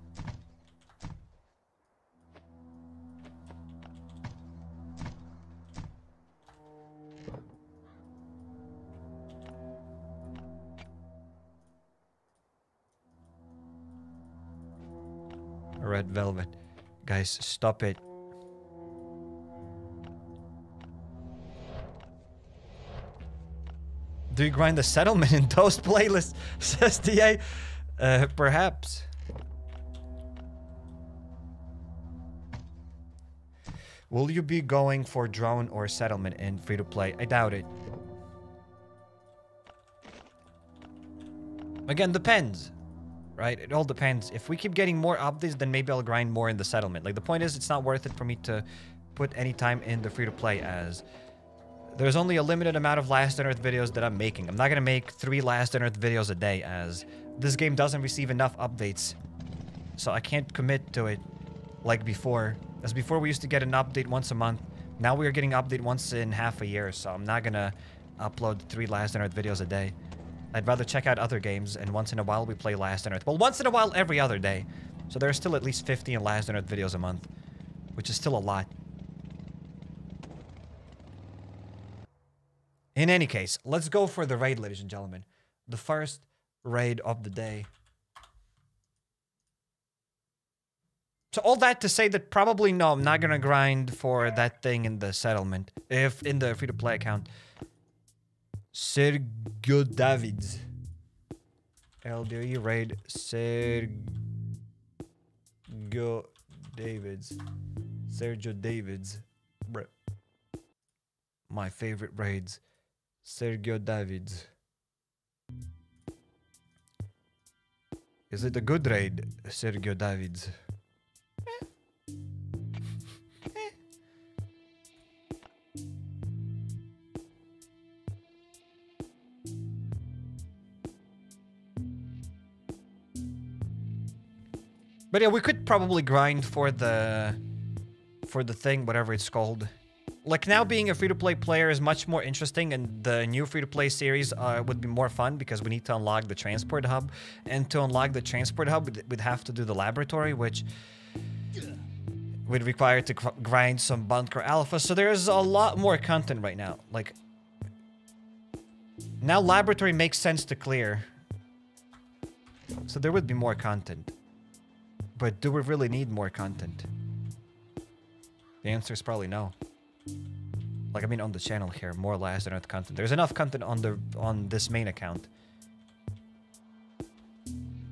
Red velvet. Guys, stop it. Do you grind the settlement in Toast playlist? Says DA. Uh, perhaps. Will you be going for drone or settlement in free to play? I doubt it. Again, depends. Right? It all depends. If we keep getting more updates, then maybe I'll grind more in the settlement. Like, the point is, it's not worth it for me to put any time in the free to play as there's only a limited amount of Last on Earth videos that I'm making. I'm not gonna make three Last on Earth videos a day as this game doesn't receive enough updates. So I can't commit to it like before. As before we used to get an update once a month. Now we are getting update once in half a year, so I'm not gonna upload three Last on Earth videos a day. I'd rather check out other games, and once in a while we play Last on Earth. Well, once in a while every other day. So there are still at least 50 Last on Earth videos a month, which is still a lot. In any case, let's go for the raid, ladies and gentlemen. The first raid of the day. So all that to say that probably no, I'm not gonna grind for that thing in the settlement. If in the free-to-play account. Sergio Davids. LDE raid Sergio Davids. Sergio Davids. My favorite raids. Sergio David. Is it a good raid, Sergio David? But yeah, we could probably grind for the for the thing, whatever it's called. Like now being a free-to-play player is much more interesting and the new free-to-play series uh, would be more fun because we need to unlock the transport hub. And to unlock the transport hub, we'd have to do the laboratory, which would require to grind some bunker alfa. So there's a lot more content right now. Like, now laboratory makes sense to clear. So there would be more content. But do we really need more content? The answer is probably no. Like, I mean, on the channel here, more Last than Earth content. There's enough content on the on this main account.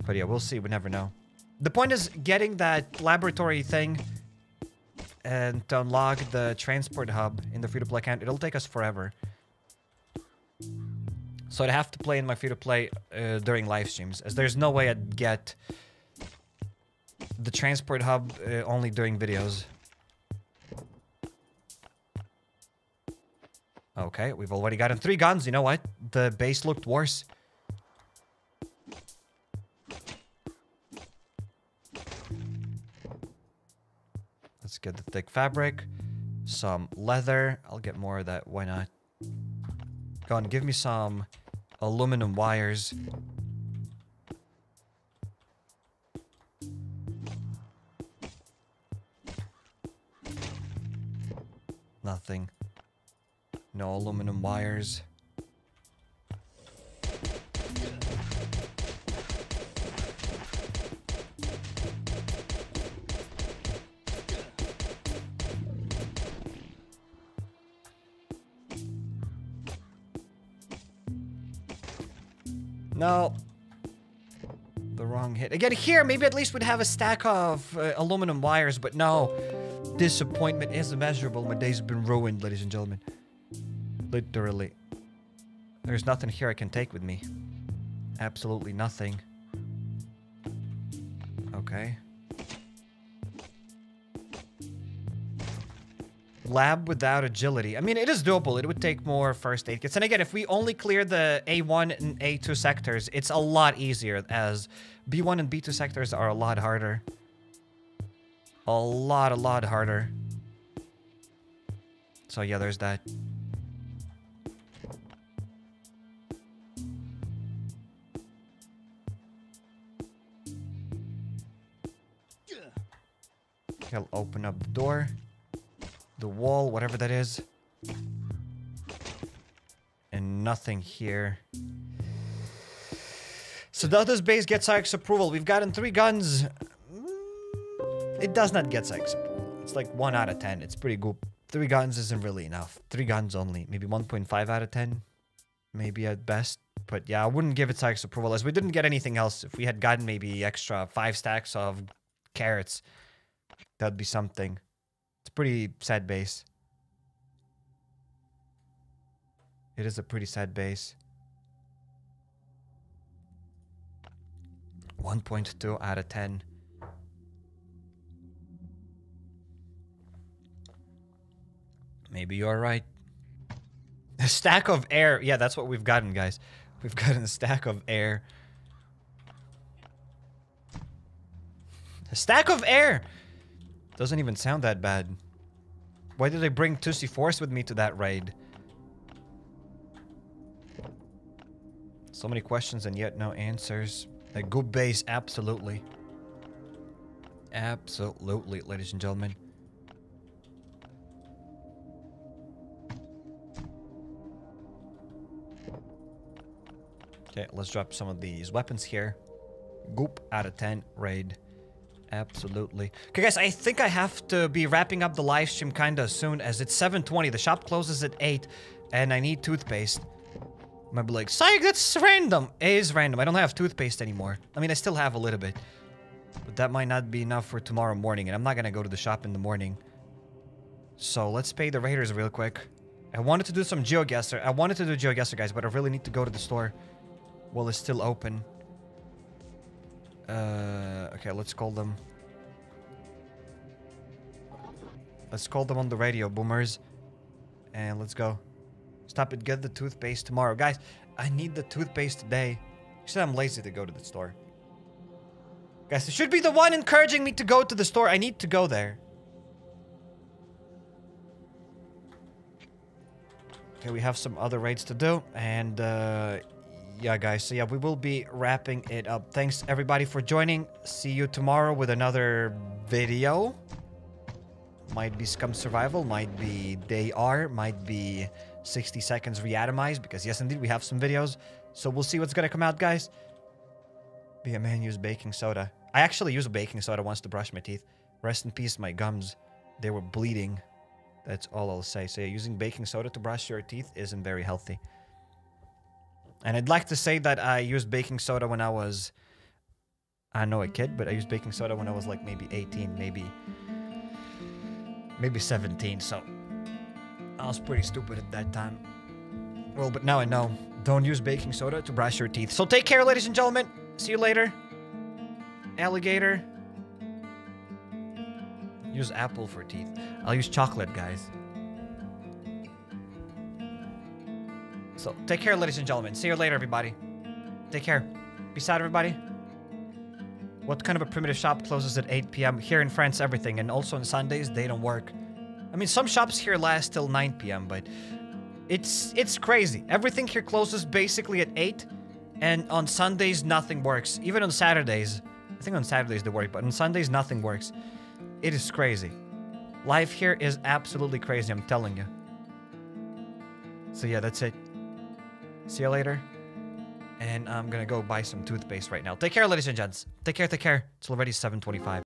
But yeah, we'll see. We never know. The point is getting that laboratory thing and to unlock the transport hub in the free-to-play account. It'll take us forever. So I'd have to play in my free-to-play uh, during live streams, as there's no way I'd get the transport hub uh, only during videos. Okay, we've already gotten three guns. You know what? The base looked worse. Let's get the thick fabric. Some leather. I'll get more of that. Why not? Go on, give me some aluminum wires. Nothing. No aluminum wires. No. The wrong hit. Again, here, maybe at least we'd have a stack of uh, aluminum wires, but no. Disappointment is immeasurable. My day's been ruined, ladies and gentlemen. Literally. There's nothing here I can take with me. Absolutely nothing. Okay. Lab without agility. I mean, it is doable. It would take more first aid kits. And again, if we only clear the A1 and A2 sectors, it's a lot easier as B1 and B2 sectors are a lot harder. a lot, a lot harder. So yeah, there's that. He'll open up the door, the wall, whatever that is. And nothing here. So does this base get Sykes approval? We've gotten three guns. Mm, It does not get Sykes approval. It's like 1 out of 10. It's pretty good. Three guns isn't really enough. Three guns only. Maybe 1.5 out of 10. Maybe at best. But yeah, I wouldn't give it Sykes approval as we didn't get anything else. If we had gotten maybe extra five stacks of carrots, that'd be something. It's pretty sad base. It is a pretty sad base. 1.2 out of 10. Maybe you're right. A stack of air. Yeah, that's what we've gotten, guys. We've gotten a stack of air. A stack of air! Doesn't even sound that bad. Why did I bring Tussie Force with me to that raid? So many questions and yet no answers. A good base, absolutely. Absolutely, ladies and gentlemen. Okay, let's drop some of these weapons here. Goop out of 10, raid. Absolutely. Okay, guys, I think I have to be wrapping up the live stream kind of soon as it's 7.20. The shop closes at 8, and I need toothpaste. I might be like, Psych, that's random. It is random. I don't have toothpaste anymore. I mean, I still have a little bit. But that might not be enough for tomorrow morning, and I'm not to go to the shop in the morning. So let's pay the raiders real quick. I wanted to do some GeoGuessr. I wanted to do GeoGuessr, guys, but I really need to go to the store while it's still open. Uh, okay, let's call them. Let's call them on the radio, boomers. And let's go. Stop it, get the toothpaste tomorrow. Guys, I need the toothpaste today. You said I'm lazy to go to the store. Guys, it should be the one encouraging me to go to the store. I need to go there. Okay, we have some other raids to do. And, uh, yeah, guys. So, yeah, we will be wrapping it up. Thanks, everybody, for joining. See you tomorrow with another video. Might be Scum Survival, might be They Are, might be 60 Seconds Reatomized. because yes, indeed, we have some videos. So we'll see what's gonna come out, guys. Be a man use baking soda. I actually used baking soda once to brush my teeth. Rest in peace, my gums. They were bleeding. That's all I'll say. So yeah, using baking soda to brush your teeth isn't very healthy. And I'd like to say that I used baking soda when I was, I know a kid, but I used baking soda when I was like maybe 18, maybe, maybe 17. So I was pretty stupid at that time. Well, but now I know. Don't use baking soda to brush your teeth. So take care, ladies and gentlemen. See you later. Alligator. Use apple for teeth. I'll use chocolate, guys. So take care, ladies and gentlemen. See you later, everybody. Take care. Peace out, everybody. What kind of a primitive shop closes at 8 p.m.? Here in France, everything. And also on Sundays, they don't work. I mean, some shops here last till 9 p.m., but it's it's crazy. Everything here closes basically at 8, and on Sundays, nothing works. Even on Saturdays. I think on Saturdays they work, but on Sundays, nothing works. It is crazy. Life here is absolutely crazy, I'm telling you. So yeah, that's it. See you later. And I'm gonna go buy some toothpaste right now. Take care, ladies and gents. Take care, take care. It's already 725.